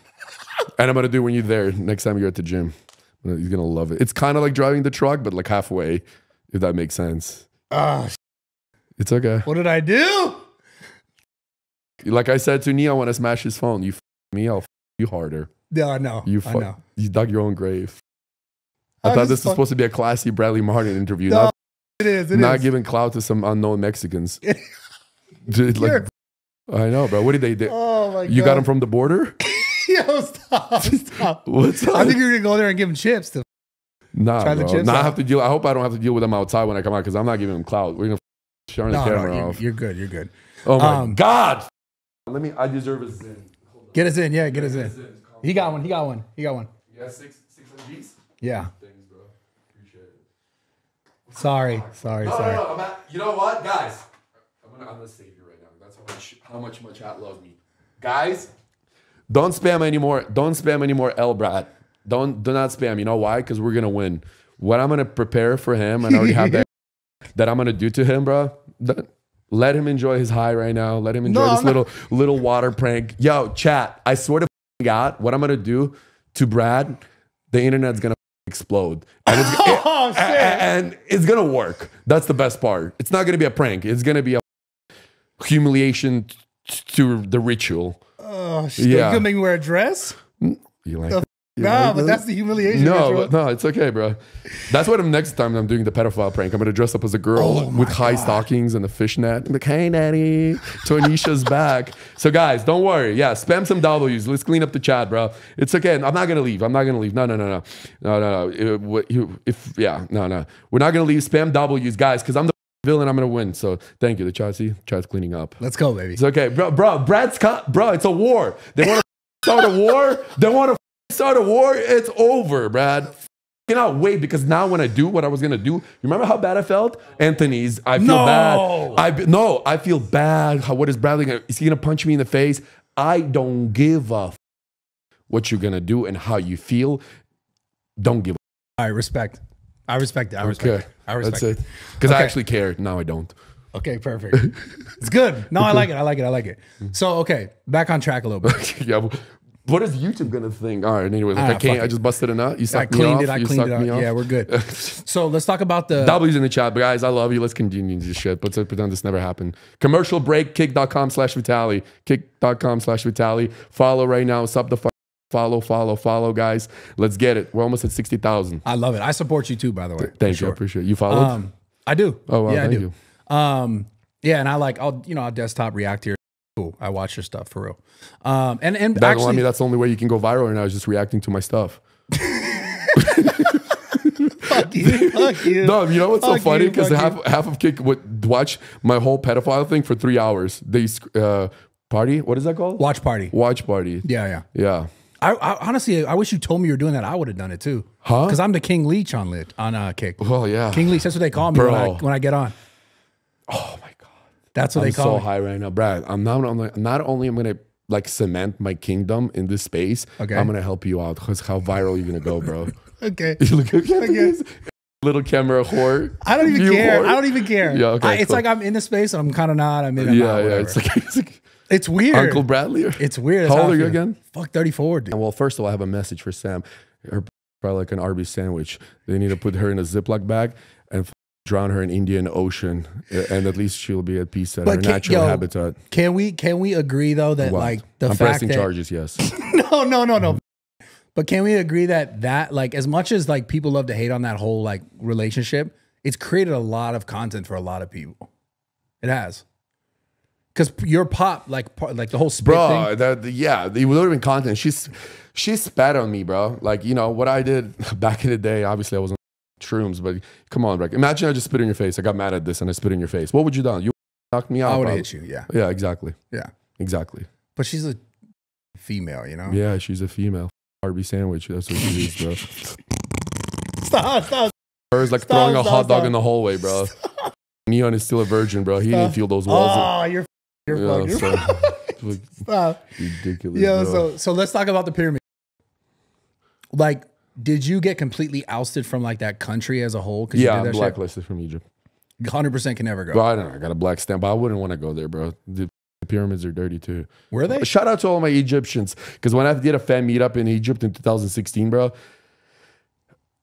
Speaker 1: and I'm gonna do when you're there next time you're at the gym. He's gonna love it. It's kind of like driving the truck, but like halfway, if that makes sense.
Speaker 2: Ah,
Speaker 1: It's okay.
Speaker 2: what did I do?
Speaker 1: Like I said to Neil want to smash his phone, you me, I'll f- you harder.
Speaker 2: Yeah, I know.
Speaker 1: You
Speaker 2: I know.
Speaker 1: you dug your own grave. I
Speaker 2: I'm
Speaker 1: thought this was
Speaker 2: fuck-
Speaker 1: supposed to be a classy Bradley Martyn interview,
Speaker 2: No,
Speaker 1: not
Speaker 2: It is. It
Speaker 1: not
Speaker 2: is.
Speaker 1: giving clout to some unknown Mexicans. Dude, like, I know, bro. What did they do?
Speaker 2: Oh my god!
Speaker 1: you got them from the border?
Speaker 2: Yo, stop! Stop!
Speaker 1: What's
Speaker 2: I think you're gonna go there and give them chips. To,
Speaker 1: nah,
Speaker 2: try the chips
Speaker 1: Nah, I have to deal. I hope I don't have to deal with them outside when I come out because I'm not giving them clout. We're gonna turn the camera
Speaker 2: no, you're,
Speaker 1: off.
Speaker 2: you're good. You're good.
Speaker 1: oh my
Speaker 2: um,
Speaker 1: god! Let me. I deserve a zin.
Speaker 2: Get us in. Yeah, get us in. He got one. He got one. He got one.
Speaker 1: You got six six MGs?
Speaker 2: Yeah.
Speaker 1: Thanks, bro. Appreciate it.
Speaker 2: Sorry. Sorry.
Speaker 1: No,
Speaker 2: sorry.
Speaker 1: no, no. I'm at, you know what, guys? I'm gonna, I'm gonna save you right now. That's how much how much my chat loves me, guys. Don't spam anymore. Don't spam anymore, L Brat. Don't do not spam. You know why? Because we're gonna win. what I'm gonna prepare for him, and I already have that that I'm gonna do to him, bro. That- let him enjoy his high right now. Let him enjoy
Speaker 2: No,
Speaker 1: this
Speaker 2: I'm not-
Speaker 1: little little water prank. Yo, chat. I swear to God, what I'm gonna do to Brad, the internet's gonna explode, and it's,
Speaker 2: Oh,
Speaker 1: a- and it's gonna work. That's the best part. It's not gonna be a prank. It's gonna be a humiliation t- to the ritual.
Speaker 2: Oh, shit.
Speaker 1: Yeah.
Speaker 2: You gonna make me wear a dress?
Speaker 1: You like? that? You like
Speaker 2: but that's the humiliation.
Speaker 1: No, no, it's okay, bro. That's what I'm next time I'm doing the pedophile prank. I'm gonna dress up as a girl
Speaker 2: Oh
Speaker 1: with high stockings and a fishnet. I'm like, hey, daddy, Tonisha's back. So, guys, don't worry. Yeah, spam some W's. Let's clean up the chat, bro. It's okay. I'm not gonna leave. I'm not gonna leave. No, no, no, no, no, no, no. If yeah, no, no, we're not gonna leave. Spam W's, guys, because I'm the villain. I'm gonna win. So, thank you. The chat, see, chat's cleaning up.
Speaker 2: Let's go, baby.
Speaker 1: It's okay, bro. Bro, Brad's co- bro. It's a war. They want to start a war. They want to start a war. It's over, Brad. Cannot wait because now when I do what I was gonna do, you remember how bad I felt? Anthony's. I feel
Speaker 2: No.
Speaker 1: bad. I no. I feel bad. How, what is Bradley gonna? Is he gonna punch me in the face? I don't give a f- what you're gonna do and how you feel. Don't give.
Speaker 2: Right, respect. I respect it. I respect
Speaker 1: Okay,
Speaker 2: it. I respect
Speaker 1: that's
Speaker 2: it.
Speaker 1: Because I actually care. Now I don't.
Speaker 2: Okay, perfect. it's good. No, I like it. I like it. I like it. So, okay, back on track a little bit.
Speaker 1: yeah. But What is YouTube gonna think? All right. Anyways, if
Speaker 2: Ah,
Speaker 1: I can't. I just busted a nut. You
Speaker 2: I
Speaker 1: sucked me
Speaker 2: cleaned
Speaker 1: off.
Speaker 2: it. I
Speaker 1: you
Speaker 2: cleaned it
Speaker 1: sucked
Speaker 2: out.
Speaker 1: me off.
Speaker 2: Yeah, we're good. so let's talk about the.
Speaker 1: W's in the chat, but guys, I love you. Let's continue this shit. Let's pretend this never happened. Commercial break, kick.com slash Vitaly. Kick.com slash Vitaly. Follow right now. Sub the follow, follow, follow, guys. Let's get it. We're almost at 60,000.
Speaker 2: I love it. I support you too, by the way.
Speaker 1: Thank you. I appreciate it. You followed?
Speaker 2: Um, I do.
Speaker 1: Oh, wow,
Speaker 2: yeah, I
Speaker 1: thank
Speaker 2: You. Um, yeah, and I like. I'll you know I'll desktop react here. Cool. I watch your stuff for real. Um, and and
Speaker 1: that, I
Speaker 2: actually,
Speaker 1: mean, that's the only way you can go viral right now is just reacting to my stuff.
Speaker 2: fuck you, fuck you.
Speaker 1: No, you know what's so funny? Because
Speaker 2: fuck
Speaker 1: half, half of Kick would watch my whole pedophile thing for three hours. They uh, party. What is that called?
Speaker 2: Watch party.
Speaker 1: Watch party.
Speaker 2: Yeah, yeah.
Speaker 1: Yeah.
Speaker 2: I, I honestly, I wish you told me you were doing that. I would have done it too.
Speaker 1: Huh?
Speaker 2: Because I'm the King Leech on lit on uh, Kick.
Speaker 1: Well, yeah.
Speaker 2: King Leech. That's what they call me when I, when I get on. That's what
Speaker 1: I'm
Speaker 2: they call
Speaker 1: so high right now, Brad. I'm not only not only I'm gonna like cement my kingdom in this space.
Speaker 2: Okay.
Speaker 1: I'm gonna help you out because how viral you're gonna go, bro?
Speaker 2: Okay.
Speaker 1: look at this little camera whore.
Speaker 2: I don't even care.
Speaker 1: whore.
Speaker 2: I don't even care.
Speaker 1: Yeah, okay,
Speaker 2: I- it's
Speaker 1: cool.
Speaker 2: like I'm in the space and I'm kind of not. I'm in. I'm
Speaker 1: Yeah, yeah.
Speaker 2: whatever.
Speaker 1: It's like, it's like
Speaker 2: it's weird.
Speaker 1: Uncle Bradley. Or,
Speaker 2: It's weird.
Speaker 1: How
Speaker 2: That's
Speaker 1: old are you again?
Speaker 2: Fuck 34, dude.
Speaker 1: well, first of all, I have a message for Sam. Her probably like an Arby's sandwich. They need to put her in a Ziploc bag drown her in Indian Ocean, and at least she'll be at peace at
Speaker 2: But
Speaker 1: her
Speaker 2: can-
Speaker 1: natural
Speaker 2: yo,
Speaker 1: habitat.
Speaker 2: Can we can we agree though that
Speaker 1: What?
Speaker 2: like the
Speaker 1: I'm
Speaker 2: fact
Speaker 1: pressing
Speaker 2: that
Speaker 1: charges. Yes.
Speaker 2: no no no no. But can we agree that that like as much as like people love to hate on that whole like relationship, it's created a lot of content for a lot of people. It has. Because your pop, like, like the whole spit thing.
Speaker 1: bro. That yeah, it would have been content. She's she spat on me, bro. Like you know what I did back in the day. Obviously, I wasn't shrooms, but come on, bro. Imagine I just spit in your face. I got mad at this and I spit in your face. What would you done? You knocked me out.
Speaker 2: I would hit you. Yeah,
Speaker 1: Yeah, exactly,
Speaker 2: yeah.
Speaker 1: exactly.
Speaker 2: But she's a female, you know.
Speaker 1: Yeah, she's a female. Arby sandwich. That's what she is, bro.
Speaker 2: Stop, stop.
Speaker 1: Her is like
Speaker 2: Stop,
Speaker 1: throwing a
Speaker 2: stop,
Speaker 1: hot dog
Speaker 2: stop.
Speaker 1: in the hallway, bro. N3on is still a virgin, bro. He didn't feel those walls.
Speaker 2: Oh, you're you're
Speaker 1: Yeah,
Speaker 2: fucking.
Speaker 1: so-
Speaker 2: Stop.
Speaker 1: ridiculous.
Speaker 2: Yeah.
Speaker 1: bro.
Speaker 2: So so let's talk about the pyramid. Like, did you get completely ousted from like that country as a whole?
Speaker 1: Yeah,
Speaker 2: you
Speaker 1: I'm blacklisted from Egypt.
Speaker 2: Hundred percent can never go.
Speaker 1: Well, I don't know. I got a black stamp, but I wouldn't want to go there, bro. The pyramids are dirty too.
Speaker 2: Were they?
Speaker 1: Shout out to all my Egyptians because when I did a fan meetup in Egypt in 2016, bro,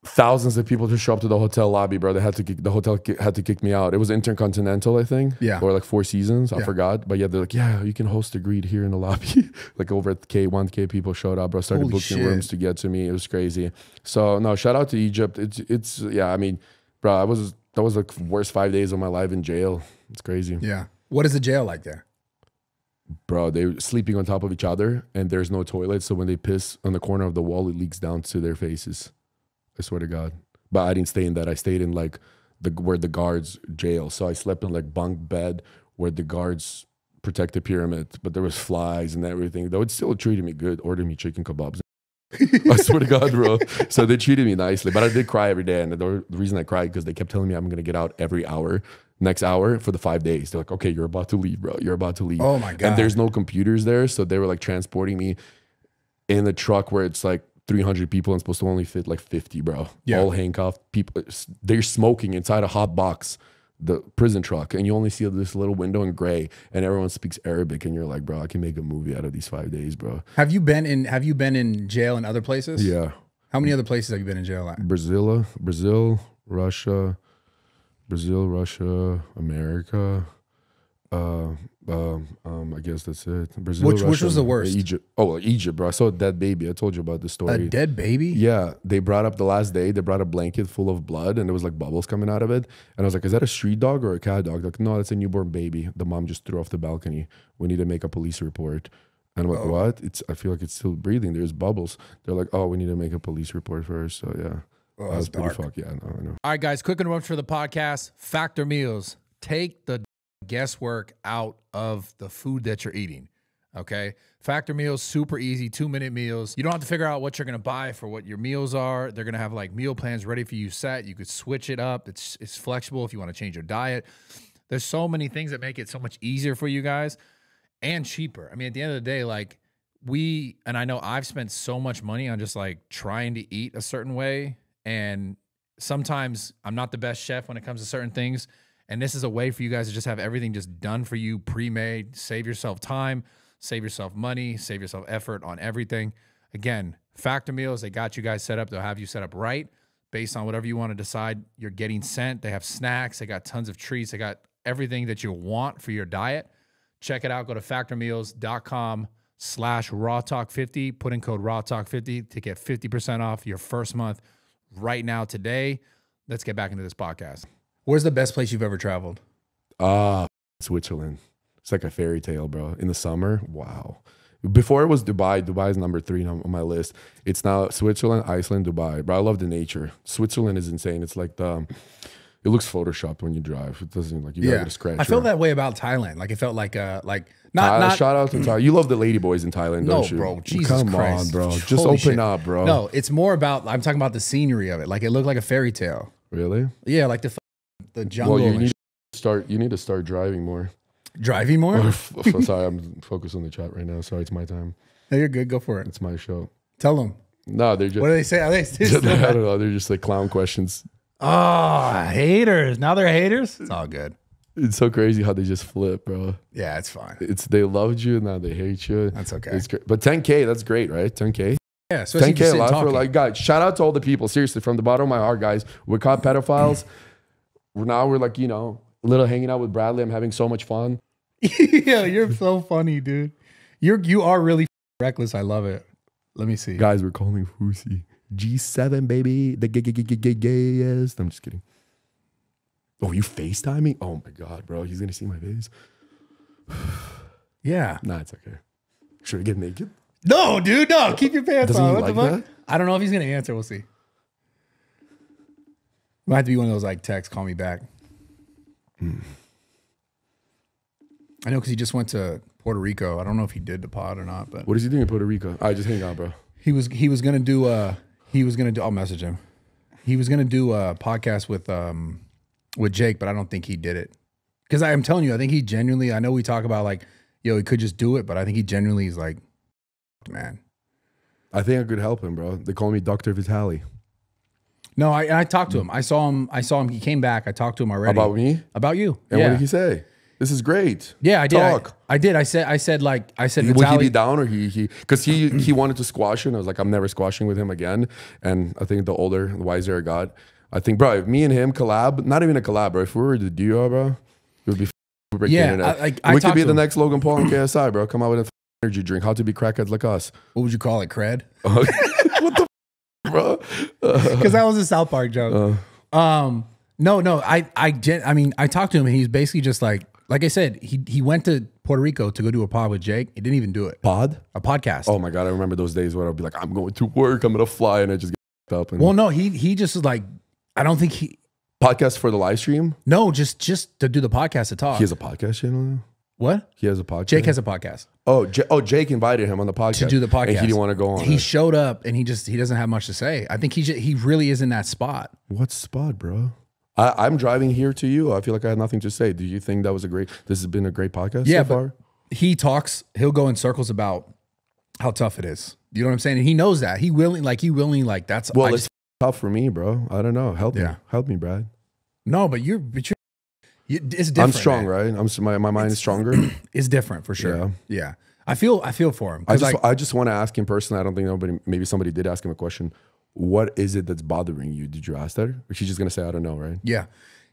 Speaker 1: thousands of people just show up to the hotel lobby, bro. They had to kick, the hotel had to kick me out. It was Intercontinental, I think,
Speaker 2: Yeah.
Speaker 1: or like Four Seasons. I
Speaker 2: Yeah.
Speaker 1: forgot, but yeah, they're like, yeah, you can host a greet here in the lobby. like over at K, one K people showed up, bro. Started
Speaker 2: Holy
Speaker 1: booking
Speaker 2: shit.
Speaker 1: rooms to get to me. It was crazy. So no, shout out to Egypt. It's it's yeah. I mean, bro, I was that was the worst five days of my life in jail. It's crazy.
Speaker 2: Yeah. What is the jail like there?
Speaker 1: bro, they're sleeping on top of each other and there's no toilet. So when they piss on the corner of the wall, it leaks down to their faces. I swear to God. But I didn't stay in that. I stayed in like the where the guards jail. So I slept in like bunk bed where the guards protect the pyramid. But there was flies and everything. Though it still treated me good. Ordered me chicken kebabs. I swear to God, bro. So they treated me nicely, but I did cry every day. And the, the reason I cried because they kept telling me I'm gonna get out every hour, next hour for the five days. They're like, okay, you're about to leave, bro. You're about to leave.
Speaker 2: Oh my God.
Speaker 1: And there's no computers there, so they were like transporting me in the truck where it's like 300 people and supposed to only fit like 50, bro.
Speaker 2: Yeah.
Speaker 1: All handcuffed. People, they're smoking inside a hot box, the prison truck, and you only see this little window in gray, and everyone speaks Arabic, and you're like, bro, I can make a movie out of these five days, bro.
Speaker 2: Have you been in Have you been in jail in other places?
Speaker 1: Yeah.
Speaker 2: How many other places have you been in jail at?
Speaker 1: Brazil, Brazil, Russia, Brazil, Russia, America. Uh, um, um, I guess that's it. Brazil,
Speaker 2: Which- which was the worst?
Speaker 1: Egypt. Oh, Egypt, bro. I saw a dead baby. I told you about the story.
Speaker 2: A
Speaker 1: story.
Speaker 2: dead baby?
Speaker 1: Yeah, they brought up the last day. They brought a blanket full of blood, and there was like bubbles coming out of it. And I was like, "Is that a street dog or a cat dog?" Like, no, that's a newborn baby. The mom just threw off the balcony. We need to make a police report. And I'm like,
Speaker 2: Oh.
Speaker 1: "What?" It's. I feel like it's still breathing. There's bubbles. They're like, "Oh, we need to make a police report first. So yeah,
Speaker 2: Oh,
Speaker 1: that
Speaker 2: that's
Speaker 1: was pretty
Speaker 2: dark.
Speaker 1: fucked. Yeah, no, I know.
Speaker 3: All right, guys, quick interruption for the podcast. Factor Meals. Take the guesswork out of the food that you're eating. Okay. Factor meals, super easy, two minute meals. You don't have to figure out what you're gonna buy for what your meals are. They're gonna have like meal plans ready for you set. You could switch it up. It's it's flexible if you want to change your diet. There's so many things that make it so much easier for you guys and cheaper. I mean, at the end of the day, like we and I know I've spent so much money on just like trying to eat a certain way and sometimes I'm not the best chef when it comes to certain things and this is a way for you guys to just have everything just done for you pre-made, save yourself time, save yourself money, save yourself effort on everything. Again, Factor Meals, they got you guys set up. They'll have you set up right based on whatever you want to decide you're getting sent. They have snacks, they got tons of treats, they got everything that you want for your diet. Check it out. Go to factormeals.com slash raw talk 50. Put in code raw talk 50 to get 50% off your first month right now today. Let's get back into this podcast.
Speaker 2: Where's the best place you've ever traveled?
Speaker 1: Ah, Switzerland. It's like a fairy tale, bro. In the summer, wow. Before it was Dubai. Dubai is number three on my list. It's now Switzerland, Iceland, Dubai. But I love the nature. Switzerland is insane. It's like the, it looks photoshopped when you drive. It doesn't like you gotta get a scratch.
Speaker 2: I felt that way about Thailand. Like it felt like uh like not
Speaker 1: Thailand,
Speaker 2: not
Speaker 1: shout out to Thailand. You love the lady boys in Thailand,
Speaker 2: no,
Speaker 1: don't you?
Speaker 2: bro. Jesus
Speaker 1: Come
Speaker 2: Christ,
Speaker 1: on, bro. Just
Speaker 2: Holy
Speaker 1: open
Speaker 2: shit.
Speaker 1: up, bro.
Speaker 2: No, it's more about I'm talking about the scenery of it. Like it looked like a fairy tale.
Speaker 1: really?
Speaker 2: Yeah, like the the jungle.
Speaker 1: Well, you need to start. You need to start driving more.
Speaker 2: driving more.
Speaker 1: Or f- f- sorry, I'm focused on the chat right now. Sorry, it's my time.
Speaker 2: No, you're good. Go for it.
Speaker 1: It's my show.
Speaker 2: Tell them.
Speaker 1: No, they're just.
Speaker 2: What do they say? Are they still
Speaker 1: I don't know. They're just like clown questions.
Speaker 2: Oh, haters. Now they're haters. It's all good.
Speaker 1: It's so crazy how they just flip, bro.
Speaker 2: Yeah, it's fine.
Speaker 1: It's they loved you now they hate you.
Speaker 2: That's okay.
Speaker 1: It's great. But 10k, that's great, right? 10k.
Speaker 2: Yeah, especially if you
Speaker 1: 10k
Speaker 2: sit
Speaker 1: alive for like guys. Shout out to all the people. Seriously, from the bottom of my heart, guys. We're caught pedophiles. We're now we're like you know a little hanging out with Bradley. I'm having so much fun.
Speaker 2: yeah, you're so funny, dude. You're you are really reckless. I love it. Let me see.
Speaker 1: Guys, we're calling Fousey G7 baby, the gay, gay, gay, gay, gayest. I'm just kidding. Oh, you FaceTiming? Oh my god, bro, he's gonna see my face.
Speaker 2: Yeah.
Speaker 1: Nah, it's okay. Should I get naked?
Speaker 2: No, dude, no. Keep your pants
Speaker 1: Doesn't
Speaker 2: on.
Speaker 1: he
Speaker 2: What the
Speaker 1: like
Speaker 2: fuck?
Speaker 1: that?
Speaker 2: I don't know if he's gonna answer. We'll see. Might have to be one of those like texts. Call me back.
Speaker 1: Hmm.
Speaker 2: I know because he just went to Puerto Rico. I don't know if he did the pod or not, but
Speaker 1: What is he doing in Puerto Rico? Right, just hang on, bro.
Speaker 2: he was he was gonna do uh he was gonna do. I'll message him. He was gonna do a podcast with um with Jake, but I don't think he did it because I am telling you, I think he genuinely. I know we talk about like yo, he could just do it, but I think he genuinely is like, man.
Speaker 1: I think I could help him, bro. They call me Doctor Vitaly.
Speaker 2: No, I, I talked to him. I saw him. I saw him. He came back. I talked to him already
Speaker 1: About me?
Speaker 2: about you.
Speaker 1: And
Speaker 2: yeah,
Speaker 1: what did he say? This is great.
Speaker 2: yeah, I did. I,
Speaker 1: Talk.
Speaker 2: I did. I said. I said like I said.
Speaker 1: Would he be down or he he because he he wanted to squash. And I was like, I'm never squashing with him again. And I think the older, the wiser I got, I think, bro, if me and him collab, not even a collab, bro. If we were the duo, bro, it would be f- break the
Speaker 2: Yeah,
Speaker 1: internet.
Speaker 2: I- like, I
Speaker 1: we could be the
Speaker 2: him.
Speaker 1: next Logan Paul and KSI, bro. Come out with a f- energy drink. How to be crackheads like us,
Speaker 2: what would you call it? Cred?
Speaker 1: what the, f- bro? Uh,
Speaker 2: Because that was a South Park joke. um, no, no. I, I, I mean, I talked to him, and he's basically just like, like I said, he he went to Puerto Rico to go do a pod with Jake. He didn't even do it.
Speaker 1: pod.
Speaker 2: A podcast.
Speaker 1: Oh my god, I remember those days where I'd be like, I'm going to work. I'm gonna fly, and I just get up and
Speaker 2: Well, no, he he just is like, I don't think he.
Speaker 1: podcast for the live stream.
Speaker 2: No, just just to do the podcast to talk.
Speaker 1: He has a podcast channel now.
Speaker 2: What?
Speaker 1: He has a podcast.
Speaker 2: Jake has a podcast.
Speaker 1: Oh, J- oh, Jake invited him on the podcast
Speaker 2: to do the podcast.
Speaker 1: and he didn't want to go on.
Speaker 2: He
Speaker 1: it.
Speaker 2: showed up and he just he doesn't have much to say. I think he just, he really is in that spot.
Speaker 1: what spot, bro? I, I'm driving here to you. I feel like I had nothing to say. Do you think that was a great? This has been a great podcast
Speaker 2: Yeah,
Speaker 1: so far.
Speaker 2: he talks. He'll go in circles about how tough it is. You know what I'm saying? And he knows that. He willing, like he willing, like that's.
Speaker 1: Well,
Speaker 2: I
Speaker 1: it's
Speaker 2: just-
Speaker 1: tough for me, bro. I don't know. Help me. Help me, Brad.
Speaker 2: no, but you're, but you're, you, it's different.
Speaker 1: I'm strong,
Speaker 2: man.
Speaker 1: right? I'm my my mind is stronger.
Speaker 2: It's different for sure.
Speaker 1: Yeah.
Speaker 2: Yeah. I feel, I feel for him.
Speaker 1: I just
Speaker 2: like,
Speaker 1: I just want to ask him personally. I don't think nobody maybe somebody did ask him a question. What is it that's bothering you? Did you ask that? Or she's just gonna say I don't know, right?
Speaker 2: yeah,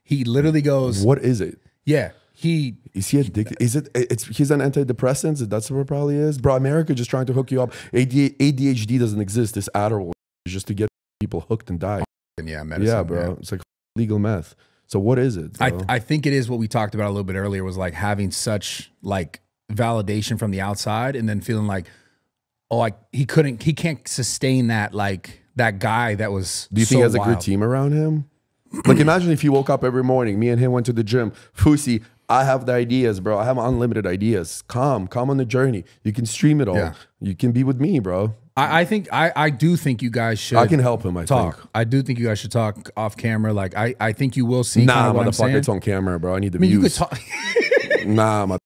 Speaker 2: he literally goes,
Speaker 1: What is it?
Speaker 2: yeah, he,
Speaker 1: Is he addicted? Is it? It's he's on antidepressants. That's what it probably is, bro. America just trying to hook you up. ADHD doesn't exist. This Adderall is just to get people hooked and die.
Speaker 2: yeah, medicine.
Speaker 1: yeah, bro. It's like legal meth. So what is it?
Speaker 2: I. I think it is what we talked about a little bit earlier was like having such like validation from the outside and then feeling like, oh, like he couldn't, he can't sustain that, like that guy that was.
Speaker 1: Do you think he has a good team around him? Like imagine if he woke up every morning, me and him went to the gym. Fousey, I have the ideas, bro. I have unlimited ideas. Come, come on the journey. You can stream it all.
Speaker 2: Yeah.
Speaker 1: You can be with me, bro.
Speaker 2: I, I think, I, I do think you guys should
Speaker 1: I can help him. I
Speaker 2: talk.
Speaker 1: think.
Speaker 2: I do think you guys should talk off camera. Like, I, I think you will see.
Speaker 1: Nah,
Speaker 2: kinda what I'm saying.
Speaker 1: motherfucker, it's on camera, bro. I need the
Speaker 2: I mean, you could talk.
Speaker 1: nah, my,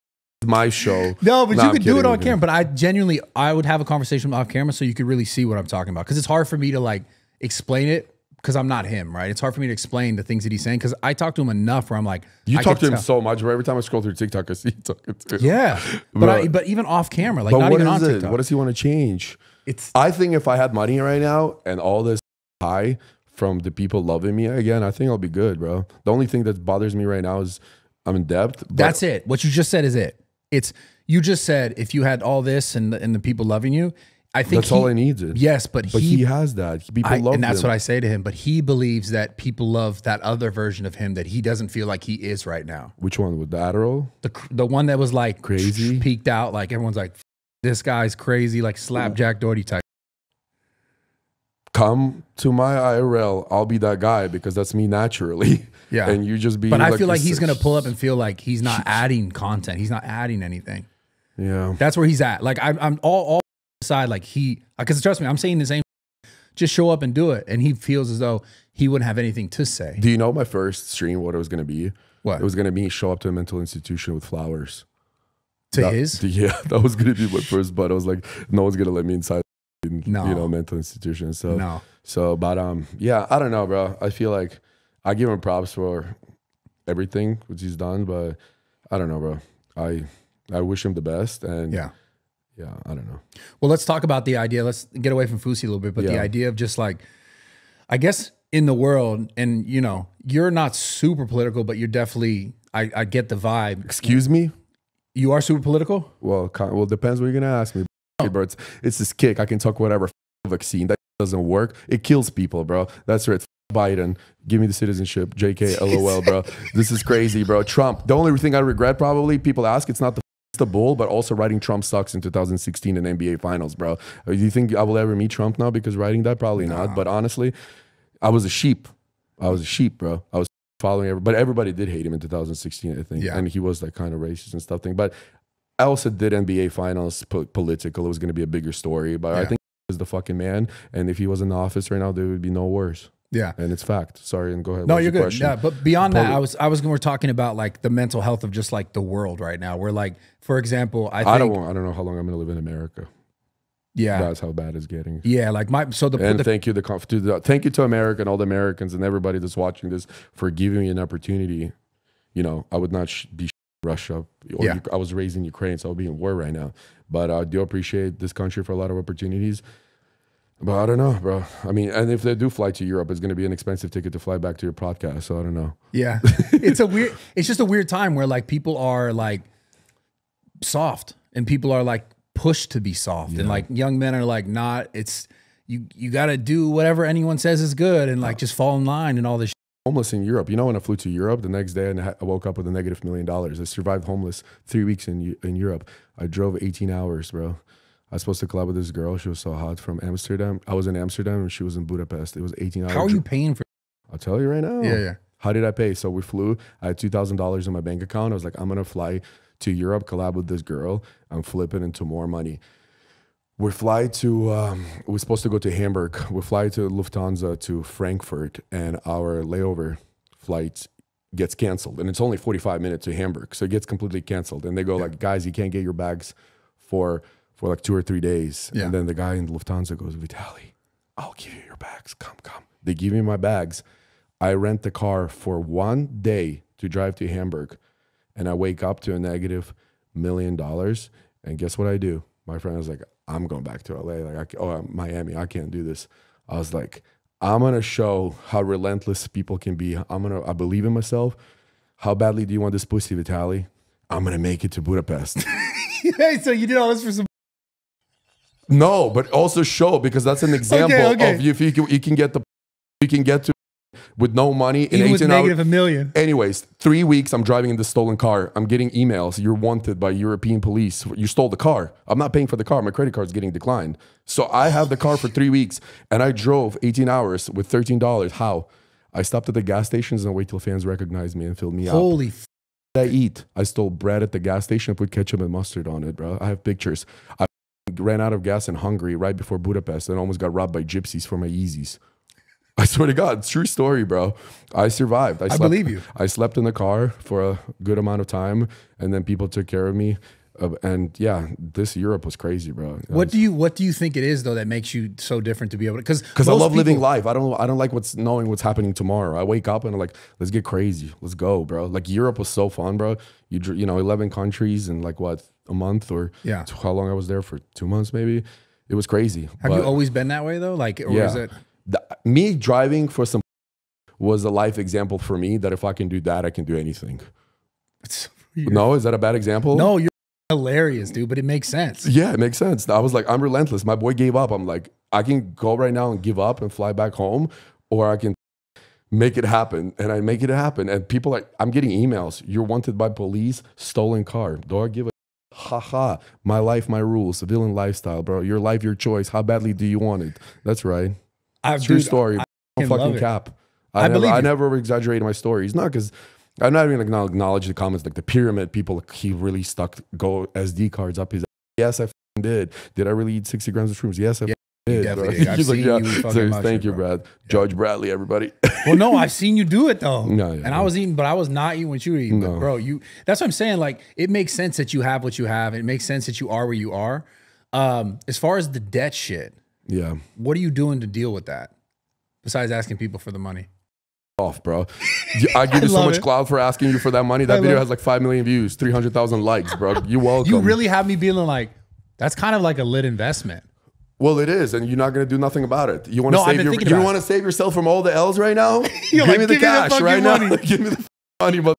Speaker 1: my show.
Speaker 2: No, but
Speaker 1: Nah,
Speaker 2: you
Speaker 1: I'm
Speaker 2: could do it on camera. But I genuinely, I would have a conversation off camera so you could really see what I'm talking about. Because it's hard for me to like explain it because I'm not him, right? It's hard for me to explain the things that he's saying because I talk to him enough where I'm like,
Speaker 1: You
Speaker 2: I
Speaker 1: talk to him
Speaker 2: tell.
Speaker 1: so much, bro. Every time I scroll through TikTok, I see you talking to him.
Speaker 2: Yeah, but
Speaker 1: Bro.
Speaker 2: I, but even off camera, like not
Speaker 1: what
Speaker 2: even on
Speaker 1: it?
Speaker 2: TikTok.
Speaker 1: What does he want to change?
Speaker 2: it's
Speaker 1: I think if I had money right now and all this high from the people loving me again, I think I'll be good, bro. The only thing that bothers me right now is I'm in debt.
Speaker 2: that's it. What you just said is it. It's you just said if you had all this and the, and the people loving you, I think
Speaker 1: that's all
Speaker 2: he-
Speaker 1: needs. needed.
Speaker 2: Yes, but,
Speaker 1: But
Speaker 2: he,
Speaker 1: he, has that. People
Speaker 2: I,
Speaker 1: love
Speaker 2: and that's
Speaker 1: him.
Speaker 2: what I say to him. But he believes that people love that other version of him that he doesn't feel like he is right now.
Speaker 1: Which one? With the Adderall?
Speaker 2: the the one that was like
Speaker 1: Crazy?
Speaker 2: peaked out, like everyone's like, this guy's crazy, like slap Jack Doherty type.
Speaker 1: Come to my IRL. I'll be that guy because that's me naturally.
Speaker 2: Yeah.
Speaker 1: And you just be.
Speaker 2: But I feel like he's gonna pull up and feel like he's not adding content. He's not adding anything.
Speaker 1: Yeah.
Speaker 2: That's where he's at. Like I'm, I'm all all aside. Like he, because trust me, I'm saying the same. Just show up and do it, and he feels as though he wouldn't have anything to say.
Speaker 1: Do you know my first stream? What it was gonna be?
Speaker 2: What?
Speaker 1: It was gonna be show up to a mental institution with flowers.
Speaker 2: to
Speaker 1: That-
Speaker 2: his,
Speaker 1: Yeah, that was gonna be my first, but I was like, no one's gonna let me inside.
Speaker 2: No.
Speaker 1: You know, mental institution. So
Speaker 2: no,
Speaker 1: So, but um, yeah, I don't know, bro. I feel like I give him props for everything which he's done, but I don't know, bro. I I wish him the best, and
Speaker 2: yeah.
Speaker 1: Yeah, I don't know.
Speaker 2: Well, let's talk about the idea. Let's get away from Fousey a little bit, but the idea of just like, I guess in the world, and you know, you're not super political, but you're definitely. I, I get the vibe.
Speaker 1: Excuse me.
Speaker 2: You are super political.
Speaker 1: Well, kind well, depends what you're gonna ask me, oh. bro. It's, it's this kick. I can talk whatever. Vaccine that doesn't work. It kills people, bro. That's right. Biden, give me the citizenship. JK, LOL, bro. This is crazy, bro. Trump. The only thing I regret, probably, people ask, it's not the the bull, but also writing Trump sucks in 2016 in NBA Finals, bro. Uh, Do you think I will ever meet Trump now because writing that? Probably not. But honestly, I was a sheep. I was a sheep, bro. I was following everybody, but everybody did hate him in 2016, I think.
Speaker 2: Yeah.
Speaker 1: And he was that kind of racist and stuff. Thing, but I also did NBA Finals po- political. It was going to be a bigger story, but I think he was the fucking man. And if he was in the office right now, there would be no worse.
Speaker 2: Yeah.
Speaker 1: And it's fact. Sorry, and go ahead.
Speaker 2: No, you're good.
Speaker 1: question?
Speaker 2: Yeah, but beyond that, I was I was we're talking about like the mental health of just like the world right now. We're like, for example, I think
Speaker 1: I don't. want- I don't know how long I'm going to live in America.
Speaker 2: yeah,
Speaker 1: That's how bad it's getting.
Speaker 2: yeah, like my so the,
Speaker 1: And
Speaker 2: the
Speaker 1: thank you, the, to the thank you to America and all the Americans and everybody that's watching this for giving me an opportunity. You know, I would not sh- be sh- Russia. Or
Speaker 2: Yeah.
Speaker 1: I was raised in Ukraine, so I'll be in war right now. But I do appreciate this country for a lot of opportunities. But I don't know, bro. I mean, and if they do fly to Europe, it's going to be an expensive ticket to fly back to your podcast. So I don't know.
Speaker 2: Yeah. it's a weird it's just a weird time where like people are like soft and people are like pushed to be soft and like young men are like not it's you you got to do whatever anyone says is good and like uh, just fall in line and all this
Speaker 1: Homeless in Europe. You know, when I flew to Europe the next day and I woke up with a negative million dollars. I survived homeless three weeks in in Europe. I drove 18 hours, bro. I was supposed to collab with this girl. She was so hot from Amsterdam. I was in Amsterdam and she was in Budapest. It was 18 hours.
Speaker 2: How are you paying for
Speaker 1: I'll tell you right now.
Speaker 2: Yeah, yeah.
Speaker 1: How did I pay? So we flew. I had two thousand dollars in my bank account. I was like, I'm gonna fly to Europe, collab with this girl, and flip it into more money. We fly to. Um, we're supposed to go to Hamburg. We fly to Lufthansa to Frankfurt, and our layover flight gets canceled, and it's only 45 minutes to Hamburg, so it gets completely canceled. And they go like, guys, you can't get your bags for for like two or three days.
Speaker 2: Yeah.
Speaker 1: And then the guy in Lufthansa goes, Vitaly, I'll give you your bags. Come, come. They give me my bags. I rent the car for one day to drive to Hamburg. And I wake up to a negative million dollars. And guess what I do? My friend was like, I'm going back to LA. Like, I, oh, Miami, I can't do this. I was like, I'm going to show how relentless people can be. I'm going to, I believe in myself. How badly do you want this pussy, Vitaly? I'm going to make it to Budapest.
Speaker 2: hey, so you did all this for some.
Speaker 1: No, but also show because that's an example
Speaker 2: okay.
Speaker 1: of if you can, you can get the you can get to with no money in
Speaker 2: Even with
Speaker 1: 18 hours.
Speaker 2: negative a million.
Speaker 1: Anyways, three weeks I'm driving in the stolen car. I'm getting emails. You're wanted by European police. You stole the car. I'm not paying for the car. My credit card's getting declined. So I have the car for three weeks and I drove 18 hours with $13. How? I stopped at the gas stations and wait till fans recognize me and fill me up.
Speaker 2: Holy. F-
Speaker 1: I eat. I stole bread at the gas station, I put ketchup and mustard on it, bro. I have pictures. I ran out of gas in Hungary right before Budapest and almost got robbed by gypsies for my Yeezys. I swear to God, true story, bro. I survived. I, slept,
Speaker 2: believe you.
Speaker 1: I slept in the car for a good amount of time, and then people took care of me. Uh, and yeah, this Europe was crazy, bro.
Speaker 2: what do you What do you think it is though that makes you so different to be able to? Because
Speaker 1: Because I love living life. I don't. I don't like what's knowing what's happening tomorrow. I wake up and I'm like, let's get crazy. Let's go, bro. Like Europe was so fun, bro. You you know, 11 countries and like what a month or
Speaker 2: Yeah.
Speaker 1: how long I was there for two months maybe. It was crazy.
Speaker 2: Have you always been that way though? Like, or
Speaker 1: yeah.
Speaker 2: is it?
Speaker 1: The- me driving for some was a life example for me that if I can do that, I can do anything. No, is that a bad example?
Speaker 2: No, you're hilarious, dude. But it makes sense.
Speaker 1: Yeah, it makes sense. I was like, I'm relentless. My boy gave up. I'm like, I can go right now and give up and fly back home, or I can make it happen. And I make it happen. And people like, I'm getting emails. You're wanted by police, stolen car. Do I give a ha ha? My life, my rules, villain lifestyle, bro. Your life, your choice. How badly do you want it? That's right.
Speaker 2: I,
Speaker 1: True
Speaker 2: dude,
Speaker 1: story.
Speaker 2: I
Speaker 1: Don't
Speaker 2: fucking
Speaker 1: cap.
Speaker 2: I
Speaker 1: I, never,
Speaker 2: believe.
Speaker 1: I never exaggerated my stories. Not because I'm not even gonna acknowledge the comments like the pyramid people. Like, he really stuck go SD cards up his. Yes, I did. Did I really eat 60 grams of shrooms? Yes, I
Speaker 2: Yeah,
Speaker 1: f***ing did.
Speaker 2: definitely did. I've
Speaker 1: He's like, yeah.
Speaker 2: you fucking
Speaker 1: So,
Speaker 2: mush
Speaker 1: thank you,
Speaker 2: bro.
Speaker 1: Brad. Judge Bradley, everybody.
Speaker 2: Well, no, I've seen you do it though.
Speaker 1: No, yeah,
Speaker 2: and I was eating, but I was not eating what you were eating. But bro, you that's what I'm saying. Like, it makes sense that you have what you have. It makes sense that you are where you are. Um, as far as the debt shit,
Speaker 1: yeah.
Speaker 2: what are you doing to deal with that? Besides asking people for the money.
Speaker 1: Off, bro. I give you so much
Speaker 2: it.
Speaker 1: clout for asking you for that money. That
Speaker 2: I
Speaker 1: video has like 5 million views, 300,000 likes, bro. You welcome.
Speaker 2: You really have me feeling like that's kind of like a lit investment.
Speaker 1: Well, it is, and you're not going to do nothing about it. You want to
Speaker 2: No,
Speaker 1: save your, you want to save yourself from all the L's right now. give
Speaker 2: like,
Speaker 1: me the
Speaker 2: give me the
Speaker 1: cash right now. give me the money, mother-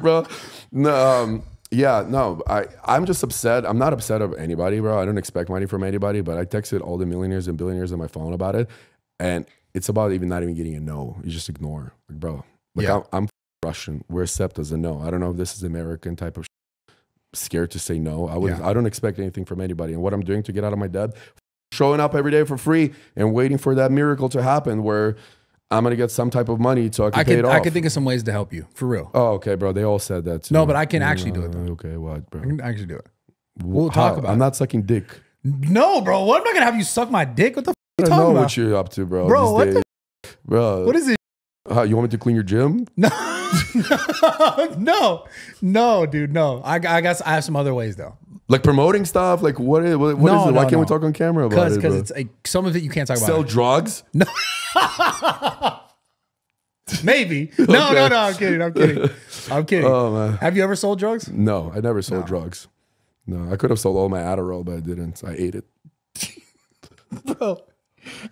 Speaker 1: bro. No, um, yeah, no, I I'm just upset. I'm not upset of anybody, bro. I don't expect money from anybody, but I texted all the millionaires and billionaires on my phone about it, and it's about even not even getting a no. You just ignore, like, bro. Like
Speaker 2: Yeah.
Speaker 1: I'm, I'm Russian. We're accept as a no. I don't know if this is American type of scared to say no. I would.
Speaker 2: Yeah.
Speaker 1: I don't expect anything from anybody, and what I'm doing to get out of my debt showing up every day for free and waiting for that miracle to happen where I'm gonna get some type of money so I can
Speaker 2: I
Speaker 1: pay
Speaker 2: could
Speaker 1: it off.
Speaker 2: I could think of some ways to help you for real.
Speaker 1: oh, okay, bro. They all said that. Too.
Speaker 2: No, but I can actually do it,
Speaker 1: Uh, Okay, what, bro?
Speaker 2: I can actually do it.
Speaker 1: We'll
Speaker 2: talk about
Speaker 1: I'm
Speaker 2: it.
Speaker 1: not sucking dick.
Speaker 2: No, bro. What I'm not gonna have you suck my dick? What the f-
Speaker 1: I
Speaker 2: you
Speaker 1: don't know
Speaker 2: talking
Speaker 1: what
Speaker 2: about?
Speaker 1: you're up to, bro.
Speaker 2: Bro, what the-
Speaker 1: bro?
Speaker 2: What is it?
Speaker 1: How, you want me to clean your gym?
Speaker 2: No, no, no, dude. No, I, I guess I have some other ways though.
Speaker 1: Like promoting stuff? Like what is what, what
Speaker 2: No,
Speaker 1: is it? Why
Speaker 2: no,
Speaker 1: can't we talk on camera about
Speaker 2: Because
Speaker 1: it?
Speaker 2: because it's like some of it you can't talk
Speaker 1: Sell
Speaker 2: about.
Speaker 1: Sell drugs? No.
Speaker 2: Maybe. No, no, no. I'm kidding. I'm kidding. I'm kidding.
Speaker 1: Oh man.
Speaker 2: have you ever sold drugs?
Speaker 1: No, I never sold drugs. No, I could have sold all my Adderall, but I didn't. I ate it.
Speaker 2: Bro,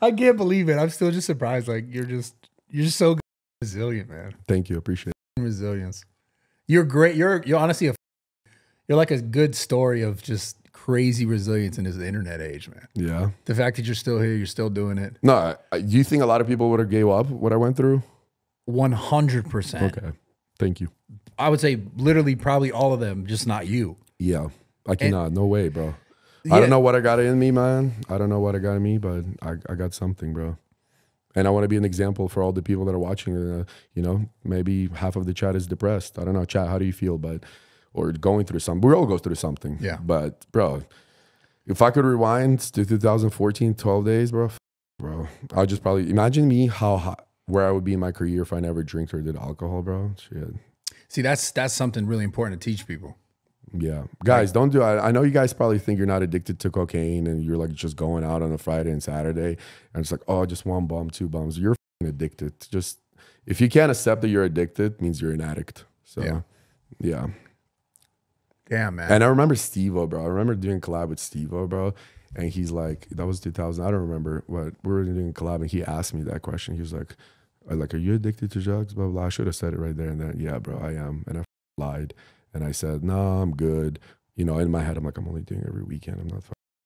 Speaker 2: I can't believe it. I'm still just surprised. Like you're just you're just so resilient, man.
Speaker 1: Thank you. Appreciate it.
Speaker 2: Resilience. You're great. You're you're honestly a you're like a good story of just crazy resilience in this internet age, man.
Speaker 1: Yeah.
Speaker 2: The fact that you're still here, you're still doing it.
Speaker 1: No, I, I- do you think a lot of people would have gave up what I went through?
Speaker 2: One hundred percent.
Speaker 1: Okay. Thank you.
Speaker 2: I would say literally probably all of them, just not you.
Speaker 1: Yeah. I cannot. no way, bro.
Speaker 2: Yeah.
Speaker 1: I don't know what I got in me, man. I don't know what I got in me, but I, I got something, bro. And I want to be an example for all the people that are watching. Uh, you know, maybe half of the chat is depressed. I don't know, chat. How do you feel? But or going through something. We all go through something.
Speaker 2: Yeah.
Speaker 1: But bro, if I could rewind to 2014, 12 days, bro, bro, I'll just probably imagine me how hot, where I would be in my career if I never drank or did alcohol, bro. Shit.
Speaker 2: See, that's that's something really important to teach people.
Speaker 1: Yeah, guys, don't do. I, I know you guys probably think you're not addicted to cocaine and you're like just going out on a Friday and Saturday and it's like, oh, just one bum, two bums. You're f***ing addicted. Just if you can't accept that you're addicted, means you're an addict. So
Speaker 2: Yeah.
Speaker 1: yeah.
Speaker 2: Damn, man.
Speaker 1: And I remember Steve-O, bro. I remember doing collab with Steve-O, bro. And he's like, that was 2000. I don't remember what we were doing a collab, and he asked me that question. He was like, "Are- like, are you addicted to drugs? Blah, blah. I should have said it right there and then. Yeah, bro, I am. And I lied. And I said, no, I'm good. You know, in my head, I'm like, I'm only doing every weekend. I'm not,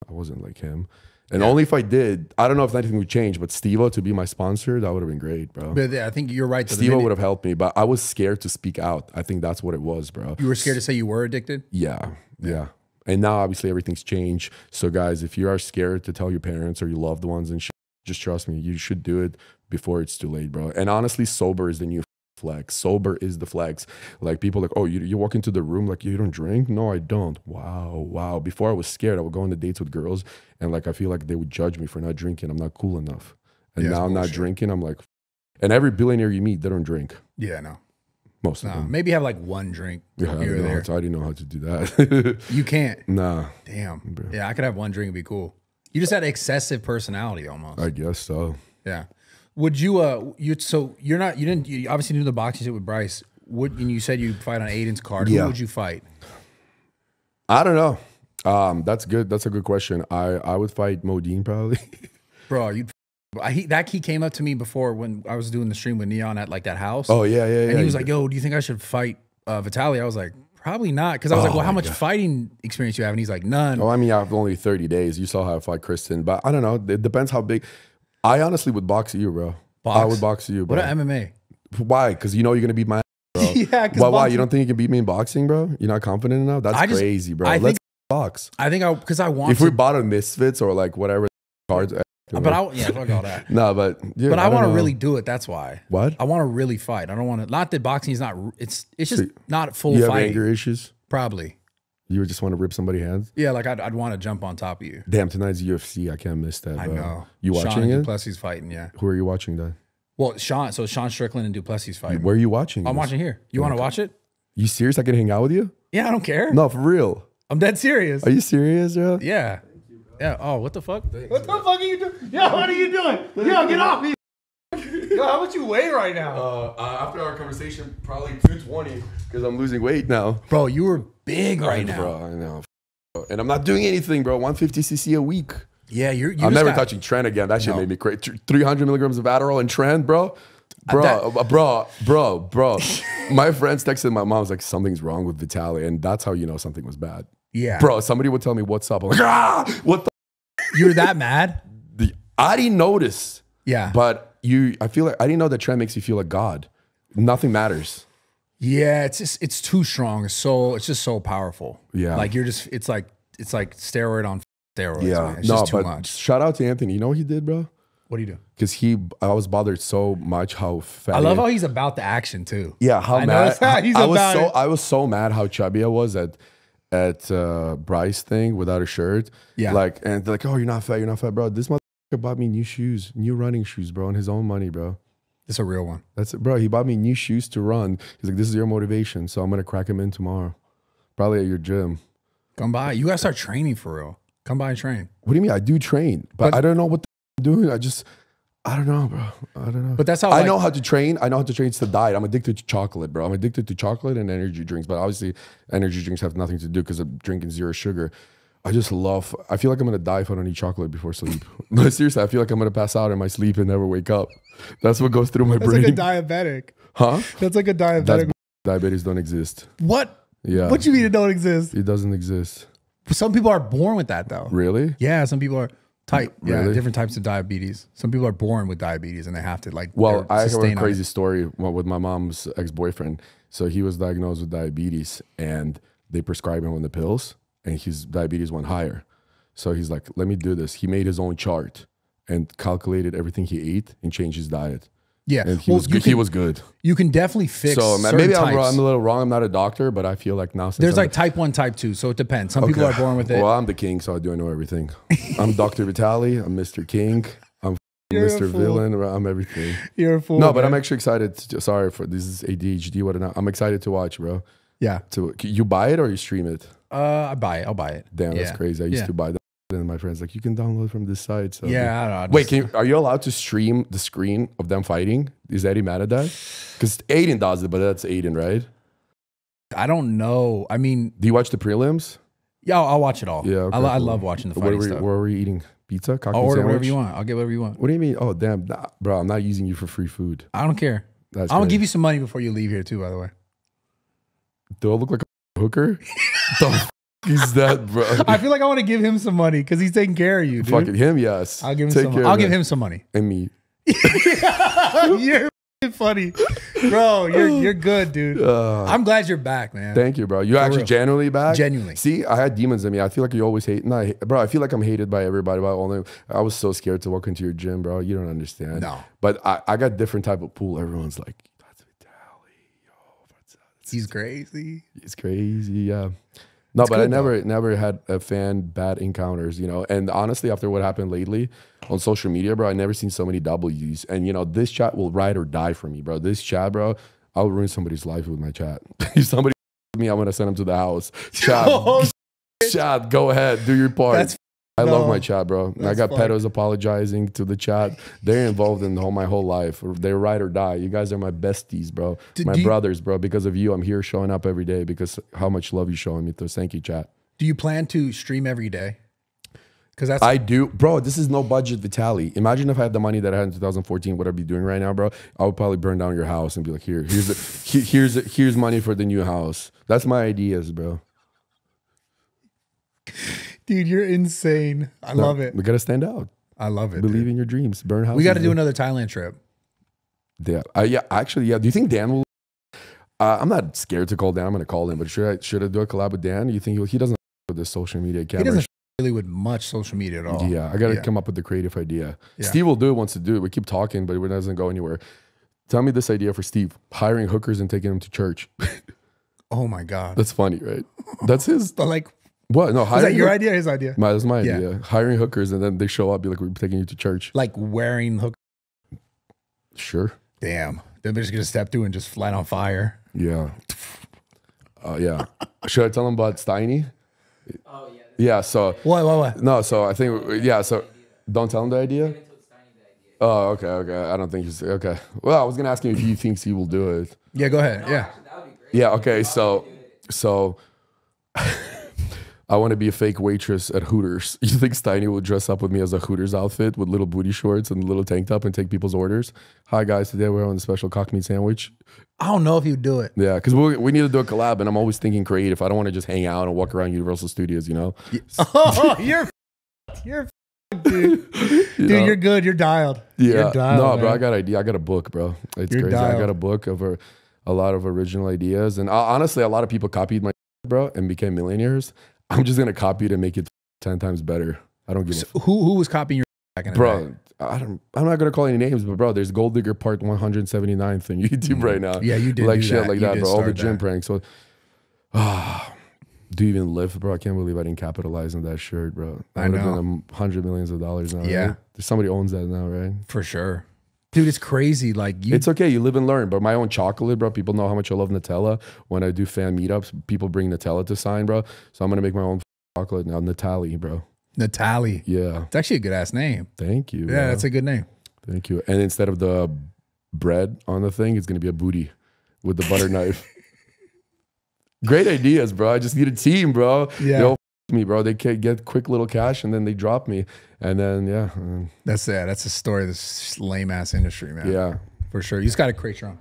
Speaker 1: I wasn't like him. And only if I did, I don't know if anything would change, but Steve-O to be my sponsor, that would have been great, bro.
Speaker 2: but yeah, I think you're right.
Speaker 1: Steve-O would have helped me, but I was scared to speak out. I think that's what it was, bro.
Speaker 2: You were scared to say you were addicted.
Speaker 1: Yeah, yeah. And now obviously everything's changed. So guys, if you are scared to tell your parents or your loved ones and shit, just trust me, you should do it before it's too late, bro. And honestly, sober is the new flex. Sober is the flex. Like people like, oh, you, you walk into the room like you don't drink? No, I don't. Wow, wow. Before I was scared, I would go on the dates with girls and like I feel like they would judge me for not drinking. I'm not cool enough. And
Speaker 2: Yeah,
Speaker 1: now I'm not drinking. I'm like, and every billionaire you meet, they don't drink.
Speaker 2: Yeah, no,
Speaker 1: Most of them.
Speaker 2: Maybe have like one drink
Speaker 1: Yeah, I,
Speaker 2: here or
Speaker 1: don't know how
Speaker 2: there.
Speaker 1: to- I didn't know how to do that.
Speaker 2: You can't.
Speaker 1: nah,
Speaker 2: Damn. Yeah, I could have one drink and be cool. You just had excessive personality almost.
Speaker 1: I guess so.
Speaker 2: Yeah. Would you uh you so you're not you didn't you obviously didn't do the boxing shit with Bryce. Would and you said you'd fight on Adin's card.
Speaker 1: Yeah.
Speaker 2: Who would you fight?
Speaker 1: I don't know. Um, that's good. That's a good question. I I would fight Modine probably.
Speaker 2: Bro, you I, he, that he came up to me before when I was doing the stream with N3on at like that house.
Speaker 1: oh yeah, yeah, yeah.
Speaker 2: and he was
Speaker 1: you
Speaker 2: like, "Yo, do you think I should fight uh Vitaly?" I was like, "Probably not." Because I was like,
Speaker 1: Oh
Speaker 2: "Well, how much fighting experience you have?" And he's like, "None."
Speaker 1: Oh, I mean, I have only 30 days. You saw how I fight Kristen, but I don't know. It depends how big. I honestly would box you, bro. I would box you, bro.
Speaker 2: what about MMA?
Speaker 1: Why? Because you know you're gonna beat my. Bro.
Speaker 2: yeah,
Speaker 1: Why? Why? You don't think you can beat me in boxing, bro? You're not confident enough. That's
Speaker 2: I just-
Speaker 1: crazy, bro.
Speaker 2: I
Speaker 1: Let's
Speaker 2: think-
Speaker 1: box.
Speaker 2: I think I because I want
Speaker 1: If
Speaker 2: to,
Speaker 1: we bought a Misfits or like whatever cards, uh, uh,
Speaker 2: but I yeah, fuck all that.
Speaker 1: no, but yeah,
Speaker 2: But I,
Speaker 1: don't
Speaker 2: want to really do it. That's why.
Speaker 1: What?
Speaker 2: I want to really fight. I don't want to. Not that boxing is not. It's it's just
Speaker 1: So
Speaker 2: not full
Speaker 1: You have
Speaker 2: fighting.
Speaker 1: anger issues.
Speaker 2: Probably.
Speaker 1: You would just want to rip somebody's hands.
Speaker 2: Yeah, like I'd, I'd want to jump on top of you.
Speaker 1: Damn, tonight's UFC. I can't miss that.
Speaker 2: I
Speaker 1: bro.
Speaker 2: know.
Speaker 1: You
Speaker 2: Sean
Speaker 1: watching
Speaker 2: and
Speaker 1: it?
Speaker 2: Du Plessis fighting. Yeah.
Speaker 1: Who are you watching that?
Speaker 2: Well, Sean. So Sean Strickland and Du Plessis fighting.
Speaker 1: Where are you watching?
Speaker 2: I'm
Speaker 1: this?
Speaker 2: watching here. You want to watch it?
Speaker 1: You serious? I can hang out with you?
Speaker 2: Yeah, I don't care.
Speaker 1: No, for real.
Speaker 2: I'm dead serious.
Speaker 1: Are you serious, bro?
Speaker 2: yeah. Yeah. Oh, what the fuck?
Speaker 4: What the fuck are you doing? Yo, what are you doing? Yo, get off me. Yo, how much you weigh right now?
Speaker 1: Uh, after our conversation, probably 220 because I'm losing weight now.
Speaker 2: Bro, you were big right now.
Speaker 1: Bro, I know. And I'm not doing anything, bro. 150 cc a week.
Speaker 2: Yeah, you're. You
Speaker 1: I'm never
Speaker 2: got-
Speaker 1: touching Tren again. That shit
Speaker 2: No.
Speaker 1: made me crazy. 300 milligrams of Adderall and Tren, bro. Bro,
Speaker 2: that-
Speaker 1: uh, bro, bro, bro. my friends texted my mom, was like, something's wrong with Vitaly. And that's how you know something was bad.
Speaker 2: Yeah.
Speaker 1: Bro, somebody would tell me, what's up? I'm like, ah, what the?
Speaker 2: You're that mad?
Speaker 1: the I didn't notice.
Speaker 2: Yeah.
Speaker 1: But you, I feel like, I didn't know that Tren makes you feel like God. Nothing matters.
Speaker 2: Yeah, it's just it's too strong. It's so it's just so powerful.
Speaker 1: Yeah.
Speaker 2: Like you're just it's like it's like steroid on steroids.
Speaker 1: Yeah.
Speaker 2: man. It's
Speaker 1: no,
Speaker 2: just too
Speaker 1: but
Speaker 2: much.
Speaker 1: shout out to Anthony. You know what he did, bro?
Speaker 2: What do you do?
Speaker 1: Because he, I was bothered so much how fat.
Speaker 2: I love how he's about the action too.
Speaker 1: Yeah, how
Speaker 2: I
Speaker 1: mad
Speaker 2: that. He's
Speaker 1: I was
Speaker 2: about
Speaker 1: so
Speaker 2: it.
Speaker 1: I was so mad how chubby I was at at uh, Bryce thing without a shirt.
Speaker 2: Yeah.
Speaker 1: like and they're like, oh, you're not fat, you're not fat, bro. This motherfucker bought me new shoes, new running shoes, bro, on his own money, bro.
Speaker 2: It's a real one.
Speaker 1: That's it, bro. He bought me new shoes to run. He's like, this is your motivation, so I'm gonna crack him in tomorrow, probably at your gym.
Speaker 2: Come by. You gotta start training for real. Come by and train.
Speaker 1: What do you mean? I do train, but,
Speaker 2: But-
Speaker 1: I don't know what the I'm doing. I just, I don't know, bro. I don't know.
Speaker 2: But that's how
Speaker 1: I
Speaker 2: like,
Speaker 1: know how to train. I know how to train. It's the diet. I'm addicted to chocolate, bro. I'm addicted to chocolate and energy drinks. But obviously, energy drinks have nothing to do because I'm drinking zero sugar. I just love. I feel like I'm gonna die if I don't eat chocolate before sleep. no, seriously, I feel like I'm gonna pass out in my sleep and never wake up. That's what goes through my
Speaker 2: That's
Speaker 1: brain.
Speaker 2: like a diabetic.
Speaker 1: huh?
Speaker 2: That's like a diabetic.
Speaker 1: That's diabetes don't exist.
Speaker 2: what?
Speaker 1: Yeah,
Speaker 2: What you mean it don't exist?
Speaker 1: it doesn't exist.
Speaker 2: Some people are born with that though.
Speaker 1: Really?
Speaker 2: Yeah, some people are type. Yeah, different types of diabetes. Some people are born with diabetes and they have to like.
Speaker 1: Well, I have a crazy story with my mom's ex boyfriend. So he was diagnosed with diabetes, and they prescribed him the pills, and his diabetes went higher. So he's like, "Let me do this." He made his own chart and calculated everything he ate and changed his diet,
Speaker 2: Yeah,
Speaker 1: and he
Speaker 2: well,
Speaker 1: was good.
Speaker 2: can,
Speaker 1: he was good.
Speaker 2: You can definitely fix.
Speaker 1: So maybe I'm, wrong, I'm a little wrong. I'm not a doctor, but I feel like now
Speaker 2: There's
Speaker 1: I'm
Speaker 2: like type one, type two, so it depends. Some people are born with it.
Speaker 1: Well, I'm the king, so I do know everything. I'm Dr. Vitaly. I'm Mr. King. I'm
Speaker 2: You're
Speaker 1: Mr. Villain. I'm everything.
Speaker 2: You're a fool.
Speaker 1: No, but I'm actually excited. To, sorry for this is ADHD. What not? I'm excited to watch, bro.
Speaker 2: Yeah.
Speaker 1: To you buy it or you stream it?
Speaker 2: Uh, I buy it. I'll buy it.
Speaker 1: Damn, that's crazy. I used
Speaker 2: Yeah.
Speaker 1: to buy that, and my friends like you can download from this site. So
Speaker 2: Yeah, I don't know.
Speaker 1: Wait, can you, are you allowed to stream the screen of them fighting? Is Eddie mad at that? Because Adin does it, but that's Adin, right?
Speaker 2: I don't know. I mean,
Speaker 1: Do you watch the prelims?
Speaker 2: yeah, I'll, I'll watch it all.
Speaker 1: Yeah,
Speaker 2: I,
Speaker 1: okay,
Speaker 2: I
Speaker 1: cool.
Speaker 2: love watching the
Speaker 1: What
Speaker 2: fighting
Speaker 1: are, we,
Speaker 2: stuff.
Speaker 1: what are we eating? Pizza? Cocktail
Speaker 2: I'll order whatever you want. I'll get whatever you want.
Speaker 1: What do you mean? Oh, damn. Nah, bro, I'm not using you for free food.
Speaker 2: I don't care.
Speaker 1: That's
Speaker 2: I'm gonna give you some money before you leave here too. By the way,
Speaker 1: Do I look like a hooker? is that, bro?
Speaker 2: I feel like I want to give him some money because he's taking care of you, dude.
Speaker 1: Fucking him, yes.
Speaker 2: I'll give him
Speaker 1: Take
Speaker 2: some. I'll give him some money.
Speaker 1: And me.
Speaker 2: you're funny, bro. You're you're good, dude.
Speaker 1: Uh,
Speaker 2: I'm glad you're back, man.
Speaker 1: Thank you, bro. you're actually
Speaker 2: real.
Speaker 1: genuinely back?
Speaker 2: Genuinely.
Speaker 1: See, I had demons in me. I feel like you always hate. Not, hate- bro. I feel like I'm hated by everybody. But only I was so scared to walk into your gym, bro. You don't understand.
Speaker 2: No.
Speaker 1: But I, I got different type of pool. Everyone's like, that's Vitaly. Yo, what's that?
Speaker 2: He's crazy.
Speaker 1: He's crazy. Yeah. No, but I never never had a fan bad encounters, you know. And honestly, after what happened lately on social media, bro, I never seen so many W's. And you know, this chat will ride or die for me, bro. This chat, bro, I'll ruin somebody's life with my chat. if somebody me, I'm gonna send them to the house. Chat, chat, go ahead, do your part.
Speaker 2: That's
Speaker 1: I love my chat, bro. And I got
Speaker 2: funny.
Speaker 1: pedos apologizing to the chat. They're involved in the whole my whole life. They're ride or die. You guys are my besties, bro.
Speaker 2: Do-
Speaker 1: my
Speaker 2: do
Speaker 1: brothers, bro. Because of you, I'm here showing up every day because how much love you showing me. So thank you, chat.
Speaker 2: Do you plan to stream every day? Because that's
Speaker 1: I do, bro. This is no budget Vitaly. Imagine if I had the money that I had in 2014. What I'd be doing right now, bro? I would probably burn down your house and be like, here, here's here's here's money for the new house. That's my ideas, bro.
Speaker 2: Dude, you're insane. I love it.
Speaker 1: We gotta stand out.
Speaker 2: I love it.
Speaker 1: Believe
Speaker 2: dude.
Speaker 1: in your dreams. Burn houses.
Speaker 2: We got to do another Thailand trip.
Speaker 1: Yeah, uh, yeah. Actually, yeah. Do you think Dan will? Uh, I'm not scared to call Dan. I'm gonna call him. But should I should I do a collab with Dan? You think he, he doesn't with the social media camera?
Speaker 2: He doesn't really with much social media at all.
Speaker 1: Yeah, I got to
Speaker 2: Yeah.
Speaker 1: come up with the creative idea.
Speaker 2: Yeah.
Speaker 1: Steve will do it wants to do it. We keep talking, but it doesn't go anywhere. Tell me this idea for Steve: hiring hookers and taking them to church.
Speaker 2: Oh my god.
Speaker 1: That's funny, right? That's his.
Speaker 2: But like,
Speaker 1: What? No,
Speaker 2: is
Speaker 1: hiring.
Speaker 2: that your
Speaker 1: hook-
Speaker 2: idea? or His idea?
Speaker 1: My, that's my
Speaker 2: Yeah.
Speaker 1: idea. Hiring hookers and then they show up, be like, "We're taking you to church."
Speaker 2: Like wearing hook.
Speaker 1: Sure.
Speaker 2: Damn. Then they're just gonna step through and just flat on fire.
Speaker 1: Yeah. Uh, yeah. Should I tell him about Steiny? Oh yeah. Yeah. So
Speaker 2: What? What? What?
Speaker 1: no. So I think yeah. So don't tell him the idea. Oh, okay, okay. I don't think he's okay. Well, I was gonna ask him if he thinks he will do it.
Speaker 2: Yeah. Go ahead. Yeah.
Speaker 1: Yeah. Okay. So, so I want to be a fake waitress at Hooters. You think Steiny will dress up with me as a Hooters outfit with little booty shorts and little tank top and take people's orders? Hi guys, today we're on a special cock meat sandwich.
Speaker 2: I don't know if you'd do it.
Speaker 1: Yeah, because we, we need to do a collab, and I'm always thinking creative. I don't want to just hang out and walk around Universal Studios, you know.
Speaker 2: Oh, you're, f- you're, f- dude.
Speaker 1: You
Speaker 2: Dude,
Speaker 1: know?
Speaker 2: you're good. You're dialed.
Speaker 1: Yeah,
Speaker 2: You're dialed,
Speaker 1: no, bro,
Speaker 2: man.
Speaker 1: I got idea. I got a book, bro. It's
Speaker 2: You're
Speaker 1: crazy. I got a book of a, a lot of original ideas, and uh, honestly, a lot of people copied my bro and became millionaires. I'm just gonna copy it and make it ten times better. I don't give a f-
Speaker 2: Who who was copying your back in the day?
Speaker 1: bro. I don't. I'm not gonna call any names, but bro, there's Gold Digger Part 179th on YouTube right now.
Speaker 2: Mm. Yeah, you did
Speaker 1: like shit
Speaker 2: that.
Speaker 1: like
Speaker 2: You
Speaker 1: that, bro. All the gym
Speaker 2: that.
Speaker 1: pranks. So, ah, do you even live, bro? I can't believe I didn't capitalize on that shirt, bro.
Speaker 2: I
Speaker 1: would have been a hundred millions of dollars now.
Speaker 2: Yeah.
Speaker 1: right? somebody owns that now, right?
Speaker 2: For sure. Dude, it's crazy. Like you
Speaker 1: It's okay. You live and learn. But my own chocolate, bro. People know how much I love Nutella. When I do fan meetups, people bring Nutella to sign, bro. So I'm gonna make my own chocolate now, Natalie, bro.
Speaker 2: Natalie.
Speaker 1: Yeah.
Speaker 2: It's actually a good ass name.
Speaker 1: Thank you.
Speaker 2: Yeah,
Speaker 1: bro.
Speaker 2: that's a good name.
Speaker 1: Thank you. And instead of the bread on the thing, it's gonna be a booty with the butter knife. Great ideas, bro. I just need a team, bro.
Speaker 2: Yeah.
Speaker 1: All f- me, bro. They can get quick little cash and then they drop me. And then yeah.
Speaker 2: That's yeah, that's the story of this lame ass industry, man.
Speaker 1: Yeah.
Speaker 2: For sure. You just gotta create your own.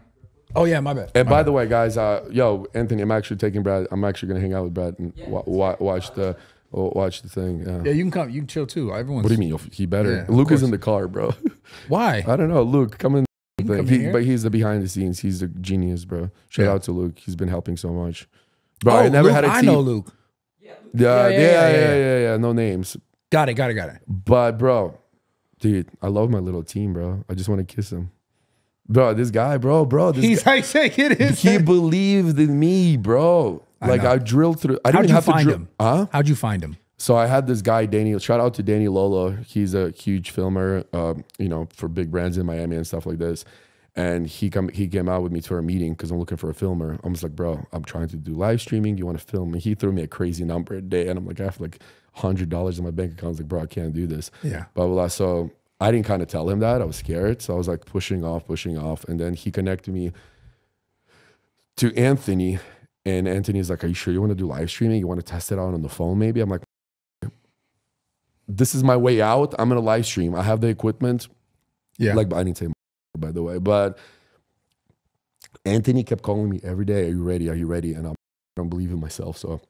Speaker 2: Oh yeah, my bad.
Speaker 1: And by the way, guys, uh, yo, Anthony, I'm actually taking Brad. I'm actually gonna hang out with Brad and wa- wa- watch the wa- watch the thing. Yeah.
Speaker 2: Yeah, you can come. You can chill too. Everyone's
Speaker 1: What do you mean? He better.
Speaker 2: Yeah,
Speaker 1: Luke is in the car, bro.
Speaker 2: Why?
Speaker 1: I don't know. Luke, come in.
Speaker 2: can
Speaker 1: Thing.
Speaker 2: come
Speaker 1: He-
Speaker 2: in
Speaker 1: but he's the behind the scenes. He's a genius, bro. Shout
Speaker 2: Yeah.
Speaker 1: out to Luke. He's been helping so much. Bro,
Speaker 2: oh,
Speaker 1: I never
Speaker 2: Luke,
Speaker 1: had a
Speaker 2: I
Speaker 1: team.
Speaker 2: know Luke.
Speaker 1: Yeah,
Speaker 2: yeah,
Speaker 1: yeah, yeah,
Speaker 2: yeah,
Speaker 1: yeah, No names,
Speaker 2: Got it, got it, got it.
Speaker 1: but bro, dude, I love my little team, bro. I just want to kiss him, bro. This guy, bro, bro. This
Speaker 2: He's
Speaker 1: guy,
Speaker 2: like shaking his
Speaker 1: he
Speaker 2: head.
Speaker 1: believed in me, bro.
Speaker 2: I
Speaker 1: Like
Speaker 2: know.
Speaker 1: I, drilled through. I didn't
Speaker 2: How'd
Speaker 1: even
Speaker 2: you
Speaker 1: have to
Speaker 2: find
Speaker 1: drill.
Speaker 2: him?
Speaker 1: Huh?
Speaker 2: How'd you find him?
Speaker 1: So I had this guy, Danny. Shout out to Danny Lolo. He's a huge filmer, um, you know, for big brands in Miami and stuff like this. And he come he came out with me to our meeting because I'm looking for a filmer. I was like, bro, I'm trying to do live streaming. You want to film? And he threw me a crazy number a day, and I'm like, I have like hundred dollars in my bank account. I was like, bro, I can't do this.
Speaker 2: Yeah.
Speaker 1: Blah blah blah. So I didn't kind of tell him that. I was scared. So I was like pushing off, pushing off, and then he connected me to Anthony. And Anthony's like, Are you sure you want to do live streaming? You want to test it out on the phone, maybe? I'm like, This is my way out. I'm gonna live stream. I have the equipment.
Speaker 2: Yeah.
Speaker 1: Like I didn't say by the way, but Anthony kept calling me every day. Are you ready? Are you ready? And I'm, I don't believe in myself. So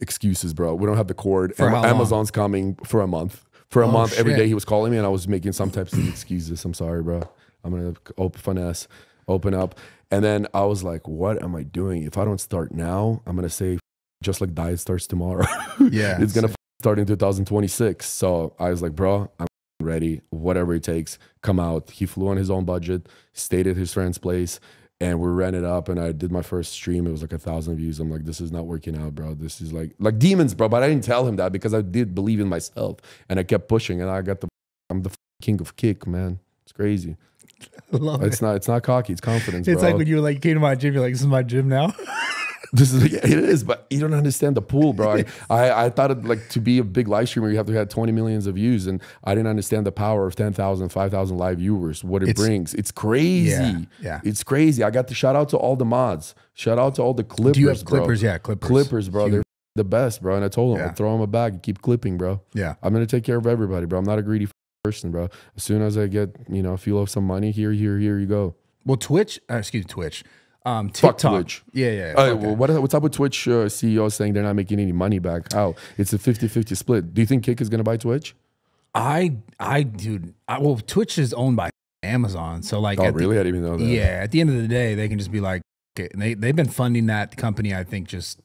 Speaker 1: excuses, bro. We don't have the cord.
Speaker 2: For
Speaker 1: Am- Amazon's coming for a month. For a
Speaker 2: Oh,
Speaker 1: month, every
Speaker 2: shit.
Speaker 1: day he was calling me, and I was making some types of excuses. I'm sorry, bro. I'm gonna open finesse, open up, and then I was like, "What am I doing? If I don't start now, I'm gonna say just like diet starts tomorrow.
Speaker 2: Yeah.
Speaker 1: it's gonna start in 2026." So I was like, "Bro, I'm ready. Whatever it takes, come out." He flew on his own budget, stayed at his friend's place, and we ran it up. And I did my first stream. It was like a thousand views. I'm like, "This is not working out, bro. This is like like demons, bro." But I didn't tell him that because I did believe in myself, and I kept pushing. And I got the I'm the king of kick, man. It's crazy.
Speaker 2: Love
Speaker 1: It's not. It's not cocky. It's confidence.
Speaker 2: It's
Speaker 1: bro.
Speaker 2: like when you like came to my gym, you're like, this is my gym now.
Speaker 1: This is it is, but you don't understand the pool, bro. I, I, I thought it like to be a big live streamer, you have to have 20 millions of views, and I didn't understand the power of 10,000, 5,000 live viewers, what it
Speaker 2: It's-
Speaker 1: brings. It's crazy.
Speaker 2: Yeah, yeah.
Speaker 1: It's crazy. I got to shout out to all the mods. Shout out to all the clippers.
Speaker 2: Do you have
Speaker 1: bro.
Speaker 2: clippers? Yeah, clippers.
Speaker 1: Clippers, bro.
Speaker 2: Huge.
Speaker 1: They're the best, bro. And I told them,
Speaker 2: Yeah.
Speaker 1: I'll throw them a bag and keep clipping, bro.
Speaker 2: Yeah.
Speaker 1: I'm gonna take care of everybody, bro. I'm not a greedy person, bro. As soon as I get, you know, feel of some money, here, here, here you go.
Speaker 2: Well, Twitch, uh, excuse me, Twitch. Um,
Speaker 1: Fuck Twitch.
Speaker 2: Yeah, yeah.
Speaker 1: Uh,
Speaker 2: that.
Speaker 1: what, what's up with Twitch uh, CEO saying they're not making any money back? How? It's a 50 50 split. Do you think Kick is going to buy Twitch?
Speaker 2: I, I, dude, I, well, Twitch is owned by Amazon. So, like,
Speaker 1: Oh,
Speaker 2: at the-
Speaker 1: really? I didn't even know that.
Speaker 2: yeah, at the end of the day, they can just be like, okay, and they, they've been funding that company, I think, just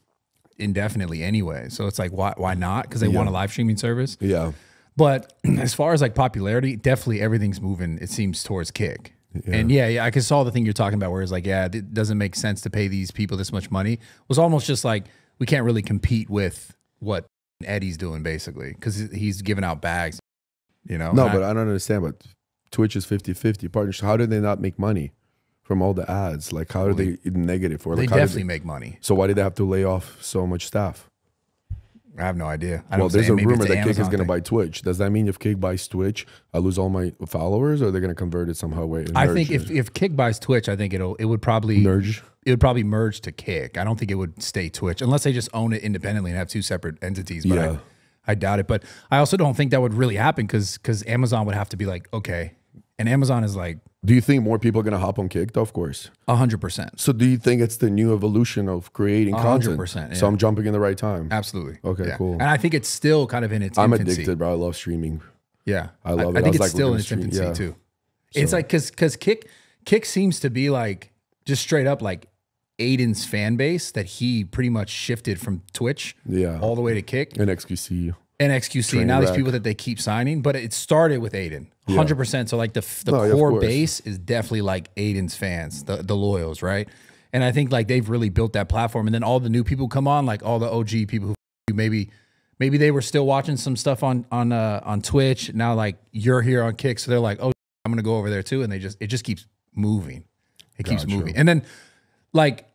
Speaker 2: indefinitely anyway. So it's like, why, why not? Because they want a live streaming service.
Speaker 1: Yeah.
Speaker 2: But as far as like popularity, definitely everything's moving. It seems towards kick. And yeah, yeah, I can saw the thing you're talking about, where it's like, yeah, it doesn't make sense to pay these people this much money. It was almost just like we can't really compete with what Eddie's doing, basically, because he's giving out bags. You know,
Speaker 1: No,
Speaker 2: And
Speaker 1: but I don't understand. But Twitch is 50 50 partnership. How did they not make money from all the ads? Like, how are they negative for?
Speaker 2: they
Speaker 1: Like, how did
Speaker 2: definitely make money.
Speaker 1: so, why did they have to lay off so much staff?
Speaker 2: I have no idea. I
Speaker 1: Well,
Speaker 2: don't
Speaker 1: there's
Speaker 2: say,
Speaker 1: a rumor that
Speaker 2: an
Speaker 1: Kick is going to buy Twitch. Does that mean if Kick buys Twitch, I lose all my followers, or they're going to convert it somehow? Way
Speaker 2: I think if, if Kick buys Twitch, I think it'll it would probably
Speaker 1: merge.
Speaker 2: it would probably merge to Kick. I don't think it would stay Twitch unless they just own it independently and have two separate entities. But
Speaker 1: Yeah.
Speaker 2: I, I doubt it. But I also don't think that would really happen because because Amazon would have to be like, okay, and Amazon is like
Speaker 1: Do you think more people are going to hop on Kick? Of course.
Speaker 2: hundred percent,
Speaker 1: So do you think it's the new evolution of creating content?
Speaker 2: 100%,
Speaker 1: So
Speaker 2: yeah.
Speaker 1: I'm jumping in the right time.
Speaker 2: absolutely.
Speaker 1: Okay, cool.
Speaker 2: And I think it's still kind of in its infancy.
Speaker 1: I'm
Speaker 2: infancy.
Speaker 1: addicted, bro. I love streaming.
Speaker 2: Yeah,
Speaker 1: I love it.
Speaker 2: I
Speaker 1: I
Speaker 2: think
Speaker 1: was
Speaker 2: it's
Speaker 1: like,
Speaker 2: still in its
Speaker 1: stream-
Speaker 2: infancy
Speaker 1: yeah.
Speaker 2: too. It's like because because Kick Kick seems to be like just straight up like Adin's fan base that he pretty much shifted from Twitch
Speaker 1: Yeah.
Speaker 2: all the way to Kick.
Speaker 1: And XQC.
Speaker 2: And XQC.
Speaker 1: Train
Speaker 2: now these people that they keep signing, but it started with Adin, hundred percent. So like the the
Speaker 1: No,
Speaker 2: core
Speaker 1: course.
Speaker 2: base is definitely like Adin's fans, the the loyals, right? And I think like they've really built that platform. And then all the new people come on, like all the OG people who maybe maybe they were still watching some stuff on on uh, on Twitch. Now like you're here on Kick, so they're like, oh, I'm gonna go over there too, and they just it just keeps moving. It keeps
Speaker 1: Gotcha.
Speaker 2: moving, and then like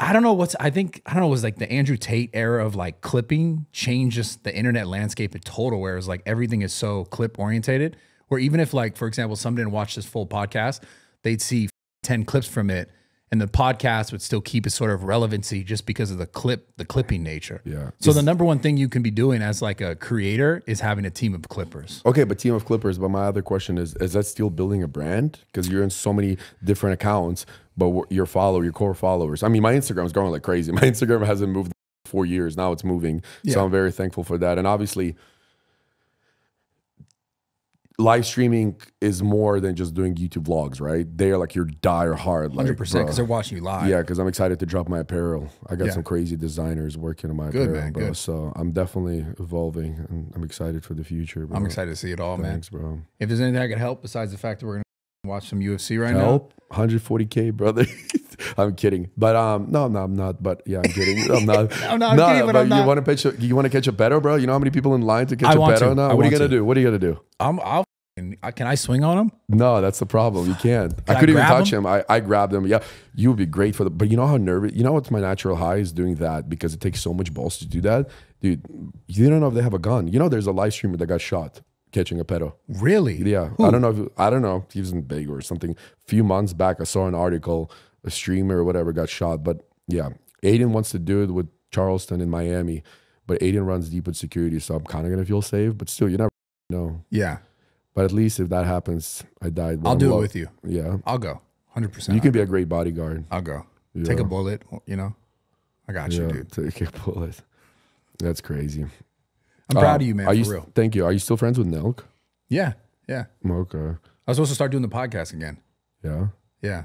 Speaker 2: I don't know what's I think I don't know it was like the Andrew Tate era of like clipping changes the internet landscape in total where it's like everything is so clip orientated. Where even if like for example somebody didn't watch this full podcast they'd see 10 clips from it and the podcast would still keep its sort of relevancy just because of the clip the clipping nature.
Speaker 1: Yeah.
Speaker 2: So the number one thing you can be doing as like a creator is having a team of clippers.
Speaker 1: Okay, but team of clippers. But my other question is: Is that still building a brand? Because you're in so many different accounts, but your follow, your core followers. I mean, my Instagram is growing like crazy. My Instagram hasn't moved four years. Now it's moving, so I'm very thankful for that. And obviously, live streaming is more than just doing YouTube vlogs, right? They are like your dire hard, like,
Speaker 2: 100% because they're watching you live.
Speaker 1: Yeah, because I'm excited to drop my apparel. I got
Speaker 2: Yeah.
Speaker 1: some crazy designers working on my
Speaker 2: Good,
Speaker 1: apparel,
Speaker 2: man,
Speaker 1: bro.
Speaker 2: good.
Speaker 1: So I'm definitely evolving, and I'm excited for the future. Bro.
Speaker 2: I'm excited to see it all, man.
Speaker 1: Thanks, bro.
Speaker 2: If there's anything I can help besides the fact that we're going to watch some UFC right now,
Speaker 1: Help, 140k, brother. I'm kidding, but um, no, no, I'm not. But yeah, I'm kidding. I'm not.
Speaker 2: No, no, I'm kidding, but
Speaker 1: you
Speaker 2: not.
Speaker 1: want to pitch? A, you want to catch a better, bro? You know how many people in line to catch
Speaker 2: I
Speaker 1: a better now? What are you gonna
Speaker 2: to.
Speaker 1: do? What are you gonna do?
Speaker 2: I'm, I'll I- Can I swing on him?
Speaker 1: No, that's the problem. You can't. I
Speaker 2: I
Speaker 1: couldn't even touch him. I, I grabbed him. Yeah, you would be great for the. But you know how nervous. You know what's my natural high is doing that because it takes so much balls to do that, dude. You don't know if they have a gun. You know, there's a live streamer that got shot catching a pedo.
Speaker 2: Really?
Speaker 1: Yeah, I don't know. If, I don't know. He was in big or something. A few months back, I saw an article. A streamer or whatever got shot. But yeah, Adin wants to do it with Charleston in Miami, but Adin runs deep with security, so I'm kind of gonna feel safe. But still, you never know.
Speaker 2: Yeah.
Speaker 1: But at least if that happens, I died.
Speaker 2: I'll
Speaker 1: I'm
Speaker 2: do it with you.
Speaker 1: Yeah,
Speaker 2: I'll go. 100%.
Speaker 1: you can be a great bodyguard.
Speaker 2: I'll go. Take a bullet, you know? I got you, dude.
Speaker 1: take a bullet. That's crazy.
Speaker 2: I'm proud
Speaker 1: Um,
Speaker 2: of you, man,
Speaker 1: are
Speaker 2: for
Speaker 1: you,
Speaker 2: real.
Speaker 1: Thank you. Are you still friends with Nelk?
Speaker 2: Yeah. Yeah.
Speaker 1: Okay.
Speaker 2: I was supposed to start doing the podcast again.
Speaker 1: Yeah.
Speaker 2: Yeah.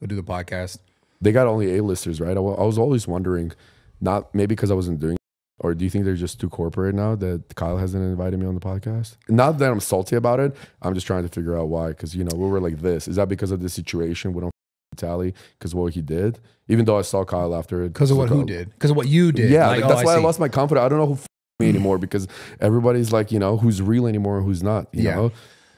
Speaker 2: Go do the podcast.
Speaker 1: They got only A-listers, right? I I was always wondering, not maybe because I wasn't doing, or do you think they're just too corporate now that Kyle hasn't invited me on the podcast? Not that I'm salty about it. I'm just trying to figure out why. Because you know we were like this. Is that because of the situation? We don't tally because what he did. Even though I saw Kyle after it
Speaker 2: Because of what who did. Because of what you did.
Speaker 1: Yeah,
Speaker 2: Like,
Speaker 1: like,
Speaker 2: oh,
Speaker 1: that's why I
Speaker 2: see.
Speaker 1: lost my confidence. I don't know who me mm-hmm. anymore because everybody's like, you know, who's real anymore and who's not. You
Speaker 2: Yeah.
Speaker 1: know,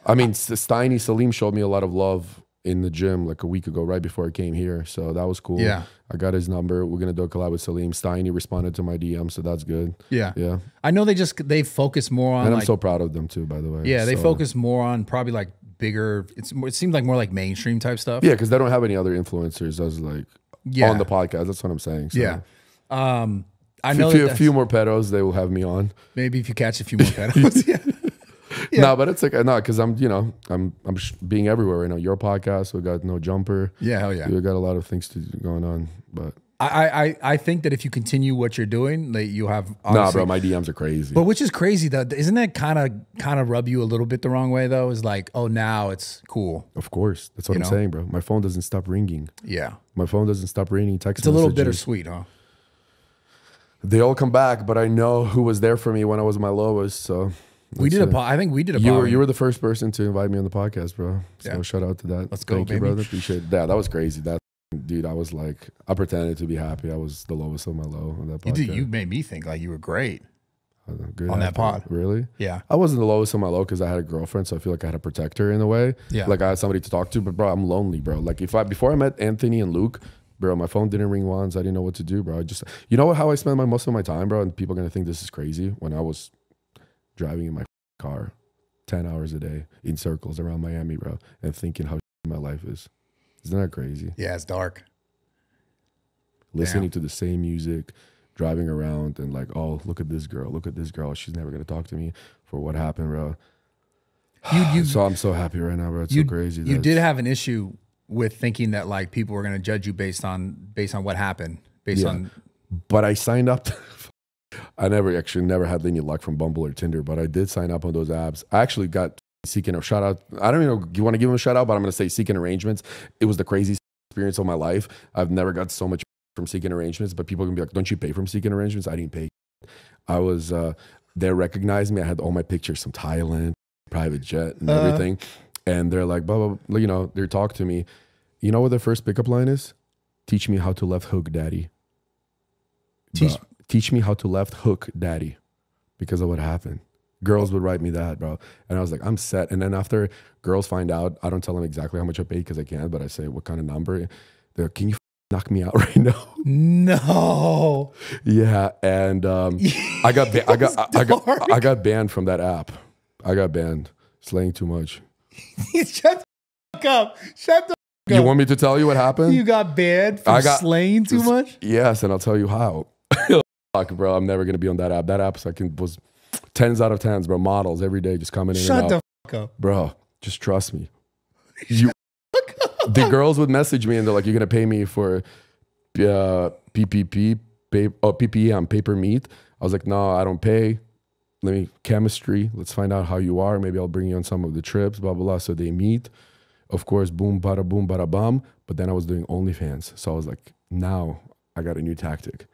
Speaker 1: I mean, Steiny Salim showed me a lot of love in the gym like a week ago, right before I came here. So that was cool.
Speaker 2: Yeah.
Speaker 1: I got his number. We're gonna do a collab with Salim. Steiny responded to my DM, so that's good.
Speaker 2: Yeah.
Speaker 1: Yeah,
Speaker 2: I know they just, they focus more on
Speaker 1: and I'm
Speaker 2: like,
Speaker 1: so proud of them too. By the way.
Speaker 2: yeah, they
Speaker 1: So-
Speaker 2: focus more on probably like bigger, it's more, it seemed like more like mainstream type stuff.
Speaker 1: Yeah, because they don't have any other influencers as like
Speaker 2: Yeah.
Speaker 1: on the podcast. That's what I'm saying. So.
Speaker 2: Yeah. Um, I
Speaker 1: A
Speaker 2: know
Speaker 1: few,
Speaker 2: that
Speaker 1: a few more pedos they will have me on.
Speaker 2: maybe if you catch a few more pedals. yeah.
Speaker 1: No, but it's like no, because I'm you know I'm I'm being everywhere right now. Your podcast, we got no jumper.
Speaker 2: Yeah, hell yeah.
Speaker 1: we got a lot of things to going on. But
Speaker 2: I, I, I think that if you continue what you're doing, like you have
Speaker 1: nah, bro, my DMs are crazy.
Speaker 2: But which is crazy though, isn't that kind of kind of rub you a little bit the wrong way though? Is like, oh, now it's cool.
Speaker 1: of course, that's what
Speaker 2: You
Speaker 1: I'm
Speaker 2: know?
Speaker 1: saying, bro. My phone doesn't stop ringing.
Speaker 2: Yeah,
Speaker 1: My phone doesn't stop ringing. Text
Speaker 2: it's a little
Speaker 1: messages.
Speaker 2: bittersweet, huh?
Speaker 1: They all come back, but I know who was there for me when I was my lowest. So
Speaker 2: We did a po- I think we did a
Speaker 1: You were you were the first person to invite me on the podcast, bro. So
Speaker 2: Yeah.
Speaker 1: shout out to that.
Speaker 2: Let's go,
Speaker 1: Thank you, brother. Appreciate it. Yeah, that was crazy. That dude, I was like, I pretended to be happy. I was the lowest of my low on that
Speaker 2: you,
Speaker 1: podcast.
Speaker 2: did, you made me think like you were great.
Speaker 1: Good
Speaker 2: on that pod.
Speaker 1: Really?
Speaker 2: Yeah,
Speaker 1: I wasn't the lowest on my low because I had a girlfriend, so I feel like I had to protect her in a way.
Speaker 2: Yeah.
Speaker 1: Like I had somebody to talk to, but bro, I'm lonely, bro. Like if I before I met Anthony and Luke, bro, my phone didn't ring once. I didn't know what to do, bro. I just you know how I spend my most of my time, bro, and people are gonna think this is crazy when I was driving in my car ten hours a day in circles around Miami, bro, and thinking how my life is. Isn't that crazy?
Speaker 2: yeah, it's dark.
Speaker 1: listening to the same music, driving around, and like, oh, look at this girl, look at this girl. She's never gonna talk to me for what happened, bro.
Speaker 2: You you
Speaker 1: So I'm so happy right now, bro. It's
Speaker 2: you,
Speaker 1: so crazy.
Speaker 2: you did have an issue with thinking that like people were gonna judge you based on based on what happened, based
Speaker 1: Yeah.
Speaker 2: on
Speaker 1: but I signed up. I never actually never had any luck from Bumble or Tinder, but I did sign up on those apps. I actually got seeking a shout out. I don't even know. You want to give him a shout out, but I'm gonna say seeking arrangements. It was the craziest experience of my life. I've never got so much from seeking arrangements, but people can be like, "Don't you pay from seeking arrangements?" I didn't pay. I was. uh They recognized me. I had all my pictures from Thailand, private jet, and
Speaker 2: Uh.
Speaker 1: everything. And they're like, blah, blah, blah, you know, they're talking to me. You know what their first pickup line is? Teach me how to left hook, daddy.
Speaker 2: Teach-
Speaker 1: teach me how to left hook, daddy, because of what happened. Girls would write me that, bro. And I was like, I'm set. And then after girls find out, I don't tell them exactly how much I paid because I can't, but I say, what kind of number? They're like, can you f- knock me out right now?
Speaker 2: no.
Speaker 1: yeah. And um, I got, I got, I, I got, I got banned from that app. I got banned. Slaying too much.
Speaker 2: Shut the up. Shut the
Speaker 1: You want me to tell you what happened?
Speaker 2: You got banned for
Speaker 1: I got-
Speaker 2: slaying too much?
Speaker 1: Yes, and I'll tell you how. Fuck, bro, I'm never gonna be on that app. That app second was tens out of tens, bro. Models every day just coming in
Speaker 2: Shut the fuck up.
Speaker 1: Bro, just trust me. You, the girls would message me and they're like, "You're gonna pay me for uh, PPP, pay, oh, PPE on paper meat." I was like, "No, I don't pay. Let me chemistry. Let's find out how you are. Maybe I'll bring you on some of the trips. Blah blah blah." So they meet. Of course, boom, bada boom, bada bum. But then I was doing OnlyFans, so I was like, "Now I got a new tactic."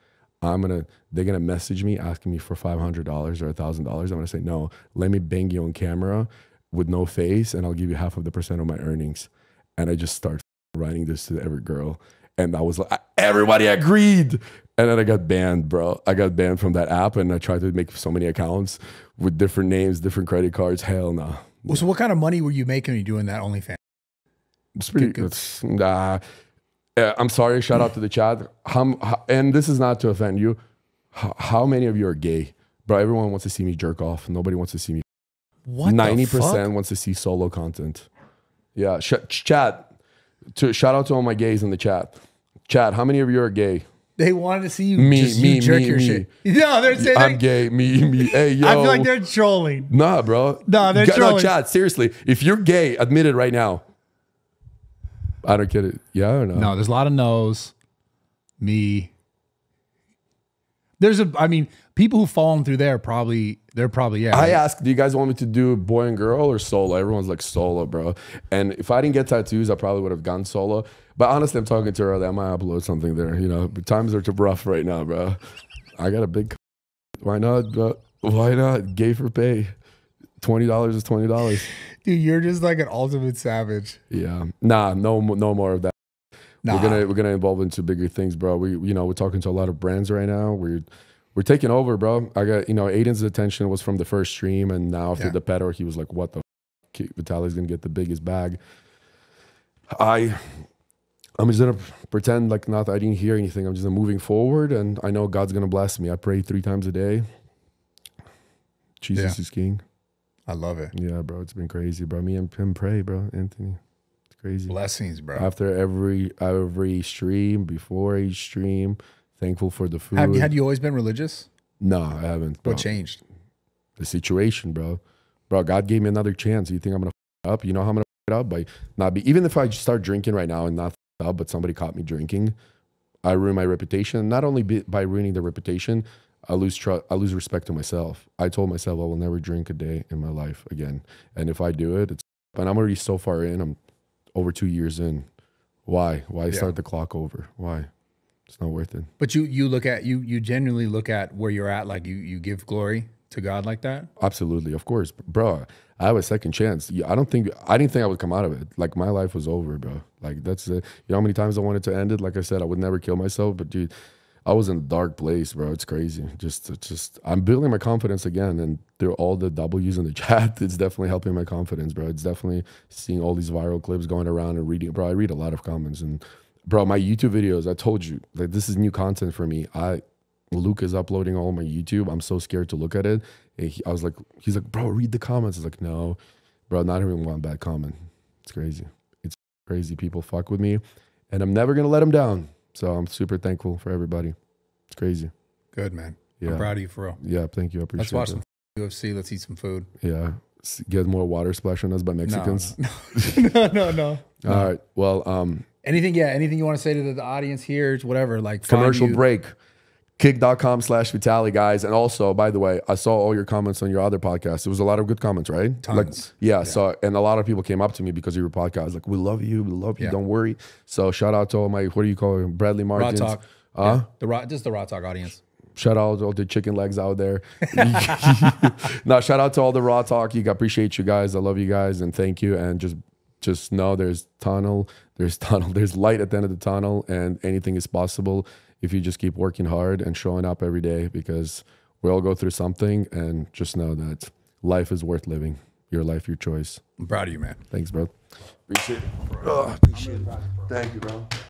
Speaker 1: I'm gonna they're gonna message me asking me for five hundred dollars or a thousand dollars. I'm gonna say no. Let me bang you on camera with no face, and I'll give you half of the percent of my earnings. And I just start writing this to every girl, and I was like, everybody agreed. And then I got banned, bro. I got banned from that app, and I tried to make so many accounts with different names, different credit cards. Hell no, Well,
Speaker 2: So what kind of money were you making when you doing that OnlyFans?
Speaker 1: It's pretty good. Nah. Uh, I'm sorry. Shout out to the chat. How, how- and this is not to offend you. How, how many of you are gay, bro? Everyone wants to see me jerk off. Nobody wants to see me.
Speaker 2: What
Speaker 1: Ninety
Speaker 2: the fuck?
Speaker 1: percent wants to see solo content. Yeah, sh- chat. To shout out to all my gays in the chat. Chat. How many of you are gay?
Speaker 2: They wanted to see you
Speaker 1: Me,
Speaker 2: just
Speaker 1: me,
Speaker 2: you jerk
Speaker 1: me,
Speaker 2: your
Speaker 1: me.
Speaker 2: shit.
Speaker 4: No, they're saying.
Speaker 1: I'm gay. Me, me. Hey, yo.
Speaker 4: I feel like they're trolling.
Speaker 1: Nah, bro.
Speaker 4: No, they're
Speaker 1: Ga- no, chat. Seriously, if you're gay, admit it right now. I don't get it. Yeah or no?
Speaker 2: No, there's a lot of no's. Me. There's a. I mean, people who've fallen through there probably they're probably yeah.
Speaker 1: I asked, do you guys want me to do boy and girl or solo? Everyone's like solo, bro. And if I didn't get tattoos, I probably would have gone solo. But honestly, I'm talking to her. I might upload something there. You know, but times are too rough right now, bro. I got a big. Why not? Bro? Why not? Gay for pay. Twenty dollars is twenty dollars.
Speaker 2: Dude, you're just like an ultimate savage.
Speaker 1: Yeah. Nah. No. No more of that.
Speaker 2: Nah.
Speaker 1: We're gonna we're gonna evolve into bigger things, bro. We you know we're talking to a lot of brands right now. We're we're taking over, bro. I got you know Adin's attention was from the first stream, and now after
Speaker 2: Yeah.
Speaker 1: the pedal, he was like, "What the? F- Vitaly's gonna get the biggest bag." I I'm just gonna pretend like not I didn't hear anything. I'm just moving forward, and I know God's gonna bless me. I pray three times a day. Jesus
Speaker 2: Yeah.
Speaker 1: is king.
Speaker 2: I love it.
Speaker 1: Yeah, bro. It's been crazy, bro. Me and him pray, bro. Anthony, it's crazy
Speaker 2: Blessings, bro.
Speaker 1: after every every stream, before each stream. Thankful for the food.
Speaker 2: Have you had you always been religious?
Speaker 1: no, I haven't. Bro.
Speaker 2: What changed?
Speaker 1: The situation, bro. Bro, God gave me another chance. You think I'm gonna f- up? You know how I'm gonna f- it up by not be. Even if I start drinking right now and not up, but somebody caught me drinking, I ruin my reputation. Not only be, by ruining the reputation, I lose trust. I lose respect to myself. I told myself I will never drink a day in my life again. And if I do it, it's. And I'm already so far in. I'm over two years in. Why? Why start the clock over? Why? It's not worth it.
Speaker 2: But you you look at you you genuinely look at where you're at, like you you give glory to God like that.
Speaker 1: Absolutely, of course, bro. I have a second chance. I don't think I didn't think I would come out of it. Like my life was over, bro. Like that's it. You know how many times I wanted to end it. Like I said, I would never kill myself, but dude, I was in a dark place, bro. It's crazy. Just, just I'm building my confidence again, and through all the W's in the chat, it's definitely helping my confidence, bro. It's definitely seeing all these viral clips going around and reading. Bro, I read a lot of comments and. Bro, my YouTube videos, I told you, like this is new content for me. I Luke is uploading all my YouTube. I'm so scared to look at it. And he- I was like, he's like, bro, read the comments. I was like, no, bro, not even one bad comment. It's crazy. It's crazy. People fuck with me, and I'm never gonna let them down. So I'm super thankful for everybody. It's crazy.
Speaker 2: Good man.
Speaker 1: Yeah.
Speaker 2: I'm proud of you for real.
Speaker 1: Yeah, thank you. I appreciate it.
Speaker 2: Let's watch
Speaker 1: it.
Speaker 2: some UFC. Let's eat some food.
Speaker 1: Yeah, get more water splash on us by
Speaker 2: No,
Speaker 1: Mexicans.
Speaker 2: no, no, no.
Speaker 1: All right. Well, um,
Speaker 2: Anything? Yeah. Anything you want to say to the, the audience here? Whatever. Like
Speaker 1: commercial break. Kick.com slash Vitaly, guys. And also, by the way, I saw all your comments on your other podcast. It was a lot of good comments, right? Like,
Speaker 2: Tons.
Speaker 1: yeah, So, and a lot of people came up to me because of your podcast. Like, we love you. We love you.
Speaker 2: Yeah.
Speaker 1: Don't worry. So, shout out to all my, what do you call it? Bradley
Speaker 2: Raw
Speaker 1: Martyn's.
Speaker 2: talk.
Speaker 1: Huh?
Speaker 2: Yeah. The raw, just the raw talk audience.
Speaker 1: Shout out to all the chicken legs out there. no, shout out to all the raw talk. You appreciate you guys. I love you guys and thank you. And just just know there's tunnel, there's tunnel, there's light at the end of the tunnel, and anything is possible if you just keep working hard and showing up every day because we all go through something and just know that life is worth living. Your life, your choice.
Speaker 2: I'm proud of you, man.
Speaker 1: Thanks, bro. Appreciate it. Oh, appreciate it. Thank you, bro.